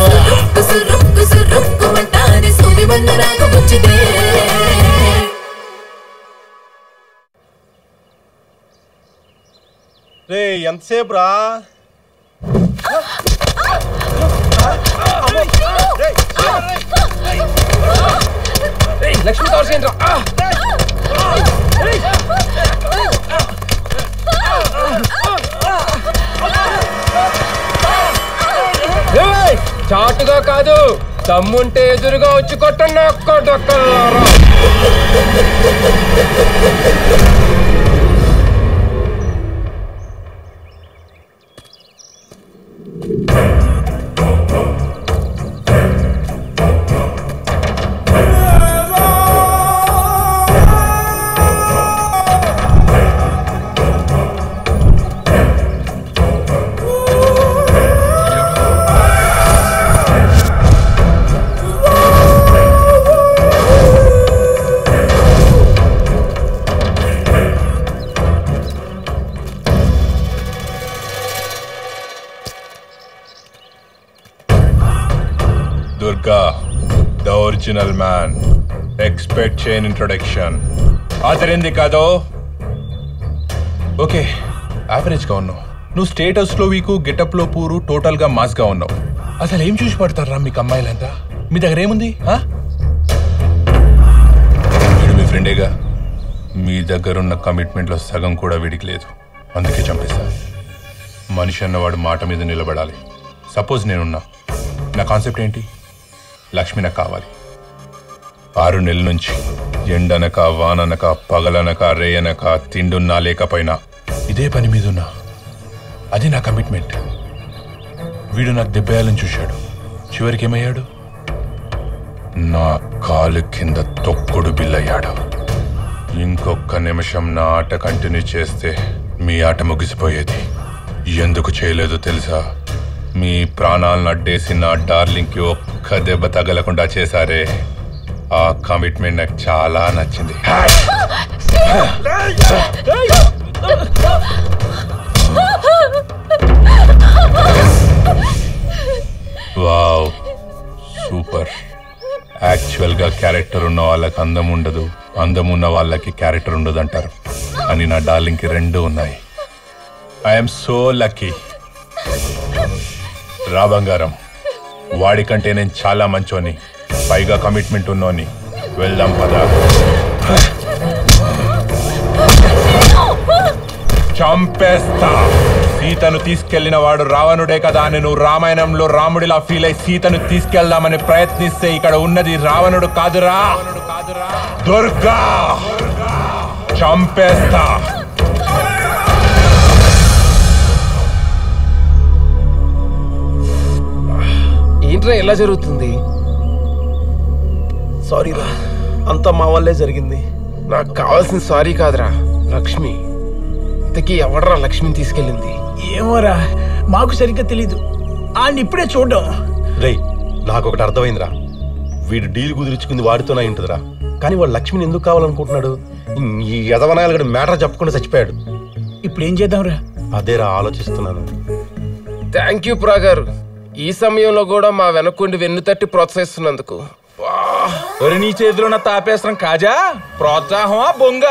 S25: సురుక్కు సురుక్కు సురుక్కు మంటాది సూది మందు నాకు గుచ్చితే
S31: రే ఎంతసేపు రా
S1: లక్ష్మి తోసేయండి చాటుగా కాదు తమ్ముంటే ఎదురుగా వచ్చి కొట్టండి ఒక్కడొక్కలారా
S21: you ఒరిజినల్ మ్యాన్ ఎక్స్పెక్ట్ చేయని ఇంట్రొడక్షన్ ఆదరింది కాదో? ఓకే యావరేజ్గా ఉన్నావు. నువ్వు స్టేటస్లో వీకు గెటప్లో పూరు టోటల్గా మాస్గా ఉన్నావు. అసలు ఏం చూసి పడతారా మీకు అమ్మాయిలంతా? మీ దగ్గర ఏముంది వీడు మీ ఫ్రెండేగా? మీ దగ్గరున్న కమిట్మెంట్లో సగం కూడా వీడికి లేదు. అందుకే చంపేశా. మనిషి అన్నవాడు మాట మీద నిలబడాలి. సపోజ్ నేనున్నా. నా కాన్సెప్ట్ ఏంటి? లక్ష్మి నాకు కావాలి. ఆరు నెలల నుంచి ఎండనక వాననక పగలనక రేయనక తిండున్నా లేకపోయినా ఇదే పని మీద ఉన్నా అది నా కమిట్మెంట్ వీడు నాకు దెబ్బేయాలని చూశాడు. చివరికి ఏమయ్యాడు నా కాలు కింద తొక్కుడు బిల్లయ్యాడు. ఇంకొక నిమిషం నా ఆట కంటిన్యూ చేస్తే మీ ఆట ముగిసిపోయేది. ఎందుకు చేయలేదో తెలుసా? మీ ప్రాణాలను అడ్డేసి నా డార్లింగ్కి ఒక్క దెబ్బ తగలకుండా చేశారే. ఆ కమిట్మెంట్ నాకు చాలా నచ్చింది. Wow super. యాక్చువల్గా క్యారెక్టర్ ఉన్న వాళ్ళకి అందం ఉండదు అందం ఉన్న వాళ్ళకి క్యారెక్టర్ ఉండదు అంటారు అని నా డార్లింగ్కి రెండు ఉన్నాయి. ఐఎమ్ సో లక్కీ రా బంగారం వాడికంటే నేను చాలా మంచోని. పైగా కమిట్మెంట్ ఉన్నోని వెళ్దాం పదా. చంపేస్తా. సీతను తీసుకెళ్ళిన వాడు రావణుడే కదా అని నువ్వు రామాయణంలో రాముడిలా ఫీల్ అయి సీతను తీసుకెళ్దామని ప్రయత్నిస్తే ఇక్కడ ఉన్నది రావణుడు కాదురా. దుర్గా! చంపేస్తా.
S1: ఏంట్రా ఎలా జరుగుతుంది?
S15: సారీ రా. అంతా మా వల్లే జరిగింది.
S1: నాకు కావాల్సిన సారీ కాదురా లక్ష్మి. ఇంతకీ ఎవడరా లక్ష్మిని తీసుకెళ్ళింది?
S17: ఏమోరా మాకు సరిగ్గా తెలీదు. ఆయన ఇప్పుడే చూడడం.
S15: రేయ్ నాకు ఒకటి అర్థమైందిరా. వీడు డీల్ కుదిరించుకుంది వాడితోనే ఉంటుందిరా. కానీ వాడు లక్ష్మిని ఎందుకు కావాలనుకుంటున్నాడు? ఈ యదవనాయాలు గడి మ్యాటర్ చెప్పకుండా చచ్చిపోయాడు.
S17: ఇప్పుడు ఏం చేద్దాంరా?
S15: అదేరా ఆలోచిస్తున్నాను.
S1: థ్యాంక్ యూ ప్రా గారు ఈ సమయంలో కూడా మా వెనకుండి వెన్ను తట్టి ప్రోత్సహిస్తున్నందుకు.
S4: ఒరి నీ చేతిలో ఉన్న తాపేస్త్రం కాజా? ప్రోత్సాహమా బొంగ?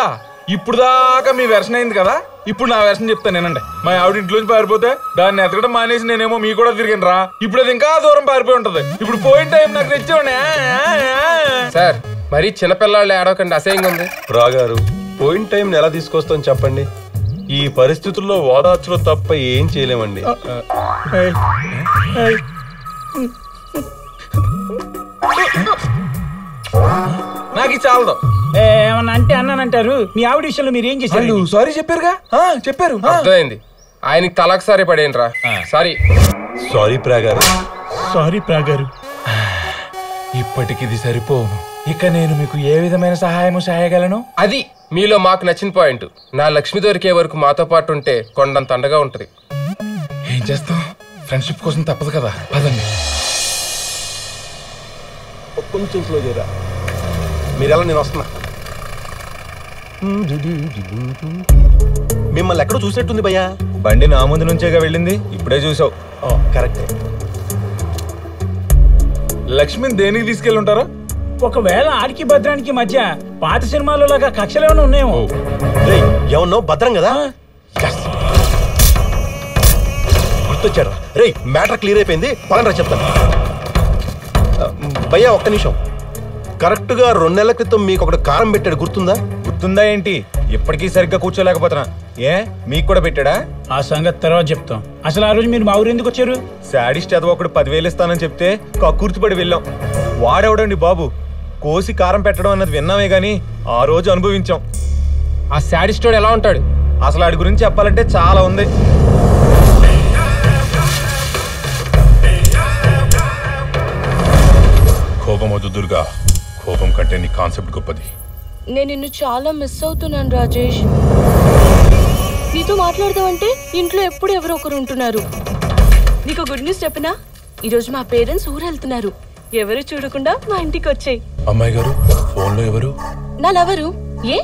S4: ఇప్పుడు దాకా మీ వెర్షన్ అయింది కదా? ఇప్పుడు నా వెర్షన్ చెప్తాను నేనండి మా ఆవిడ ఇంట్లోంచి పారిపోతే దాన్ని ఎతకడం మానేసి నేనేమో మీ కూడా తిరిగాను రా. ఇప్పుడు అది ఇంకా దూరం పారిపోయి ఉంటది. ఇప్పుడు పోయిన టైం నాకు తెచ్చేవాడి
S1: సార్ మరీ చిన్నపిల్లాళ్ళు ఏడవకండి అసహ్యంగా ఉంది.
S15: రాగారు పోయిన టైం ఎలా తీసుకొస్తాం చెప్పండి? ఈ పరిస్థితుల్లో ఓదార్చడం తప్ప ఏం చేయలేమండి.
S4: నాకు ఇది చాలదు
S17: ఏమన్నా అంటే అన్నానంటారు. మీ ఆవిడ విషయంలో మీరు ఏం చేశారు?
S4: సారీ చెప్పారుగా? చెప్పారు.
S1: అర్థమైంది. ఆయనకి తలకు సారి పడేయండి రా సారీ.
S15: సారీ ప్రాగారు.
S17: సారీ ప్రాగారు.
S4: ఇప్పటికి ఇది సరిపోను ఇక నేను మీకు ఏ విధమైన సహాయము చేయగలను
S1: అది మీలో మాకు నచ్చిన పాయింట్. నా లక్ష్మి దొరికే వరకు మాతో పాటు ఉంటే కొండంత అండగా ఉంటది.
S4: ఏం చేస్తాం? ఫ్రెండ్షిప్ కోసం తప్పదు కదా. పదండి.
S15: కొంచెం స్లో చేయరా మీరు ఎలా నేను వస్తున్నా? మిమ్మల్ని ఎక్కడో చూసేట్టుంది భయ్యా.
S4: బండి నా ముందు నుంచేగా వెళ్ళింది? ఇప్పుడే చూసావు.
S15: కరెక్టే.
S4: లక్ష్మిని దేనికి తీసుకెళ్ళి ఉంటారా?
S17: ఒకవేళ ఆడికి భద్రానికి మధ్య పాత సినిమాలో లాగా కక్షలు ఏమైనా ఉన్నాయేమో.
S15: ఎవరినో భద్రం కదా? గుర్తొచ్చాడు. రే మ్యాటర్ క్లియర్ అయిపోయింది. పదండ్రా చెప్తాను. భయ్యా ఒక్క నిమిషం. కరెక్ట్గా రెండు నెలల క్రితం మీకు ఒకటి కారం పెట్టాడు గుర్తుందా?
S4: గుర్తుందా ఏంటి? ఇప్పటికీ సరిగ్గా కూర్చోలేకపోతున్నా. ఏ? మీకు కూడా పెట్టాడా?
S17: ఆ సంగతి తర్వాత చెప్తాం. అసలు ఆ రోజు మీరు మా ఊరు ఎందుకు వచ్చారు?
S4: శాడిస్ట్ చదువు ఒకడు పదివేలు ఇస్తానని చెప్తే కక్కుర్తిపడి వెళ్ళాం. వాడెవడండి బాబు? కోసి కారం పెట్టడం అన్నది విన్నామే గాని ఆ రోజు అనుభవించాం.
S1: ఆ శాడిస్టోడు ఎలా ఉంటాడు?
S4: అసలు ఆడి గురించి చెప్పాలంటే చాలా ఉంది.
S21: కోపం వద్దు దుర్గా. కోపం కంటే నీ కాన్సెప్ట్ గొప్పది.
S26: నేను నిన్ను చాలా మిస్ అవుతున్నాను రాజేష్. నీతో మాట్లాడదామంటే ఇంట్లో ఎప్పుడు ఎవరో ఒకరు ఉంటున్నారు. నీకు గుడ్ న్యూస్ చెప్పనా? ఈరోజు మా పేరెంట్స్ ఊరు వెళ్తున్నారు ఎవరు చూడకుండా మా ఇంటికి వచ్చాయి
S21: అమ్మాయి గారు ఫోన్లో ఎవరు?
S26: నా లవరు ఏ?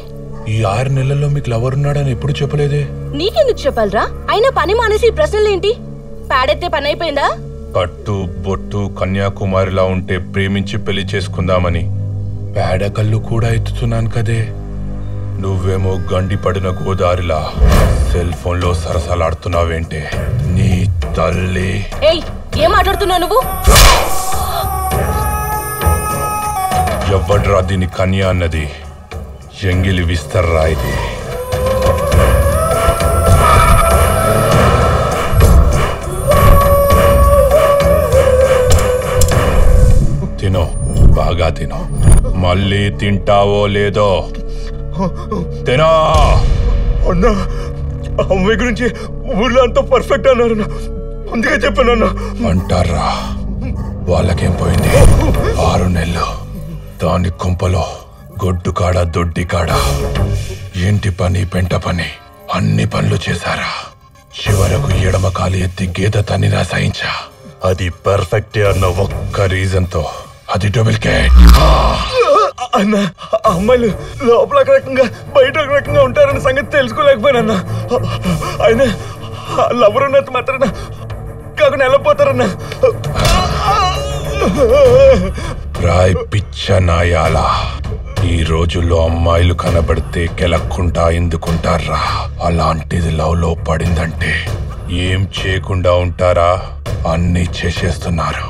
S21: ఈ ఆరు నెలల్లో మీకు లవర్ ఉన్నాడని ఎప్పుడు చెప్పలేదే?
S26: నీకెందుకు చెప్పాలరా? అయినా పని మానేసి ఈ ప్రశ్నలేంటి? పాడెత్తే పని అయిపోయిందా?
S21: కట్టు బొట్టు కన్యాకుమారిలా ఉంటే ప్రేమించి పెళ్ళి చేసుకుందామని. పేడ కళ్ళు కూడా ఎత్తుతున్నాను కదే. నువ్వేమో గండి పడిన గోదారిలా సెల్ ఫోన్లో సరసలాడుతున్నావేంటే. నీ తల్లి.
S26: ఏయ్ ఏం మాట్లాడుతున్నావు నువ్వు?
S21: ఎవ్వడ్రా దీని కన్య అన్నది? జంగిలి విస్తర్రా ఇది. బాగా తినో. మళ్ళీ తింటావో లేదో తినో.
S10: అన్నా అమ్మాయి గురించి ఊళ్ళో అంతా పర్ఫెక్ట్ అన్నారు అన్న. అందుకే చెప్పాను అన్న.
S21: అంటారా? వాళ్ళకేం పోయింది? ఆరు నెలలు. దాని కుంపలో గొడ్డు కాడ దొడ్డి కాడ. ఇంటి పని పెంట పని? అన్ని పనులు చేశారా? చివరకు ఎడమ కాలు ఎత్తి గీత తన్నినా సహించా అది పర్ఫెక్ట్ అన్న ఒక్క రీజన్ అది డూప్లికేట్
S10: అన్న ఆ అమ్మాయిలు లోపల ఒక రకంగా బయట ఒక రకంగా ఉంటారన్న సంగతి తెలుసుకోలేకపోయినా ఆయన లవర్ ఉన్నంత మాత్రాన కాకుండా వెళ్ళిపోతారన్న
S21: రాయ్ పిచ్చ నాయాల ఈ రోజుల్లో అమ్మాయిలు కనబడితే కెలక్కుంటా ఎందుకుంటారా? అలాంటిది లవ్లో పడిందంటే ఏం చేయకుండా ఉంటారా? అన్ని చేసేస్తున్నారు.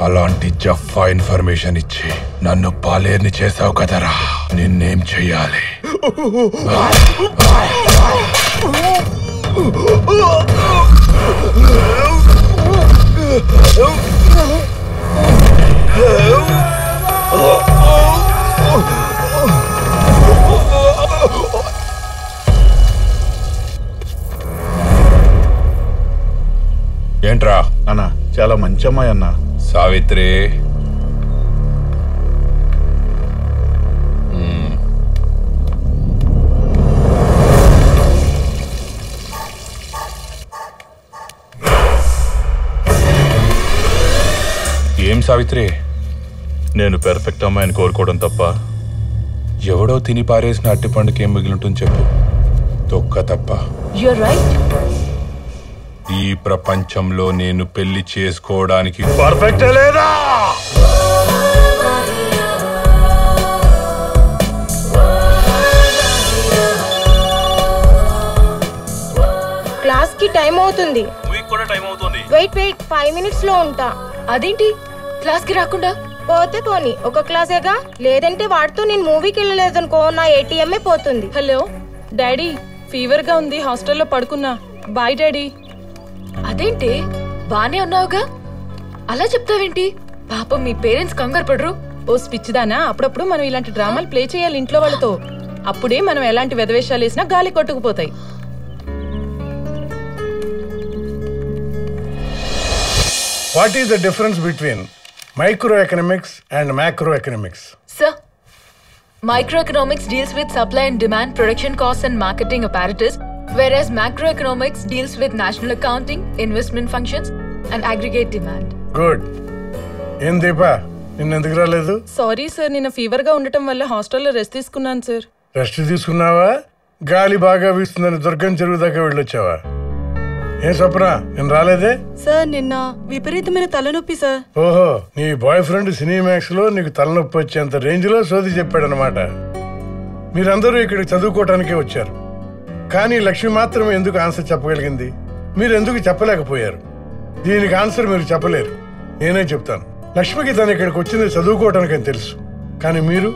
S21: అలాంటి జఫా ఇన్ఫర్మేషన్ ఇచ్చి నన్ను పాలేర్ని చేసావు కదరా. నిన్నేం చెయ్యాలి? ఏంట్రా?
S32: అన్న చాలా మంచి అమ్మాయి అన్న
S21: సావిత్రి. ఏం సావిత్రి?
S32: నేను పెర్ఫెక్ట్ అమ్మాయిని కోరుకోవడం తప్ప
S21: ఎవడో తిని పారేసిన అట్టిపండుకి ఏం మిగిలింటుంది చెప్పు. తొక్క తప్ప.
S33: రైట్
S21: ఈ ప్రపంచంలో నేను పెళ్ళి చేసుకోవడానికి
S10: పర్ఫెక్ట్ లేదా?
S6: క్లాస్కి టైం అవుతుంది.
S34: కూడా టైం అవుతుంది.
S6: వెయిట్ వెయిట్ ఫైవ్ మినిట్స్లో ఉంటా.
S14: అదేంటి? క్లాస్కి రాకుండా?
S6: పోతే పోని. ఒక క్లాసేగా లేదంటే వాడితో నేను మూవీకి వెళ్ళలేదనుకో నా ఏటీఎంఏ పోతుంది.
S16: హలో? డాడీ ఫీవర్గా ఉంది హాస్టల్లో పడుకున్నా. Bye daddy.
S14: అదేంటి? బానే ఉన్నావుగా? అలా చెప్తావేంటి? పాపం మీ పేరెంట్స్ కంగారు పడరు.
S16: ఓ స్పిచ్చిదానా? అప్పుడప్పుడు మనం ఇలాంటి డ్రామాలు ప్లే చేయాలి ఇంట్లో వాళ్ళతో. అప్పుడే మనం ఎలాంటి వెధవేషాలు వేసినా గాలి కొట్టుకుపోతాయి.
S35: What is the difference between micro economics and macro economics
S14: Sir, microeconomics deals with supply and demand, production costs, and marketing apparatus, whereas macroeconomics deals with national accounting, investment functions, and aggregate demand.
S35: Good ఏం దీపా? నిన్న ఎందుకు రాలేదు
S16: సారీ సార్ నిన్న ఫీవర్గా ఉండటం వల్ల హాస్టల్లో రెస్ట్ తీసుకున్నాను సార్
S35: రెస్ట్ తీసుకున్నావా? గాలి బాగా వీస్తుందని దుర్గం చెరువు దాకా వెళ్ళొచ్చావా? ఏం స్వప్న నేను రాలేదే?
S33: సార్ నిన్న విపరీతమైన తలనొప్పి సార్
S35: ఓహో నీ బాయ్ ఫ్రెండ్ సినీమాక్స్లో నీకు తలనొప్పి వచ్చేంత రేంజ్లో సోది చెప్పాడనమాట మీరందరూ ఇక్కడికి చదువుకోవటానికే వచ్చారు. కానీ లక్ష్మి మాత్రమే ఎందుకు ఆన్సర్ చెప్పగలిగింది? మీరు ఎందుకు చెప్పలేకపోయారు? దీనికి ఆన్సర్ మీరు చెప్పలేరు. నేనే చెప్తాను. లక్ష్మికి తను ఇక్కడికి వచ్చింది చదువుకోవటానికని తెలుసు. కానీ మీరు?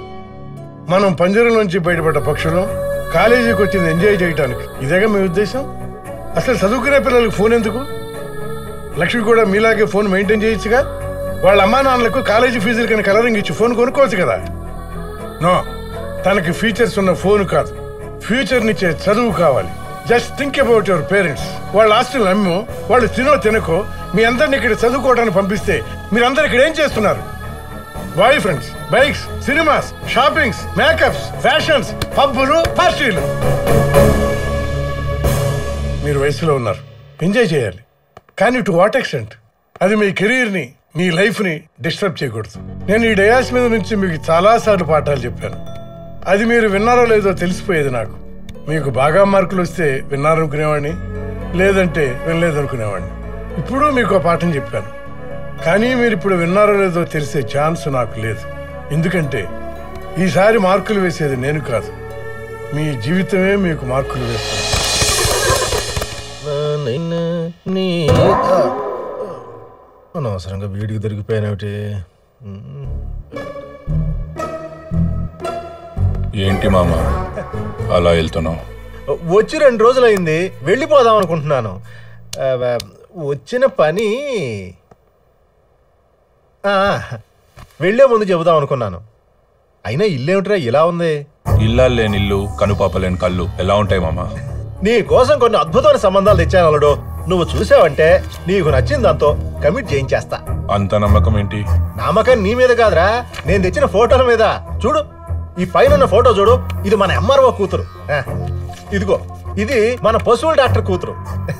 S35: మనం పంజరం నుంచి బయటపడ్డ పక్షులు కాలేజీకి వచ్చింది ఎంజాయ్ చేయటానికి. ఇదేగా మీ ఉద్దేశం? అసలు చదువుకునే పిల్లలకు ఫోన్ ఎందుకు? లక్ష్మి కూడా మీలాగే ఫోన్ మెయింటైన్ చేయొచ్చుగా? వాళ్ళ అమ్మా నాన్నలకు కాలేజీ ఫీజులు కానీ కలరింగ్ ఇచ్చి ఫోన్ కొనుక్కోవచ్చు కదా? నో. తనకి ఫీచర్స్ ఉన్న ఫోన్ కాదు. ఫ్యూచర్ నిచ్చే చదువు కావాలి. Just think about your parents వాళ్ళ ఆస్తులు నమ్ము వాళ్ళు తినో తినకో మీ అందరిని ఇక్కడ చదువుకోవడానికి పంపిస్తే మీరందరు ఇక్కడ ఏం చేస్తున్నారు? Boy friends bikes cinemas shoppings makeups fashions పబ్బులు పార్టీలు మీరు వయసులో ఉన్నారు. ఎంజాయ్ చేయాలి. కానీ టు వాట్ ఎక్స్టెంట్ అది మీ కెరీర్ని మీ లైఫ్ని డిస్టర్బ్ చేయకూడదు. నేను ఈ డయాస్ మీద నుంచి మీకు చాలాసార్లు పాఠాలు చెప్పాను. అది మీరు విన్నారో లేదో తెలిసిపోయేది నాకు. మీకు బాగా మార్కులు వస్తే విన్నారనుకునేవాడిని లేదంటే వినలేదనుకునేవాడిని. ఇప్పుడు మీకు ఒక పాఠం చెప్పాను. కానీ మీరు ఇప్పుడు విన్నారో లేదో తెలిసే ఛాన్స్ నాకు లేదు. ఎందుకంటే ఈసారి మార్కులు వేసేది నేను కాదు. మీ జీవితమే మీకు మార్కులు వేస్తుంది.
S36: అనవసరంగా వీడికి దొరికిపోయానేమిటి?
S21: ఏంటి మామ? అలా వెళ్తున్నావు?
S36: వచ్చి రెండు రోజులైంది వెళ్ళిపోదాం అనుకుంటున్నాను. వచ్చిన పని వెళ్ళే ముందు చెబుదాం అనుకున్నాను. అయినా ఇల్లేమిట్రా ఇలా ఉంది?
S21: ఇల్లాలు లేని ఇల్లు కనుపాప లేని కళ్ళు ఎలా ఉంటాయి మామ?
S36: నీ కోసం కొన్ని అద్భుతమైన సంబంధాలు తెచ్చాను అల్లుడు. నువ్వు చూసావంటే నీకు నచ్చిన దాంతో కమిట్ చేయించేస్తా.
S21: అంత నమ్మకం ఏంటి?
S36: నమ్మకం నీ మీద కాదురా. నేను తెచ్చిన ఫోటోల మీద. చూడు. ఈ పైన ఉన్న ఫోటో చూడు ఇది మన ఎంఆర్ఓ కూతురు. ఇదిగో ఇది మన పశువుల డాక్టర్ కూతురు.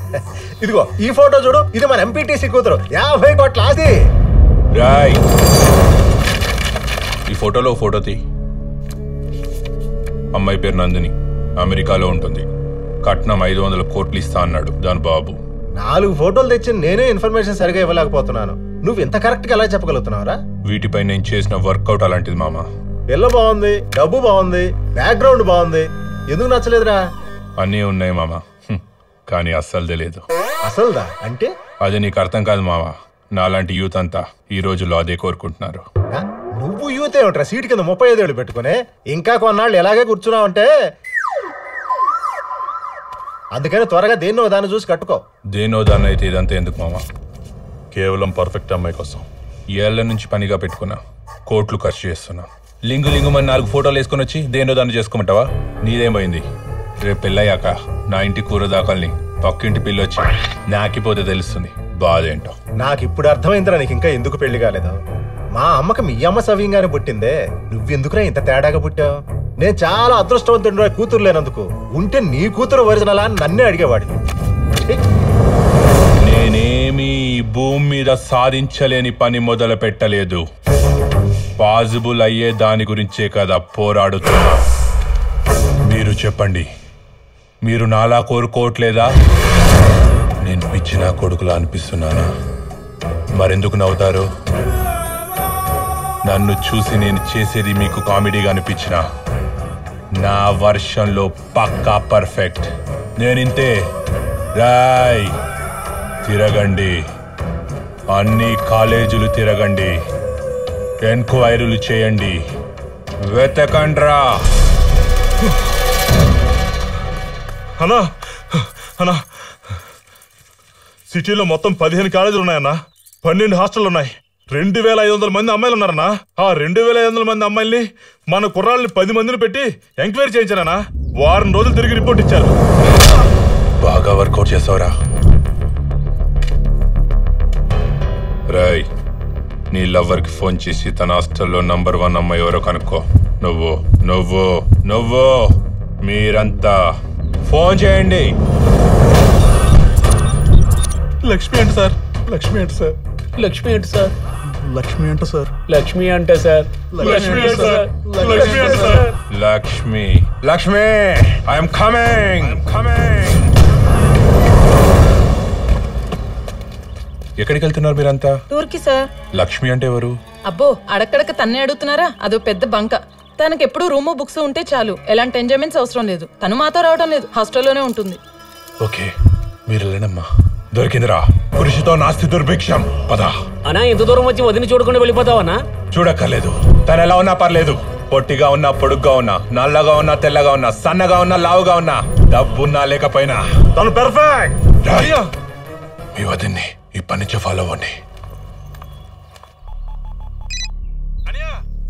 S36: ఇదిగో ఈ ఫోటో చూడు ఇది మన ఎంపీటీసీ కూతురు. యాభై కోట్ల ఆది
S21: రాయ్. ఈ ఫోటోలో ఫోటో తీ. అమ్మాయి పేరు నందిని. అమెరికాలో ఉంటుంది. కట్నం ఐదు వందల కోట్లు ఇస్తా అన్నాడు దాని బాబు.
S36: నాలుగు ఫోటోలు తెచ్చి నేనే ఇన్ఫర్మేషన్ సరిగా ఇవ్వలేకపోతున్నాను. నువ్వు ఇంత కరెక్ట్గా ఎలా చెప్పగలుగుతున్నావురా?
S21: వీటిపై నేను చేసిన వర్కౌట్ అలాంటిది మామ.
S36: పిల్ల బాగుంది డబ్బు బాగుంది బ్యాక్గ్రౌండ్ బాగుంది. ఎందుకు నచ్చలేదురా?
S21: అన్నీ ఉన్నాయి మామ. కానీ అస్సలు తెలియదు
S36: అసలుదా అంటే?
S21: అది నీకు అర్థం కాదు మామ. నాలాంటి యూత్ అంతా ఈ రోజుల్లో అదే కోరుకుంటున్నారు.
S36: నువ్వు యూత్ ఏమిట్రా? సీట్ కింద ముప్పై ఐదేళ్ళు పెట్టుకుని? ఇంకా కొన్నాళ్ళు ఎలాగే కూర్చున్నావంటే అందుకని త్వరగా దేన్నో దాన్ని చూసి కట్టుకో.
S21: దేనో దాన్ని అయితే ఇదంతా ఎందుకు మామ? కేవలం పర్ఫెక్ట్ అమ్మాయి కోసం. ఏళ్ళ నుంచి పనిగా పెట్టుకున్నా కోట్లు ఖర్చు చేస్తున్నా. లింగు లింగు మరి నాలుగు ఫోటోలు వేసుకొని వచ్చి దేనో దాన్ని చేసుకోమంటావా? నీదేమైంది? రేపు పెళ్ళయ్యాక నా ఇంటి కూర దాకల్ని పక్కింటి పిల్లొచ్చి నాకిపోతే తెలుస్తుంది. బాధ ఏంటో
S36: నాకు ఇప్పుడు అర్థమైందిరా నీకు ఇంకా ఎందుకు పెళ్ళి కాలేదు? మా అమ్మకి మీ అమ్మ సవ్యంగానే పుట్టిందే. నువ్వెందుకురా ఇంత తేడాగా పుట్టావు? నేను చాలా అదృష్టవంతుడు కూతురు లేనందుకు. ఉంటే నీ కూతురు ఒరిజినలా అని నన్నే అడిగేవాడు.
S21: నేనేమీ భూమి మీద సాధించలేని పని మొదలు పెట్టలేదు పాజిబుల్ అయ్యే దాని గురించే కదా పోరాడుతున్నా. మీరు చెప్పండి. మీరు నాలా కోరుకోవట్లేదా? నేను పిచ్చిన కొడుకులా అనిపిస్తున్నానా? మరెందుకు నవ్వుతారు? నన్ను చూసి నేను చేసేది మీకు కామెడీగా అనిపించిన? నా వర్షంలో పక్కా పర్ఫెక్ట్. నేనింతే. రాయ్. తిరగండి. అన్ని కాలేజీలు తిరగండి. ఎంక్వైరీలు చేయండి. వెతకండ్రా. అన్నా అన్నా. సిటీలో మొత్తం పదిహేను కాలేజీలు ఉన్నాయన్నా. పన్నెండు హాస్టల్ ఉన్నాయి. రెండు వేల ఐదు వందల మంది అమ్మాయిలు ఉన్నారన్నా. ఆ రెండు వేల ఐదు వందల మంది అమ్మాయిల్ని మన కుర్రాళ్ళని పది మందిని పెట్టి ఎంక్వైరీ చేయించారన్నా. వారం రోజులు తిరిగి రిపోర్ట్ ఇచ్చారు. బాగా వర్కౌట్ చేసావురా రాయ్. నీ లవ్వర్కి ఫోన్ చేసి తన హాస్టల్లో నంబర్ వన్ అమ్మాయి ఎవరో కనుక్కో. నువ్వు నువ్వు నువ్వు మీరంతా ఫోన్ చేయండి.
S17: లక్ష్మి అంటే సార్? లక్ష్మి అంటే సార్? లక్ష్మి అంటే సార్? లక్ష్మి అంటే సార్? లక్ష్మి అంటే సార్. లక్ష్మి అంటే సార్? లక్ష్మి అంటే sir?
S21: Lakshmi. Lakshmi I'm coming coming ఎక్కడికి వెళ్తున్నారు మీరంతా?
S13: టూర్కి సార్.
S21: లక్ష్మి అంటే ఎవరు?
S13: అబ్బో అడక్కడక తన్నే అడుగుతున్నారా? అదో పెద్ద బంక. తనకి ఎప్పుడు రూము బుక్స్ ఉంటే చాలు. ఎలాంటి ఎంజాయ్మెంట్స్ అవసరం లేదు. తను మాతో రావడం లేదు. హాస్టల్లోనే ఉంటుంది.
S21: ఓకే మీరు వెళ్ళండమ్మా దొరికిందిరా. పురుషుతో నాస్తి దుర్భిక్షం. పద.
S37: అనా ఎంత దూరం వచ్చి వదిలి చూడకుండా వెళ్ళిపోతావనా
S21: చూడక్కర్లేదు. తను ఎలా ఉన్నా పర్లేదు. పొట్టిగా ఉన్నా పొడుగ్గా ఉన్నా నల్లగా ఉన్నా తెల్లగా ఉన్నా సన్నగా ఉన్నా లావుగా ఉన్నా డబ్బున్నా లేకపోయినా. తను పర్ఫెక్ట్ మీ వదిన్ని. ఇప్పటి నుంచి ఫాలో అవ్వండి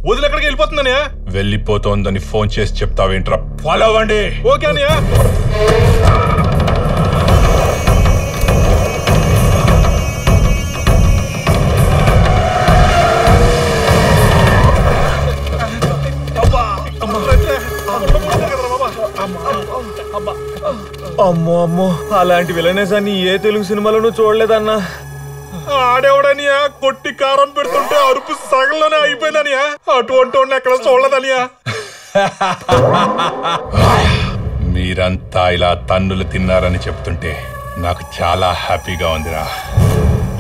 S4: వదిలి ఎక్కడికి వెళ్ళిపోతుందనే
S21: వెళ్ళిపోతోందని ఫోన్ చేసి చెప్తావేంట్రా ఫాలో అవ్వండి
S4: ఓకే అనియా
S10: అమ్మో అమ్మో అలాంటి విలనేసాన్ని ఏ తెలుగు సినిమాలోనూ చూడలేదన్నా.
S4: ఆడేవడనియా కొట్టి కారం పెడుతుంటే అరుపు సగంలోనే అయిపోయిందనియా అటువంటి ఎక్కడ చూడలేదనియా
S21: మీరంతా ఇలా తన్నులు తిన్నారని చెప్తుంటే నాకు చాలా హ్యాపీగా ఉందిరా.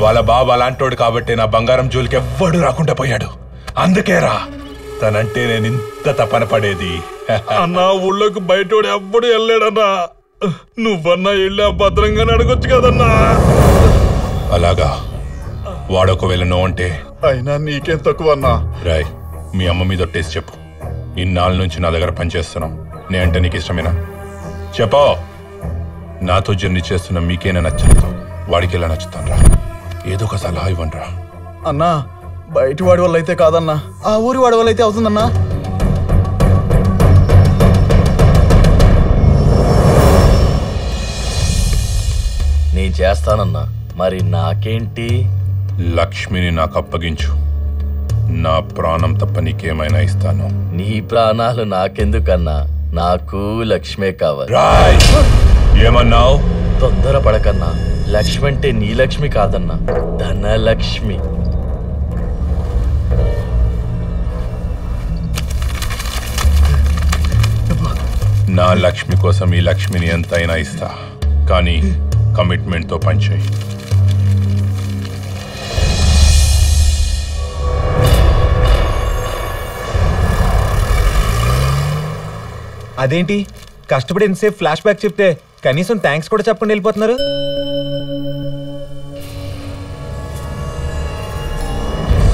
S21: వాళ్ళ బాబు అలాంటోడు కాబట్టి నా బంగారం జోలికి ఎవ్వడు రాకుండా పోయాడు. అందుకేరా తనంటే నేను ఇంత తపన పడేది.
S4: అన్నా ఊళ్ళోకి బయటోడు ఎవ్వడు వెళ్ళాడన్నా నువ్వన్నా వెళ్ళి ఆ భద్రంగానే అడగొచ్చు కదన్నా?
S21: అలాగా. వాడొకవేళ నో అంటే?
S9: అయినా నీకేం తక్కువ అన్నా
S21: రాయ్ మీ అమ్మ మీద ఒట్టేసి చెప్పు. ఇన్నాళ్ళ నుంచి నా దగ్గర పనిచేస్తున్నావు నేనంటే నీకు ఇష్టమేనా చెప్పో. నాతో జర్నీ చేస్తున్న మీకేనా నచ్చలేదు వాడికి ఎలా నచ్చుతాను రా? ఏదో ఒక సలహా ఇవ్వండి రా.
S38: అన్నా బయటి వాడి వల్ల అయితే కాదన్నా. ఆ ఊరి వాడి వల్ల అయితే అవుతుందన్నా.
S23: నేను చేస్తానన్నా మరి నాకేంటి?
S21: లక్ష్మిని నాకు అప్పగించు నా ప్రాణం తప్ప నీకేమైనా ఇస్తాను.
S23: నీ ప్రాణాలు నాకెందుకన్నా? నాకు లక్ష్మే కావాలి.
S21: ఏమన్నావు?
S23: తొందర పడకన్నా లక్ష్మి అంటే నీ లక్ష్మి కాదన్నా. ధనలక్ష్మి.
S21: నా లక్ష్మి కోసం ఈ లక్ష్మిని ఎంతైనా ఇస్తా. కానీ కమిట్మెంట్తో పనిచేయి.
S10: అదేంటి? కష్టపడి ఎంతసేపు ఫ్లాష్ బ్యాక్ చెప్తే కనీసం థ్యాంక్స్ కూడా చెప్పండి వెళ్ళిపోతున్నారు?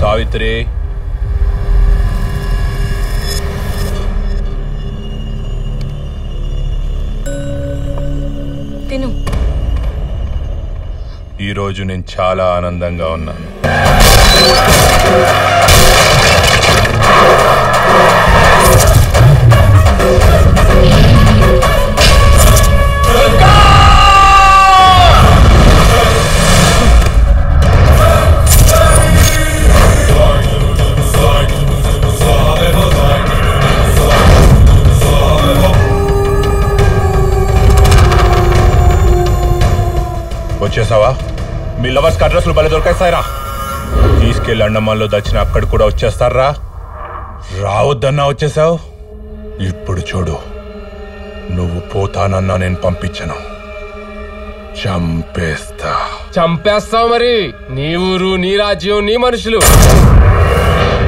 S21: సావిత్రి.
S31: తిను.
S21: ఈరోజు నేను చాలా ఆనందంగా ఉన్నాను. వచ్చేసావా? మీ లవర్స్ అడ్రస్లు భలే దొరికేస్తాయిరా తీసుకెళ్ళి అండమాన్లో దచ్చిన అక్కడ కూడా వచ్చేస్తారా? రావద్దన్నా వచ్చేసావు? ఇప్పుడు చూడు. నువ్వు పోతానన్నా నేను పంపించను. చంపేస్తా.
S1: చంపేస్తావు మరి. నీ ఊరు నీ రాజ్యం నీ మనుషులు.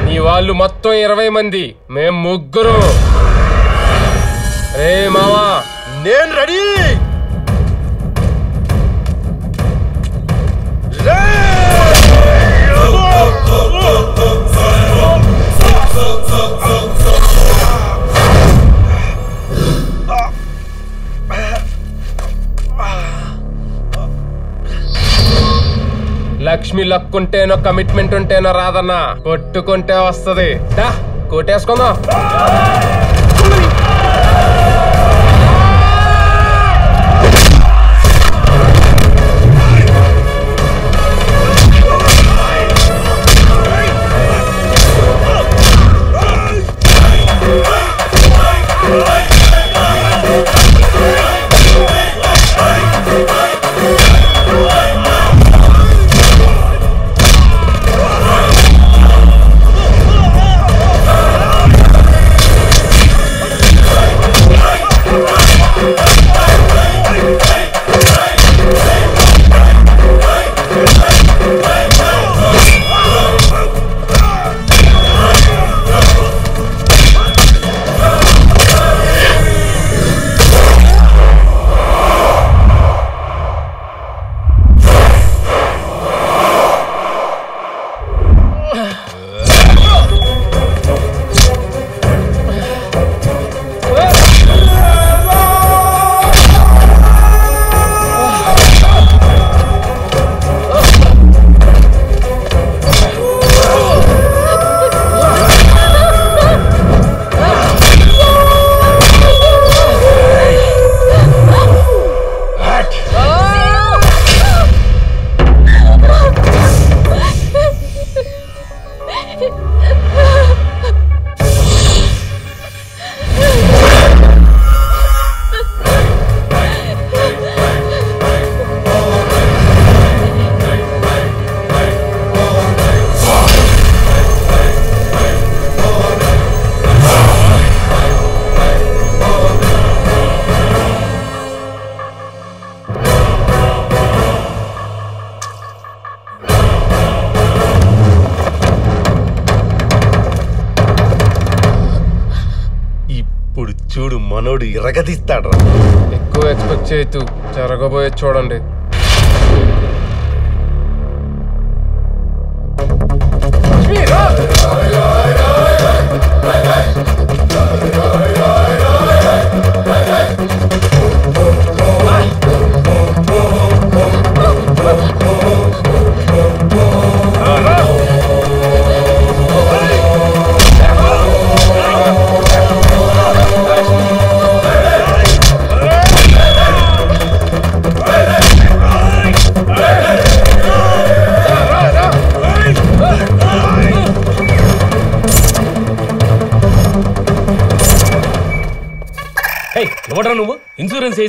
S1: నీ వాళ్ళు మొత్తం ఇరవై మంది. మేం ముగ్గురు. రే మావా.
S36: నేను రెడీ!
S1: లక్ష్మి లక్కుంటేనో కమిట్మెంట్ ఉంటేనో రాదన్నా. కొట్టుకుంటే వస్తుంది. కొట్టేసుకుందాం
S37: Arracati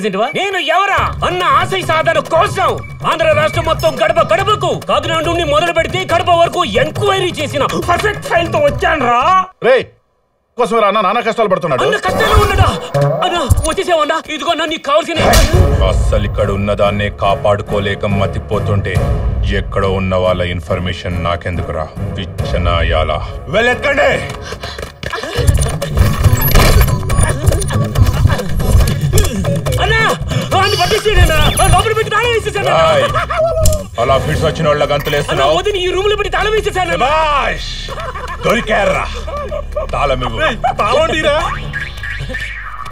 S37: ఏజెంట్ వా నేను ఎవరా? అన్న ఆశయ సాధన కోసం ఆంధ్ర రాష్ట్రం మొత్తం గడప గడపకు కాకినాడ నుండి మొదలు పెడితే కడప వరకు ఎంక్వైరీ చేసిన పర్ఫెక్ట్ ఫైల్తో వచ్చాను రా
S21: రే కోసం అన్న నాన్న కష్టాలు పడుతున్నాడు?
S37: అన్న కష్టాలు ఉన్నడా అన్న వచ్చేసావన్నా ఇదిగో అన్న నీకు కావాల్సిన
S21: అస్సలు ఇక్కడ ఉన్నదాన్నే కాపాడుకోలేక మతిపోతుంటే ఎక్కడో ఉన్న వాళ్ళ ఇన్ఫర్మేషన్ నాకెందుకురా? పిచ్చనాయాల వెళ్ళెత్కండి అలా ఫిట్స్ వచ్చిన వాళ్ళ గంతులేస్తున్నావు
S37: ఈ రూమ్లో పెట్టి తాళం వేసేసాను!
S21: దొరికారా తాళం ఇవ్వు.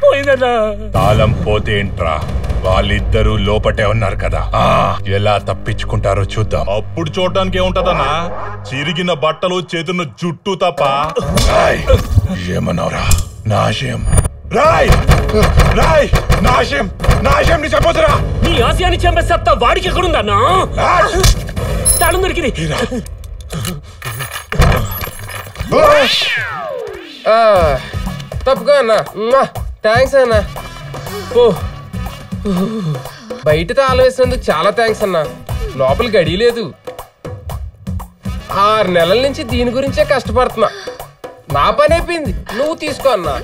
S37: పోయిందన్నా.
S21: తాళం పోతే ఏంట్రా? వాళ్ళిద్దరూ లోపటే ఉన్నారు కదా. ఆ, ఎలా తప్పించుకుంటారో చూద్దాం.
S10: అప్పుడు చూడటానికి ఏముంటదన్నా? చిరిగిన బట్టలు చేతున్న జుట్టు తప్ప.
S21: రాయ్ ఏమన్నావురా? నాశయం రాయ్! రాయ్! నాశయం నాశయం ని చెప్పొద్దురా
S37: నీ? ఆశయాన్ని చంపే సత్తా వాడికి ఎక్కడుందన్నా తాళం దొరికింది
S1: తప్పుగా అన్న. థ్యాంక్స్ అన్న. ఓ బయట తాళం వేసినందుకు చాలా థ్యాంక్స్ అన్న. లోపల గడి లేదు. ఆరు నెలల నుంచి దీని గురించే కష్టపడుతున్నా. నా పని అయిపోయింది. నువ్వు తీసుకో అన్నా.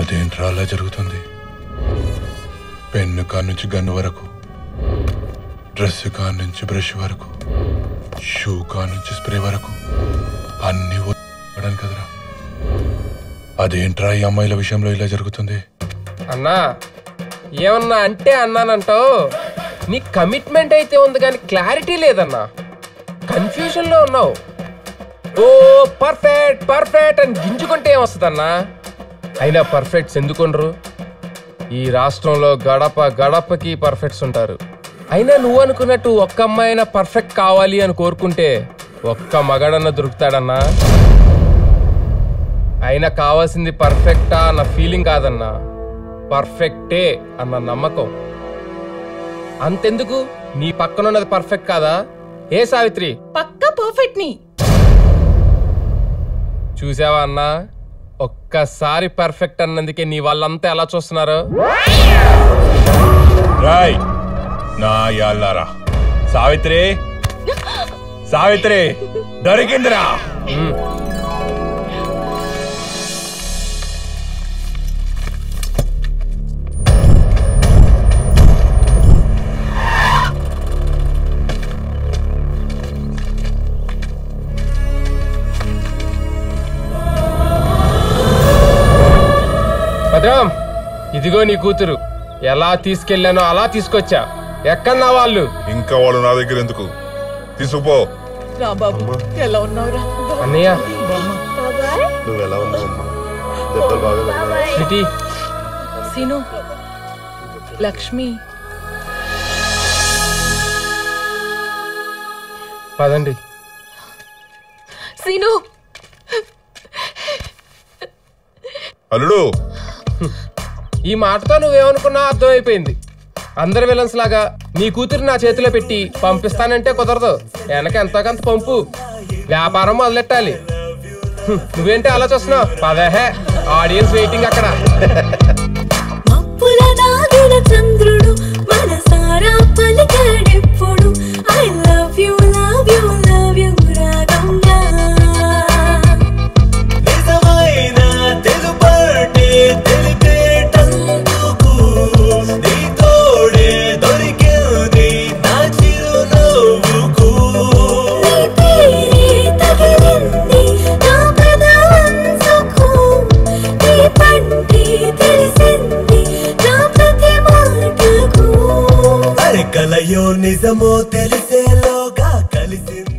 S21: అదేంట్రా అలా జరుగుతుంది? పెన్ను కాడ నుంచి గన్ను వరకు డ్రెస్ కా నుంచి బ్రష్ వరకు షూ కా నుంచి స్ప్రే వరకు అన్ని కదరా. అదేంట్రా ఈ అమ్మాయిల విషయంలో ఇలా జరుగుతుంది?
S1: అన్నా ఏమన్నా అంటే అన్నానంటావు? నీ కమిట్మెంట్ అయితే ఉంది కానీ క్లారిటీ లేదన్నా. కన్ఫ్యూజన్లో ఉన్నావు. ఓ పర్ఫెక్ట్ పర్ఫెక్ట్ అని గింజుకుంటే ఏమొస్తుందన్నా? అయినా పర్ఫెక్ట్స్ ఎందుకుండ్రు? ఈ రాష్ట్రంలో గడప గడపకి పర్ఫెక్ట్స్ ఉంటారు. అయినా నువ్వు అనుకున్నట్టు ఒక్క అమ్మాయినా పర్ఫెక్ట్ కావాలి అని కోరుకుంటే ఒక్క మగాడన్నా దొరుకుతాడన్నా? అయినా కావాల్సింది పర్ఫెక్టా అన్న ఫీలింగ్ కాదన్నా. పర్ఫెక్టే అన్న నమ్మకం. అంతెందుకు? నీ పక్కనున్నది పర్ఫెక్ట్ కాదా? ఏ సావిత్రి?
S16: పక్కా పర్ఫెక్ట్ని
S1: చూసావా అన్నా? ఒక్కసారి పర్ఫెక్ట్ అన్నందుకే నీ వాళ్ళంతా ఎలా చూస్తున్నారు?
S21: రాయ్ నా యాళ్ళారా. సావిత్రి? సావిత్రి దొరికిందిరా.
S1: ఇదిగో నీ కూతురు ఎలా తీసుకెళ్ళానో అలా తీసుకొచ్చా. ఎక్కన్నా వాళ్ళు.
S9: ఇంకా వాళ్ళు నా దగ్గర ఎందుకు? తీసుకుపో.
S16: రా బాబు ఎలా ఉన్నావురా?
S1: అన్నయ్య.
S15: నువ్వు ఎలా ఉన్నావు
S16: సీను లక్ష్మి.
S1: పదండి.
S14: సీను.
S9: అల్లుడు.
S1: ఈ మాటతో నువ్వేమనుకున్నా అర్థమైపోయింది. అందరి విలన్స్ లాగా నీ కూతురు నా చేతిలో పెట్టి పంపిస్తానంటే కుదరదు. వెనక ఎంతో కొంత పంపు. వ్యాపారం మొదలెట్టాలి. నువ్వేంటి ఆలోచిస్తున్నావు పదహే ఆడియన్స్ వెయిటింగ్ అక్కడ.
S26: చంద్రుడు అయ్యో నిజమో తెలిసేలోగా కలిసింది.